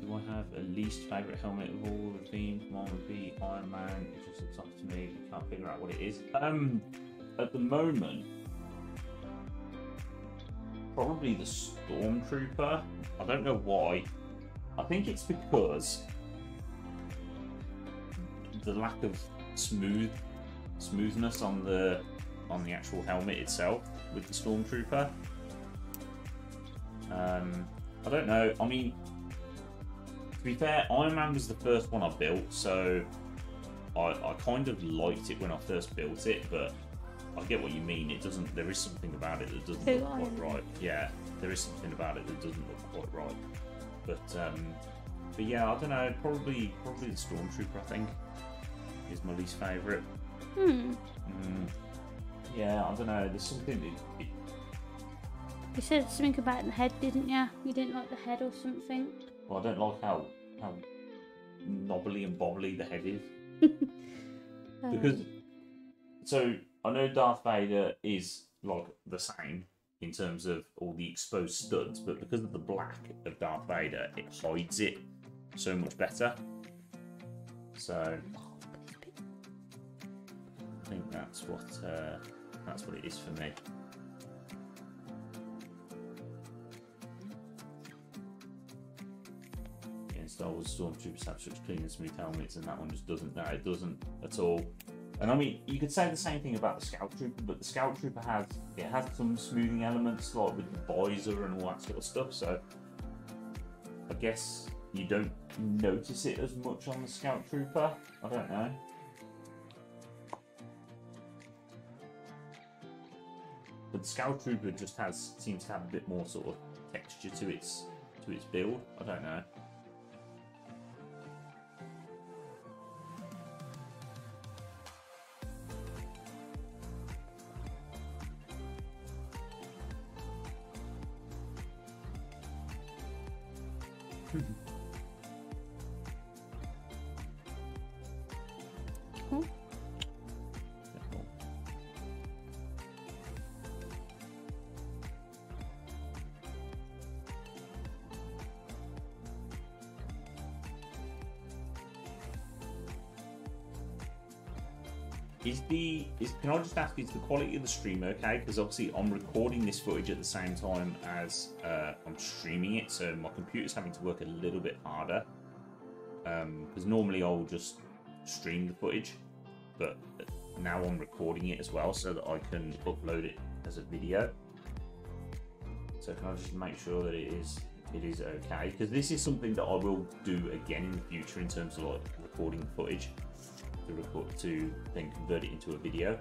Do I have a least favourite helmet of all the themes? Mine would be Iron Man. It just looks like to me. You can't figure out what it is. Um, at the moment, probably the Stormtrooper. I don't know why. I think it's because the lack of smooth smoothness on the on the actual helmet itself with the Stormtrooper. Um, I don't know. I mean, to be fair, Iron Man was the first one I built, so I, I kind of liked it when I first built it, but I get what you mean. It doesn't. There is something about it that doesn't Who, look quite right. Yeah, there is something about it that doesn't look quite right. But um, but yeah, I don't know. Probably probably the Stormtrooper. I think is my least favourite. Hmm. Mm, yeah, I don't know. There's something. It, it, You said something about the head, didn't you? You didn't like the head or something. well, I don't like how how knobbly and bobbly the head is. Um, because so I know Darth Vader is like the same in terms of all the exposed studs, but because of the black of Darth Vader, it hides it so much better. So I think that's what uh, that's what it is for me. in Star Wars Stormtroopers have such clean and smooth helmets, and that one just doesn't. No, it doesn't at all. And I mean, you could say the same thing about the Scout Trooper, but the Scout Trooper has it has some smoothing elements, like with the visor and all that sort of stuff. So I guess you don't notice it as much on the Scout Trooper. I don't know. But the Scout Trooper just has seems to have a bit more sort of texture to its to its build. I don't know. Just ask is the quality of the stream okay? Because obviously I'm recording this footage at the same time as uh, I'm streaming it, so my computer's having to work a little bit harder. Because normally I'll just stream the footage, but now I'm recording it as well so that I can upload it as a video. So can I just make sure that it is it is okay? Because this is something that I will do again in the future in terms of like recording footage to record to then convert it into a video.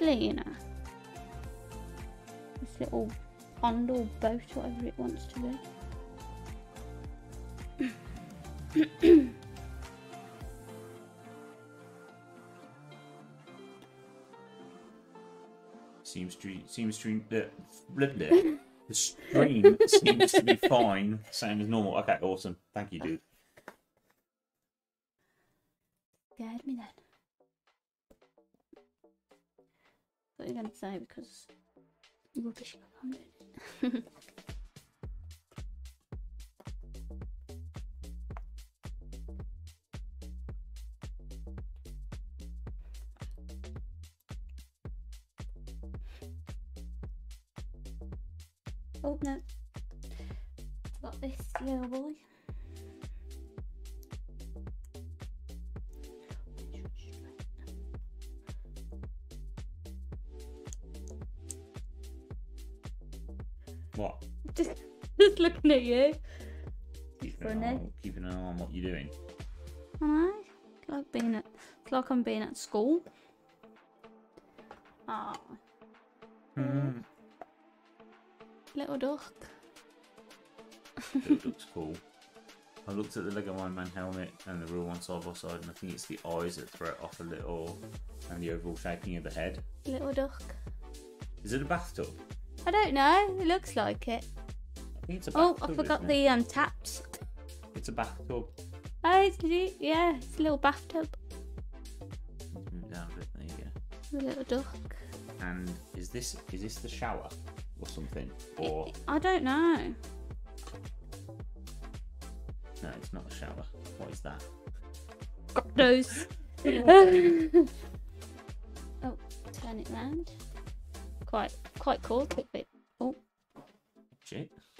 It is you know. This little pond or boat, whatever it wants to be. Seems stream seems stream uh, the stream seems to be fine, same as normal. Okay, awesome. Thank you, dude. Going to say because rubbish I'm doing it. Oh no. Got this little boy. At you. Keeping an, keeping an eye on what you're doing. It's like being at it's like I'm being at school. Ah, Mm. little duck. It looks cool. I looked at the Lego Iron Man helmet and the real one side by side, and I think it's the eyes that throw it off a little, and the overall shaping of the head. Little duck. Is it a bathtub? I don't know. It looks like it. It's a Oh. I forgot the um taps. It's a bathtub. Oh, it's. Yeah, it's a little bathtub. Let's down a bit. There you go. The little duck. And is this is this the shower or something? Or I don't know. no, it's not a shower. What is that? God knows. oh, turn it round. Quite, quite cool.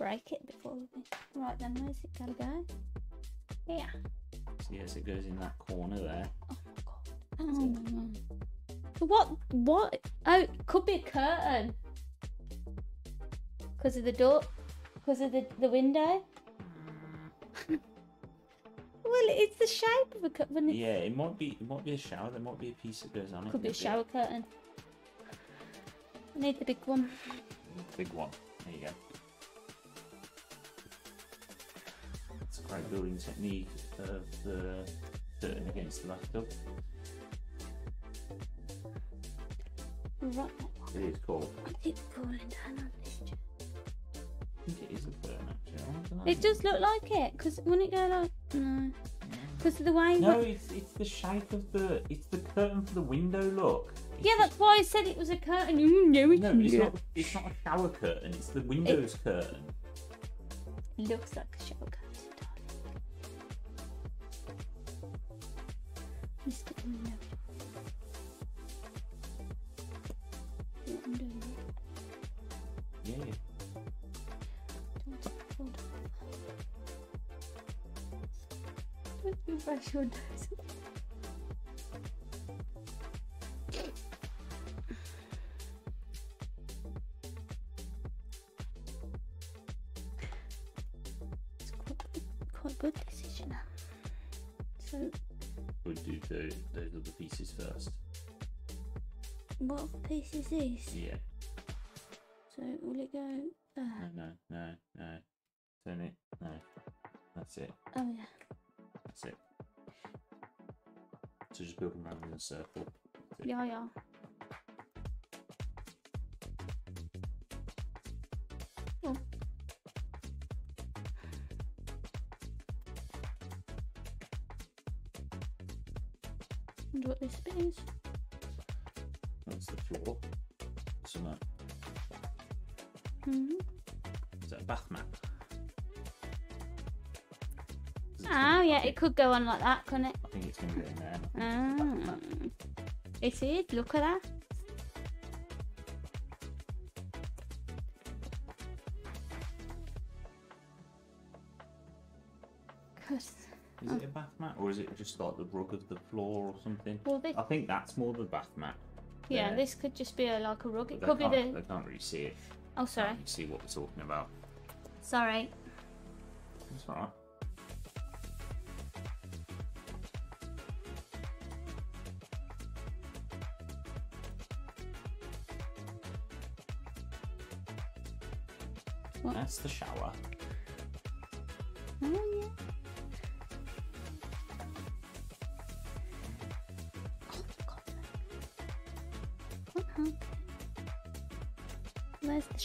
Break it before we. Right then, where's it gotta go? Yeah. So yes, it goes in that corner there. Oh my god. Oh my god. What? What? Oh, it could be a curtain. Because of the door. Because of the, the window. well, it's the shape of a curtain. Yeah, it might be. It might be a shower. There might be a piece that goes on it. Could be a shower curtain. I need the big one. Big one. There you go. It's a great building technique of the curtain against the bathtub. Right. It is cool. I keep falling down on this. chair. I think it is a curtain actually. I don't know. It does look like it. Because when it go like. No. Because of the way. No, it's it's the shape of the it's the curtain for the window. Look. It's Yeah, that's why I said it was a curtain. You know it. No, it's not. It's not a shower curtain. It's the windows curtain. It Looks like a shower curtain, Yeah. Don't. Don't you brush your. This? Yeah. So, will it go No, there? no, no, no. Turn it. No. That's it. Oh, yeah. That's it. So just build them around in a circle. Yeah, yeah. Oh. Wonder what this bit is. That's the floor. So no, hmm is that a bath mat? Oh, yeah, it could go on like that, couldn't it? I think it's going to go in there. and it's a bath mat. Ah. It is, look at that. Is it a bath mat or is it just like the rug of the floor or something? well, I think that's more the bath mat. Yeah, there. this could just be a, like a rug. It could be the. They can't really see it. Oh, sorry. Can't really see what we're talking about. Sorry. That's alright.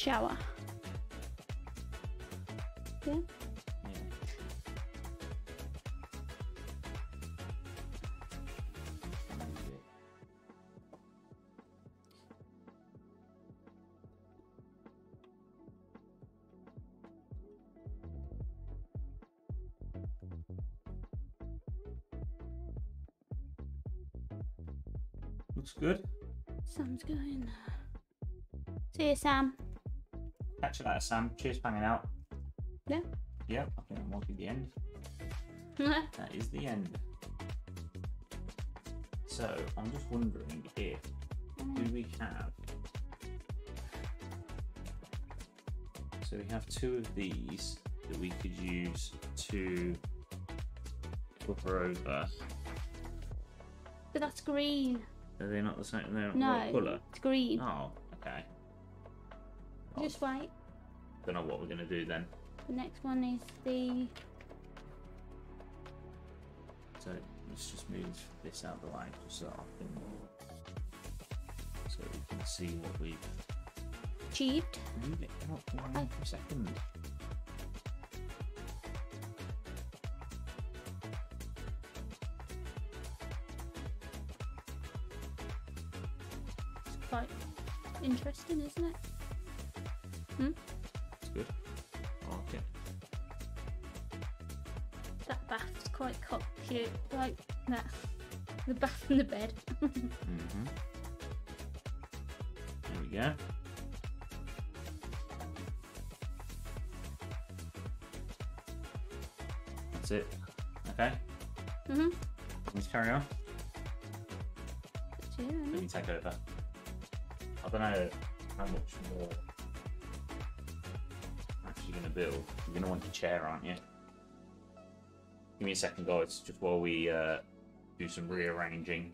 Shower? Yeah. Yeah. Looks good. Sam's going. See you, Sam. Catch you later, Sam. Cheers for hanging out. Yeah. Yep, I think that might be the end. That is the end. So, I'm just wondering if mm. do we have So we have two of these that we could use to cover over. But that's green. Are they not the same? They're not No, the colour. it's green. Oh, okay. Just wait. Don't know what we're gonna do then. The next one is the. So let's just move this out of the way just so I can, so we can see what we've Achieved. Move it out for one second. The the bed. Mm-hmm. There we go. That's it. Okay, mhm. let's carry on. Let me take over. I don't know how much more I'm actually going to build. You're going to want your chair, aren't you? Give me a second, guys, just while we uh, do some rearranging.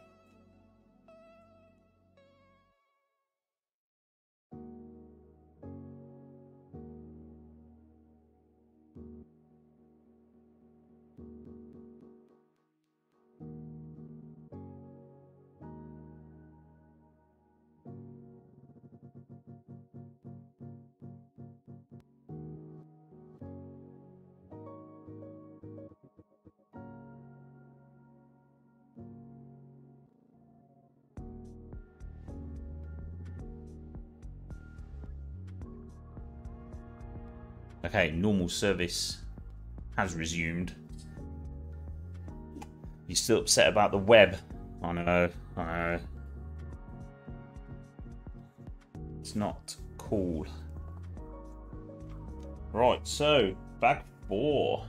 Okay, normal service has resumed. You still upset about the web? I know, I know. It's not cool. Right, so back four.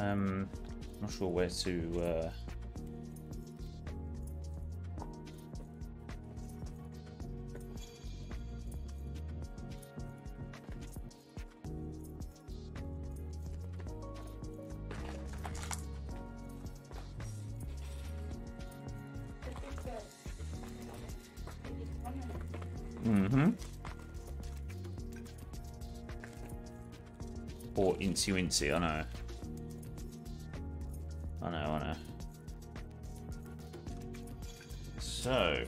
Um, not sure where to. Uh, Or Incy Wincy, I know. I know, I know. So.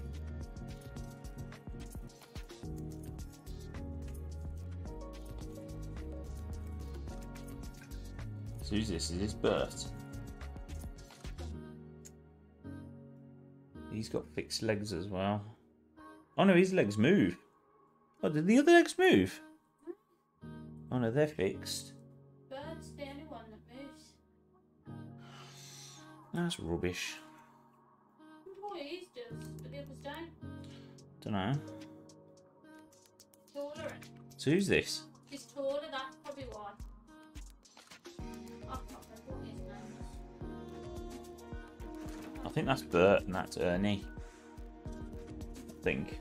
So who's this? Is this Bert? He's got fixed legs as well. Oh no, his legs move. Oh, did the other legs move? Oh no, they're fixed. That's rubbish. But the don't. Know. So who's this? Taller, that's probably why. I think that's Bert and that's Ernie. I think.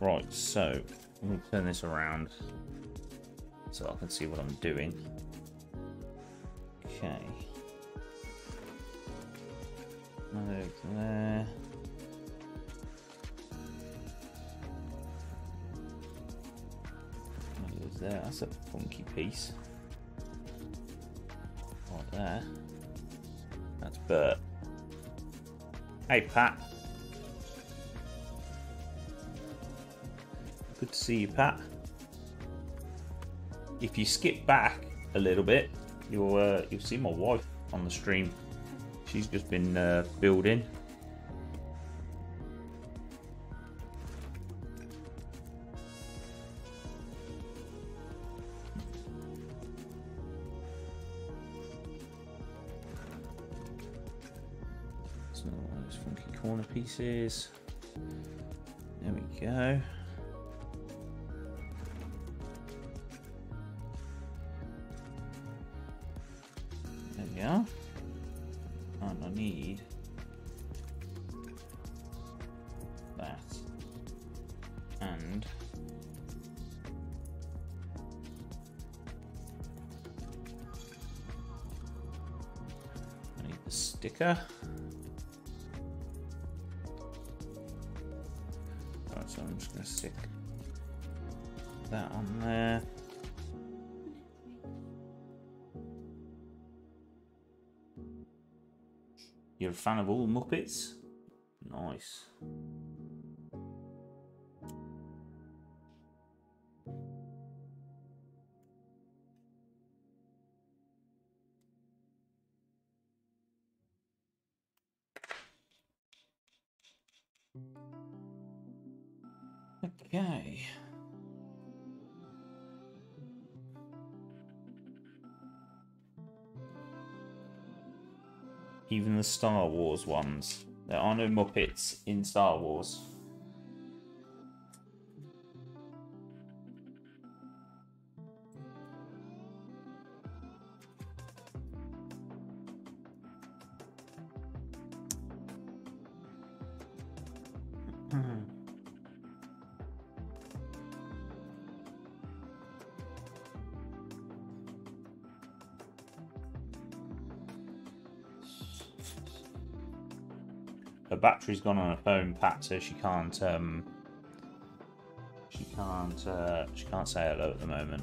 Right, so let me turn this around so I can see what I'm doing. Okay. Over there. There? That's a funky piece. Right there. That's Bert. Hey, Pat. Good to see you, Pat. If you skip back a little bit, you'll uh, you'll see my wife on the stream. She's just been uh, building. It's of those funky corner pieces. There we go. Sticker. So I'm just going to stick that on there. You're a fan of all Muppets? Nice. Star Wars ones. There are no Muppets in Star Wars. Battery's gone on her phone, Pat, so she can't um she can't uh she can't say hello at the moment.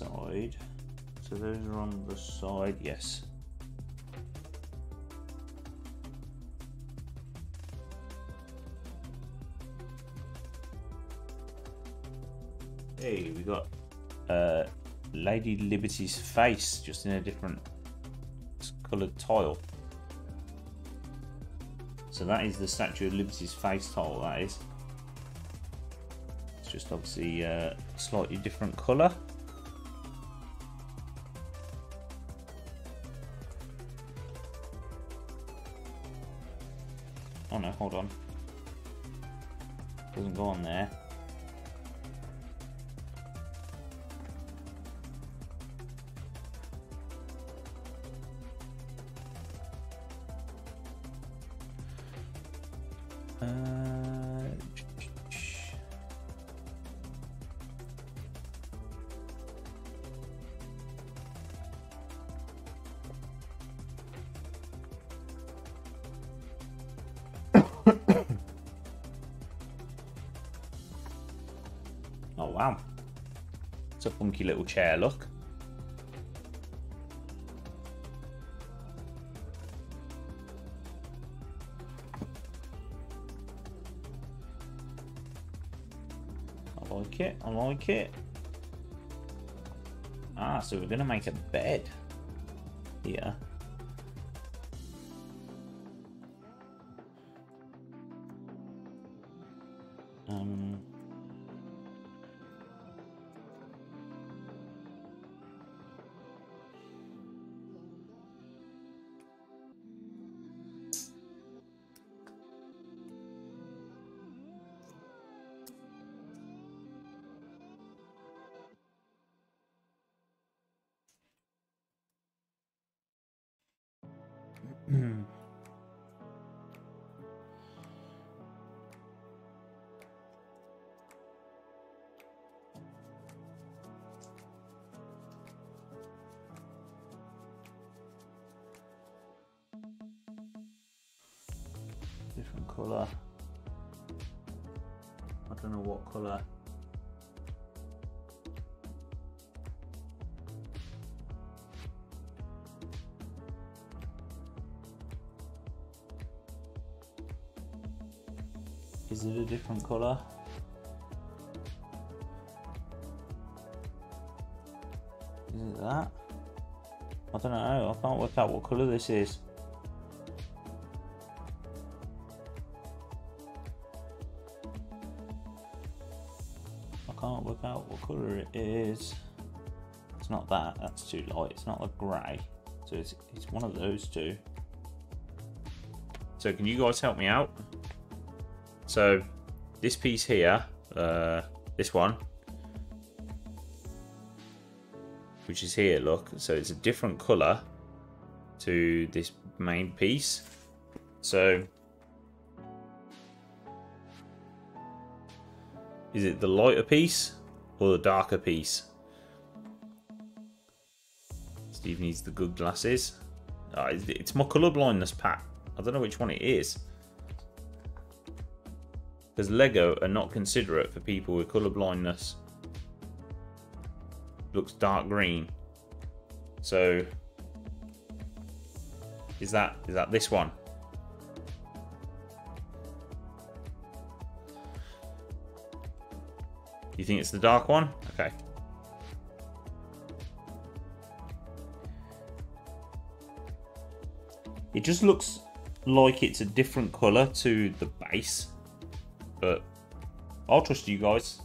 Inside. So those are on the side, yes. Hey, we got uh, Lady Liberty's face just in a different coloured tile. So that is the Statue of Liberty's face tile, that is. It's just obviously uh, slightly different colour. Little chair, look. I like it, I like it. Ah, so we're gonna make a bed here. Is it a different colour? Is it that? I don't know. I can't work out what colour this is. I can't work out what colour it is. It's not that. That's too light. It's not a grey. So it's, it's one of those two. So can you guys help me out? So this piece here, uh, this one, which is here, look. So it's a different colour to this main piece. So is it the lighter piece or the darker piece? Steve needs the good glasses. Oh, it's my colour blindness, Pat. I don't know which one it is. Because Lego are not considerate for people with colour blindness. Looks dark green. So is that is that this one? You think it's the dark one? Okay. It just looks like it's a different colour to the base. But I'll trust you guys.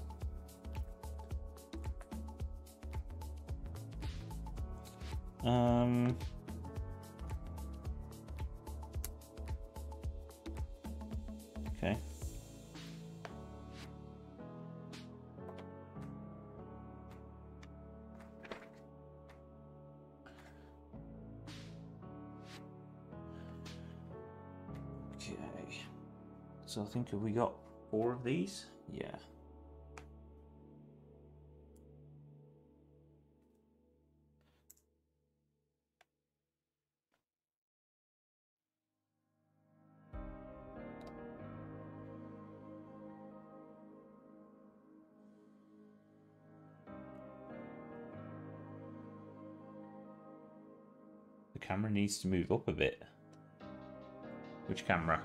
Um... Okay. Okay. So I think we got four of these? Yeah. The camera needs to move up a bit. Which camera?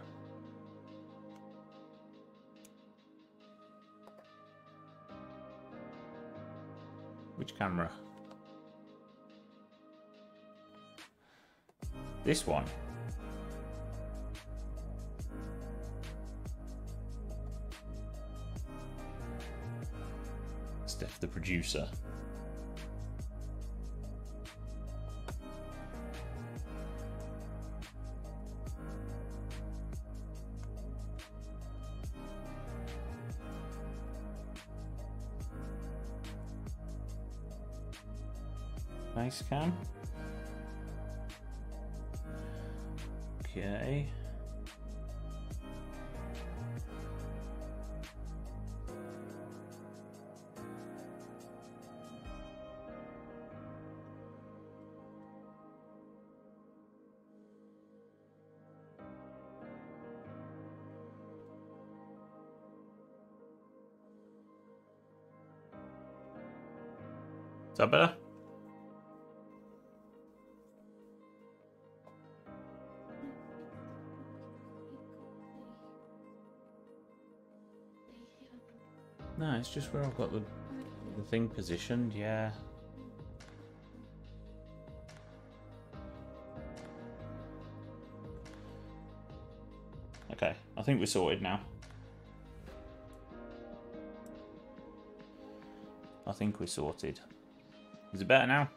Which camera? This one. Steph the producer. Cam. Okay. Is that better? Just where I've got the, the thing positioned, yeah. Okay, I think we're sorted now. I think we're sorted. Is it better now?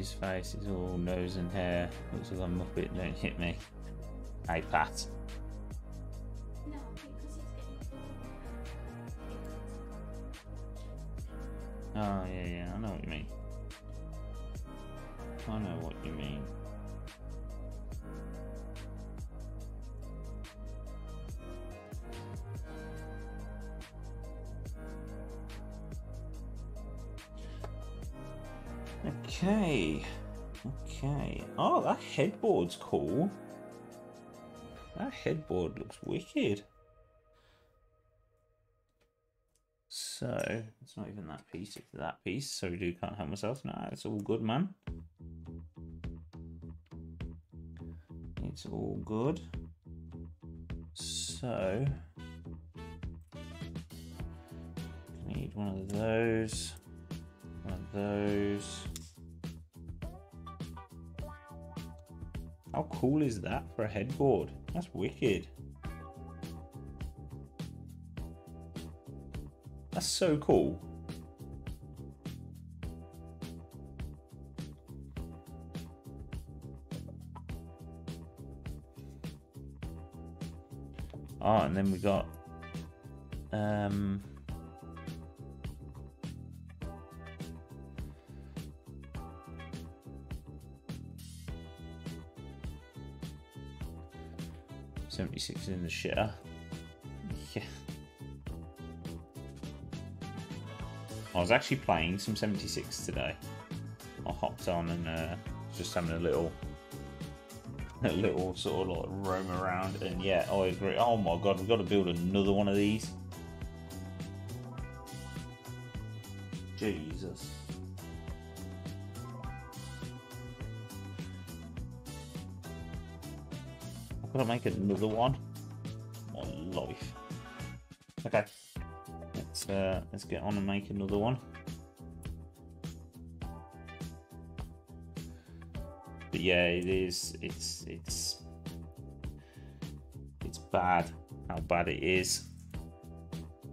His face, it's all nose and hair. Looks like a muppet, don't hit me. Hey Pat. Headboard's cool. That headboard looks wicked. So, it's not even that piece, it's that piece. So, we do can't help myself. No, it's all good, man. It's all good. So, need one of those, one of those. How cool is that for a headboard? That's wicked. That's so cool. Oh, and then we got um in the shitter. Yeah. I was actually playing some 76 today. I hopped on and uh, just having a little, a little sort of like roam around. And yeah, I agree. Oh my god, we've got to build another one of these. Jesus. I've got to make another one. Let's get on and make another one. But yeah, it is. It's it's it's bad. How bad it is.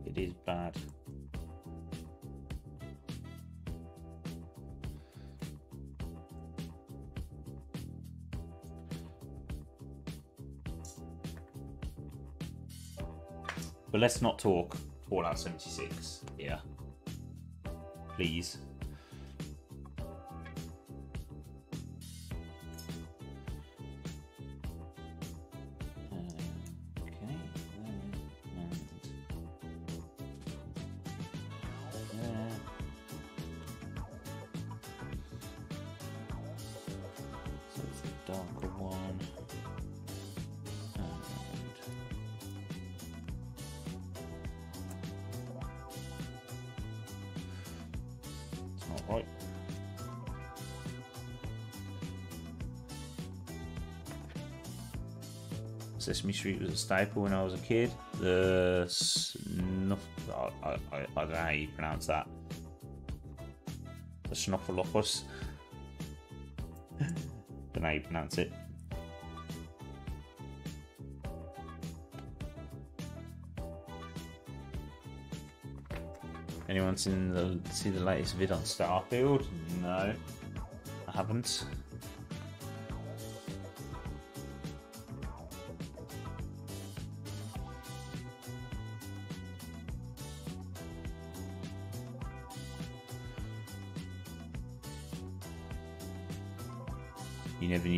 It is bad. But let's not talk Fallout 76 Yeah. Please. Street was a staple when I was a kid. The snuff, I, I, I don't know how you pronounce that. The Snuffleupagus. don't know how you pronounce it. Anyone seen the see the latest vid on Starfield? No, I haven't.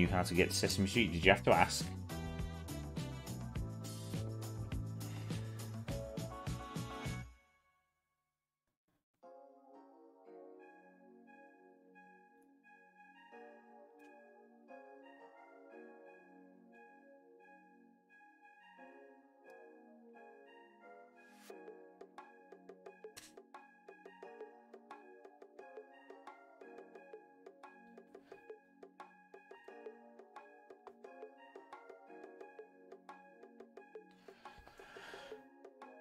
How to get to Sesame Street. Did you have to ask?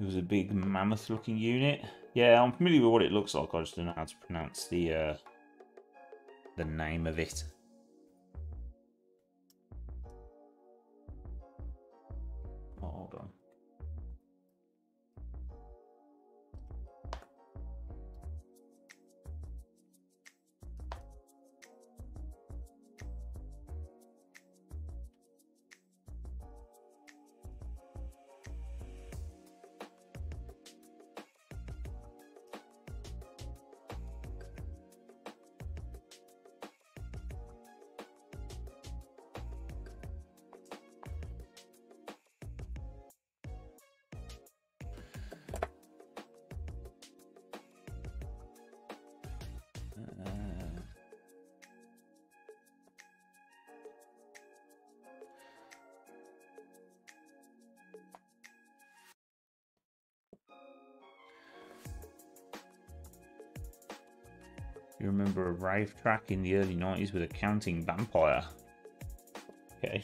It was a big mammoth looking unit. Yeah, I'm familiar with what it looks like. I just don't know how to pronounce the uh, the name of it. Rave track in the early 90s with a counting vampire? Okay.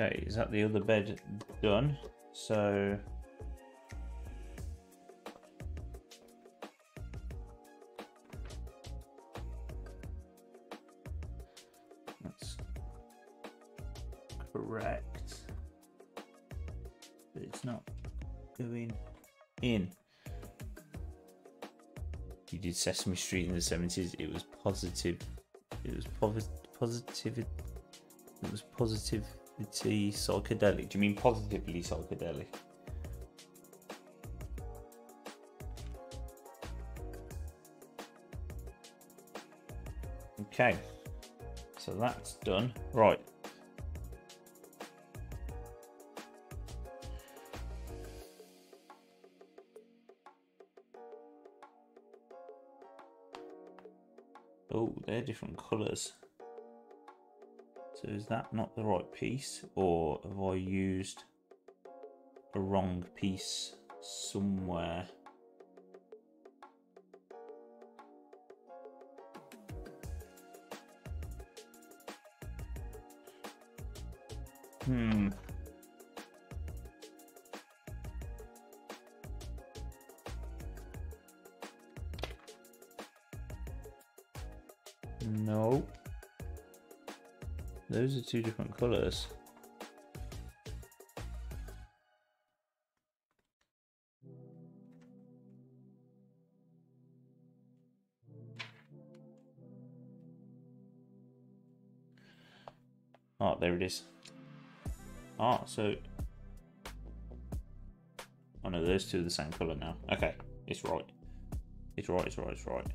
Okay, is that the other bed done? So Sesame Street in the 70s. It was positive. It was posi- positive. It was positivity psychedelic. Do you mean positively psychedelic? Okay, so that's done. Right. Different colours. So is that not the right piece, or have I used a wrong piece somewhere? Hmm. Are two different colours. Oh, there it is. Ah, so... Oh no, those two are the same colour now. Okay, it's right. It's right, it's right, it's right.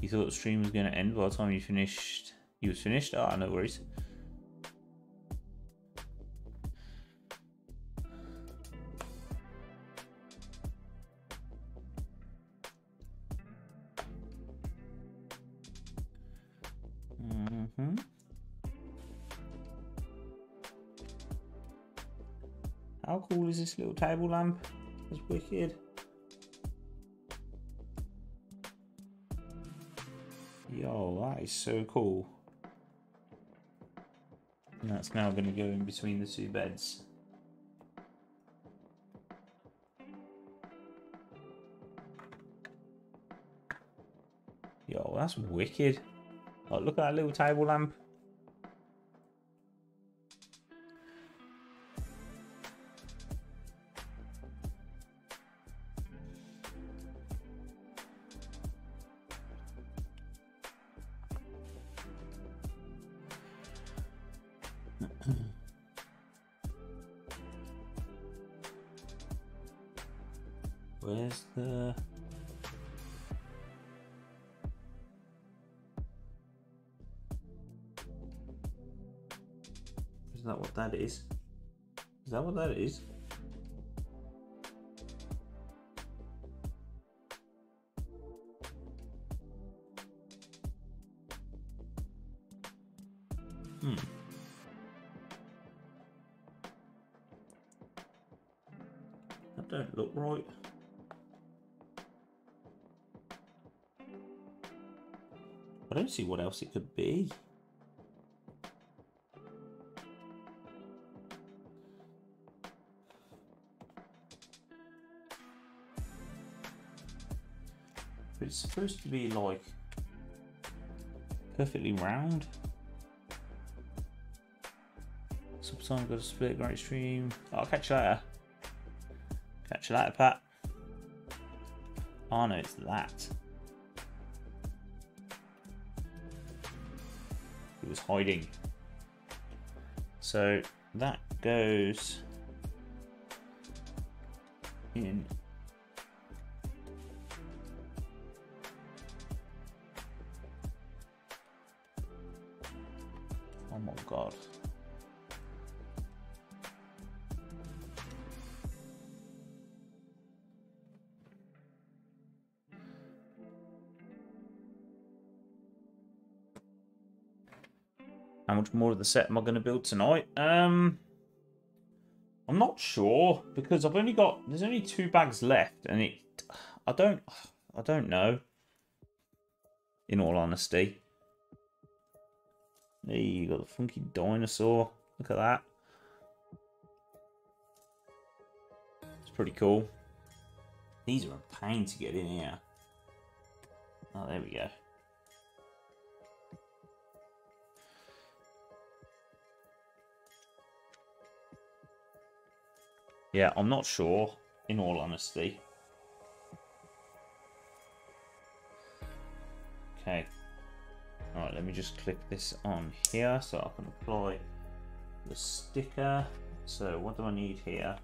You thought the stream was going to end by the time you finished? You was finished? Ah, no worries. hmm How cool is this little table lamp? It's wicked. That is so cool. And that's now going to go in between the two beds. Yo, that's wicked. Oh, look at that little table lamp. See what else it could be. But it's supposed to be like perfectly round. Subsonic got a split, great stream. I'll catch you later. Catch you later, Pat. Oh no, it's that. Hiding. So that goes in much more of the set am I going to build tonight? Um, I'm not sure because I've only got there's only two bags left, and it I don't I don't know. In all honesty, hey, you got the funky dinosaur. Look at that. It's pretty cool. These are a pain to get in here. Oh, there we go. Yeah, I'm not sure, in all honesty. Okay. Alright, let me just click this on here so I can apply the sticker. So what do I need here?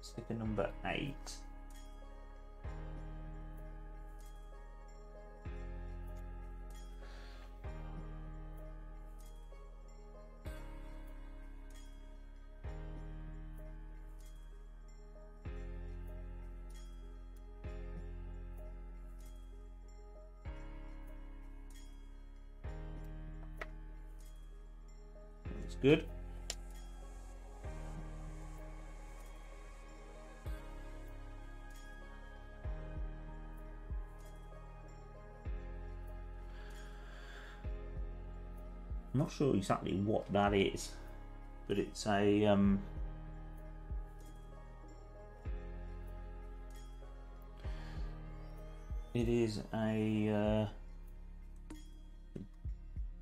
Sticker number 8. Not sure exactly what that is, but it's a um, it is a uh,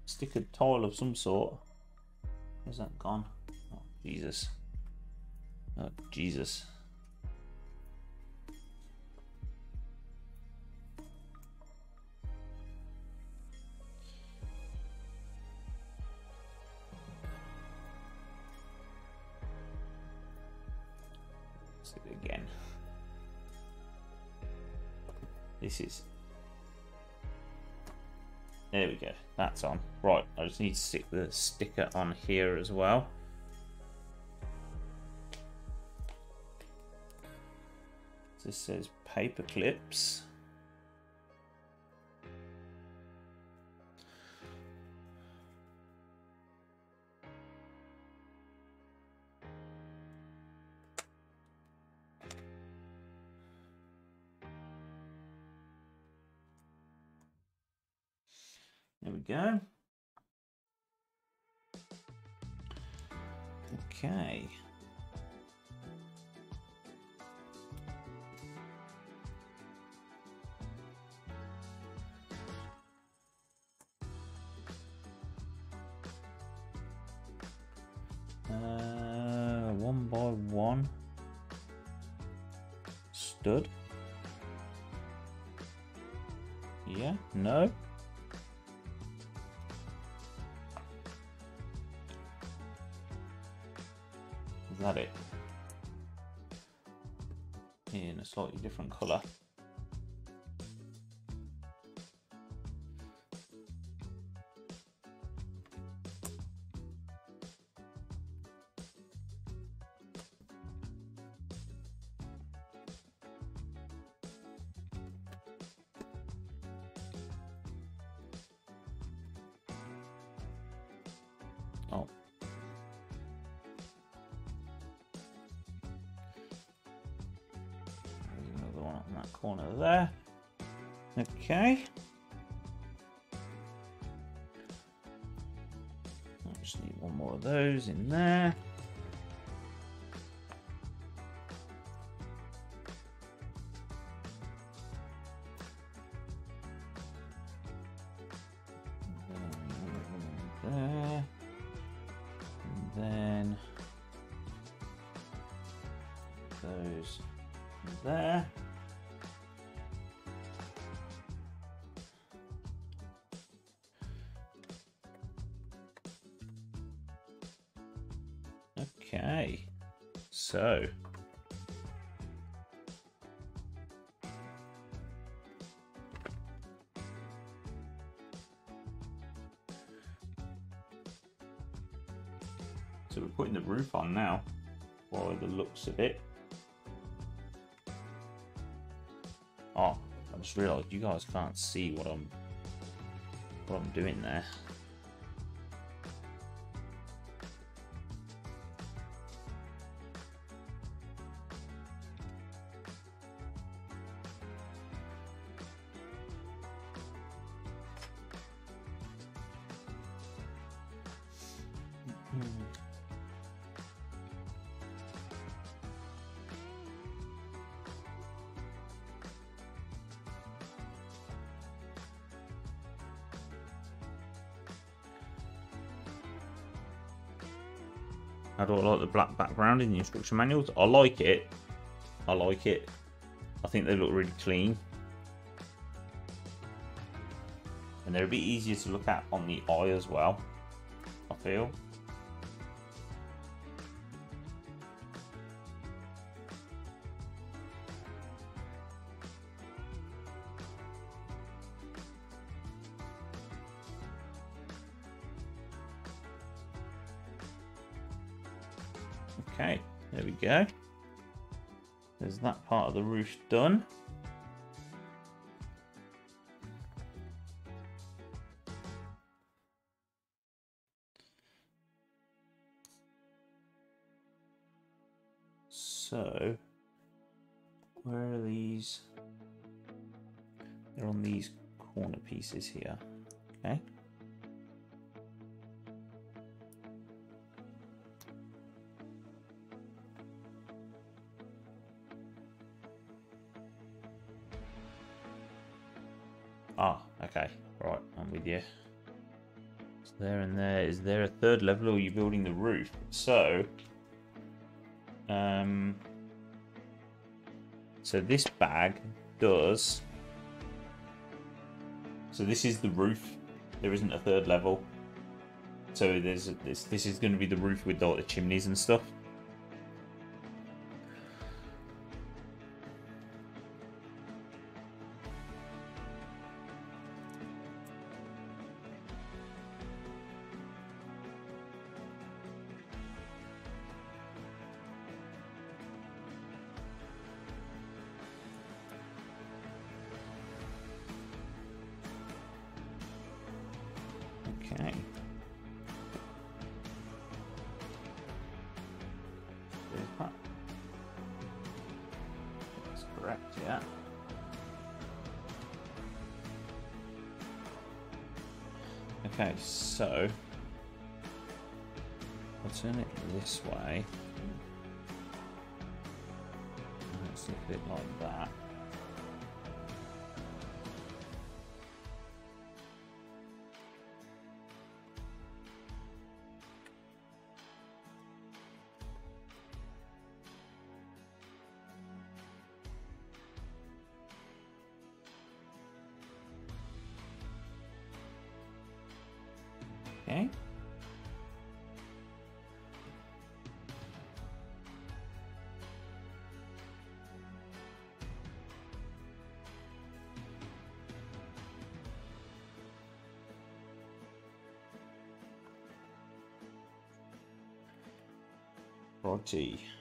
stickered tile of some sort. Where's that gone? Oh, Jesus. Oh, Jesus. Need to stick the sticker on here as well. This says paper clips. Okay. I just need one more of those in there. So so we're putting the roof on now, by the looks of it. Oh, I just realised you guys can't see what I'm what I'm doing there. Black background in the instruction manuals? I like it. I like it. I think they look really clean. And they're a bit easier to look at on the eye as well, I feel. Done. Level or you're you building the roof? So, um, so this bag does. So this is the roof. There isn't a third level. So there's this. This is going to be the roof with all the chimneys and stuff. Correct, yeah. Okay, so I'll turn it this way. Let's look like that. Righty.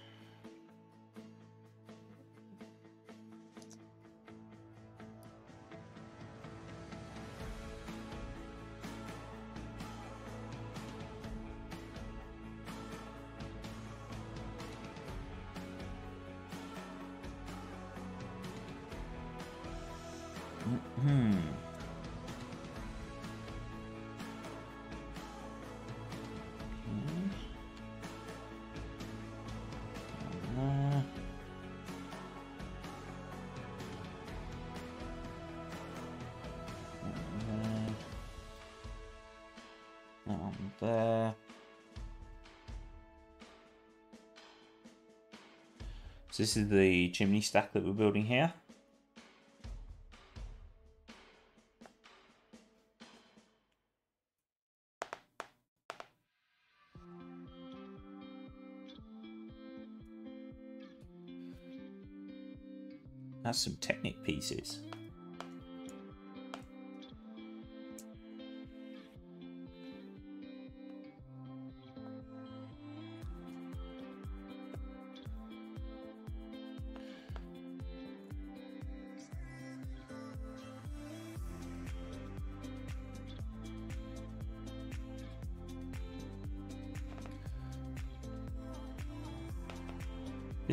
So this is the chimney stack that we're building here.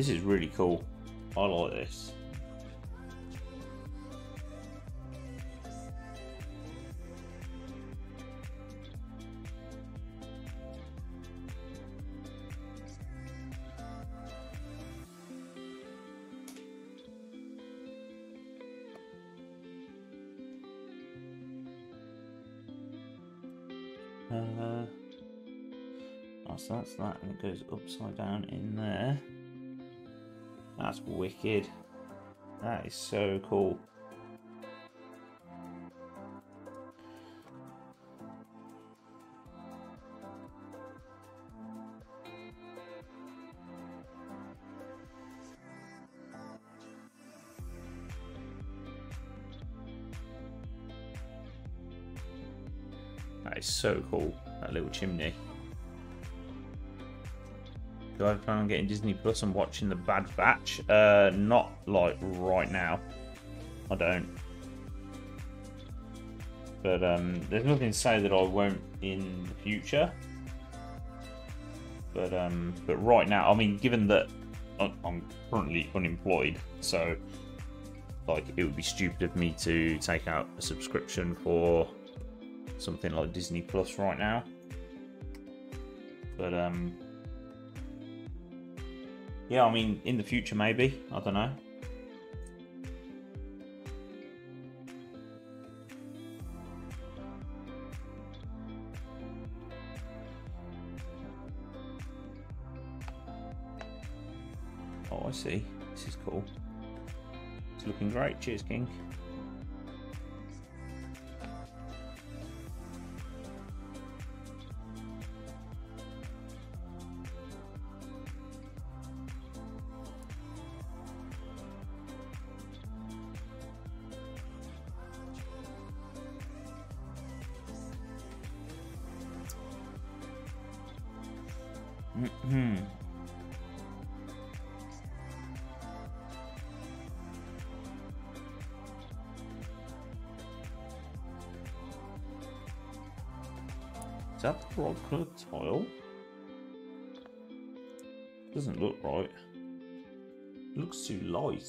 Is really cool. I like this. Uh, I so that's that, and it goes upside down in there. That's wicked. That is so cool. That is so cool, that little chimney. I plan on getting Disney Plus and watching The Bad Batch? Uh, not like right now. I don't. But um, there's nothing to say that I won't in the future. But um, but right now, I mean, given that I'm currently unemployed, so like it would be stupid of me to take out a subscription for something like Disney Plus right now. But um, yeah, I mean, in the future maybe. I don't know. Oh, I see. This is cool. It's looking great. Cheers, King. Doesn't look right. looks too light.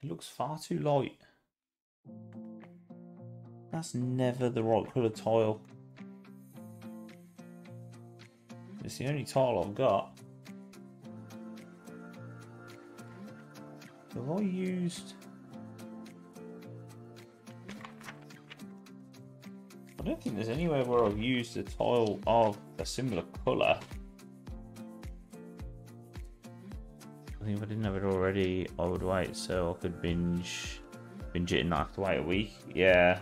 It looks far too light. That's never the right colour tile. It's the only tile I've got. Have I used... think there's anywhere where I've used a tile of a similar colour. I think if I didn't have it already, I would wait so I could binge binge it and not have to wait a week. Yeah.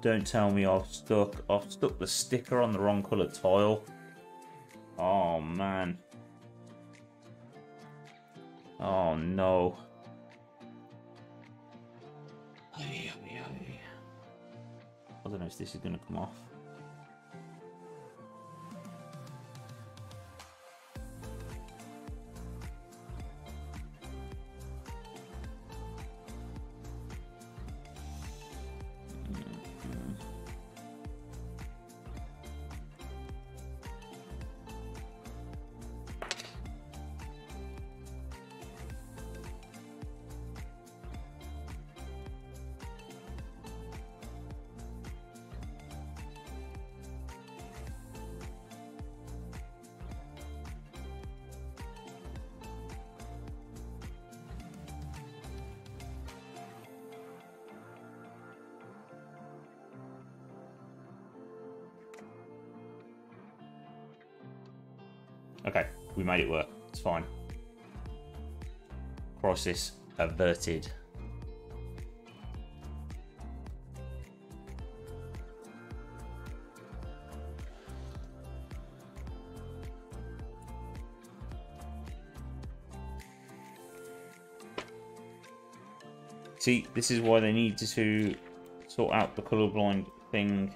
Don't tell me I've stuck I've stuck the sticker on the wrong colour tile. Oh man. Oh no. I don't know if this is gonna come off. Made it work. It's fine. Crisis averted. See, this is why they need to sort out the colorblind thing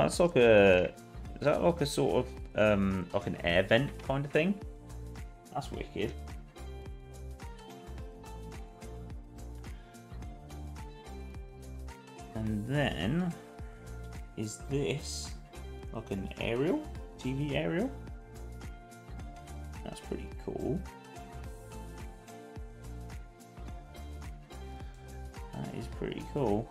Oh, that's like a. Is that like a sort of um like an air vent kind of thing? That's wicked. And then is this like an aerial TV aerial? That's pretty cool. That is pretty cool.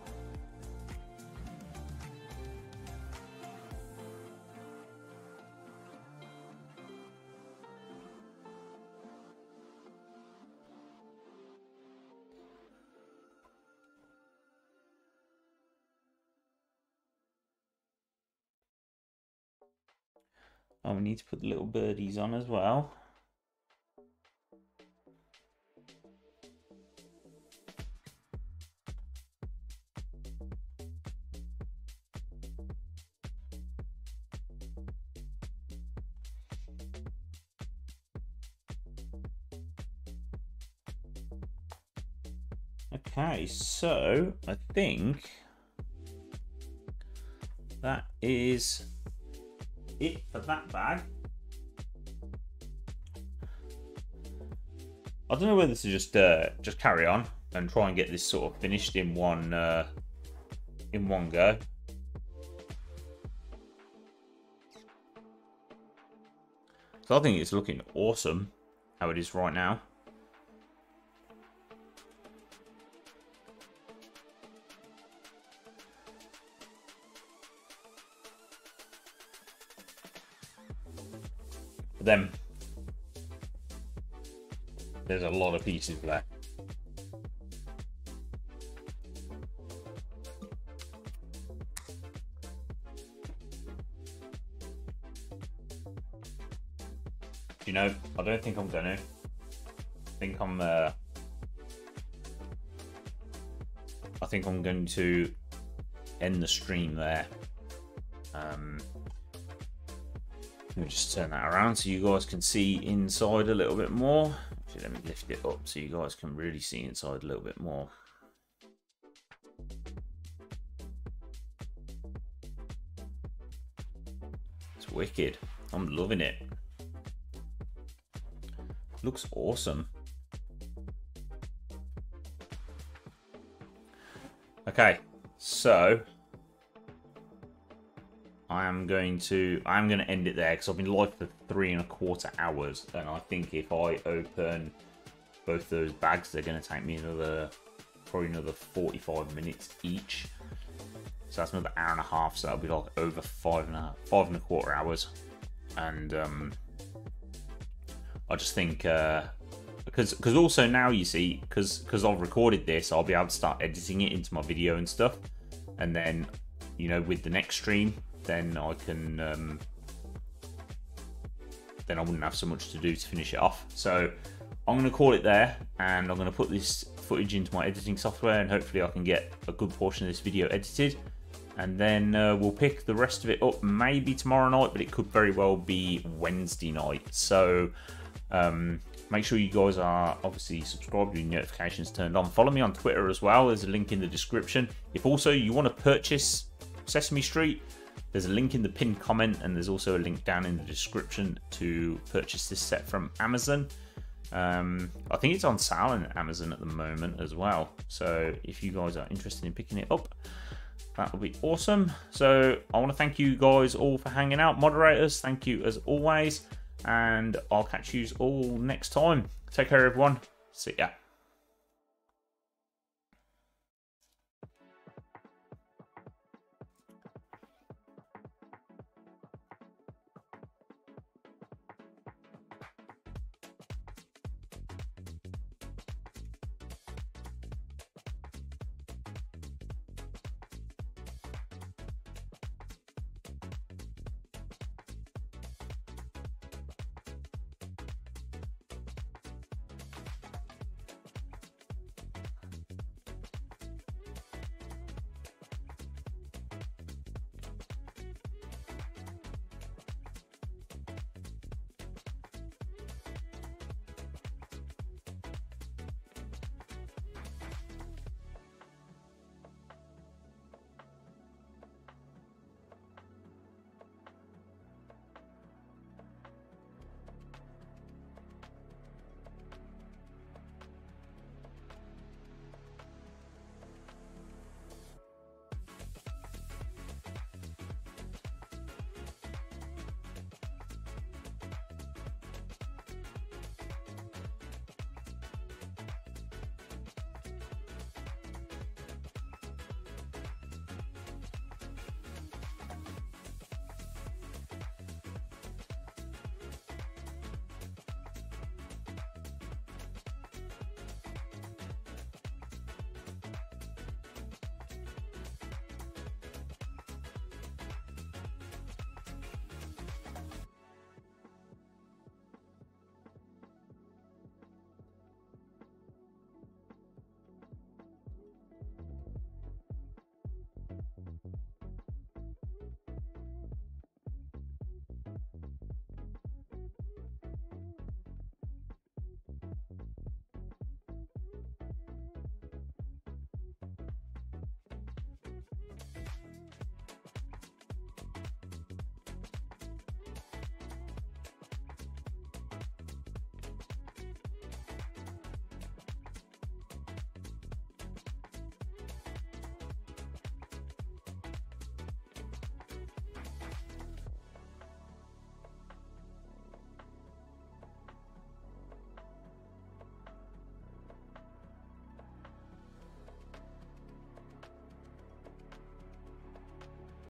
To put the little birdies on as well. Okay, so I think that is it for that bag. I don't know whether to just uh, just carry on and try and get this sort of finished in one uh, in one go. So I think it's looking awesome how it is right now. Then there's a lot of pieces there. You know, I don't think I'm gonna. I think I'm. Uh, I think I'm going to end the stream there. Um, just turn that around so you guys can see inside a little bit more. Actually, let me lift it up so you guys can really see inside a little bit more. It's wicked. I'm loving it. Looks awesome. Okay, so I am going to I'm going to end it there because I've been live for three and a quarter hours, and I think if I open both those bags, they're going to take me another probably another 45 minutes each. So that's another hour and a half. So that'll be like over five and a five and a quarter hours, and um, I just think uh, because because also now you see because because I've recorded this, I'll be able to start editing it into my video and stuff, and then you know with the next stream then I can um, then I wouldn't have so much to do to finish it off. So I'm going to call it there, and I'm going to put this footage into my editing software, and hopefully I can get a good portion of this video edited. And then uh, we'll pick the rest of it up maybe tomorrow night, but it could very well be Wednesday night. So um, make sure you guys are obviously subscribed with notifications turned on. Follow me on Twitter as well. There's a link in the description. If also you want to purchase Sesame Street, there's a link in the pinned comment, and there's also a link down in the description to purchase this set from Amazon. Um, I think it's on sale on Amazon at the moment as well. So if you guys are interested in picking it up, that would be awesome. So I want to thank you guys all for hanging out. Moderators, thank you as always. And I'll catch you all next time. Take care, everyone. See ya.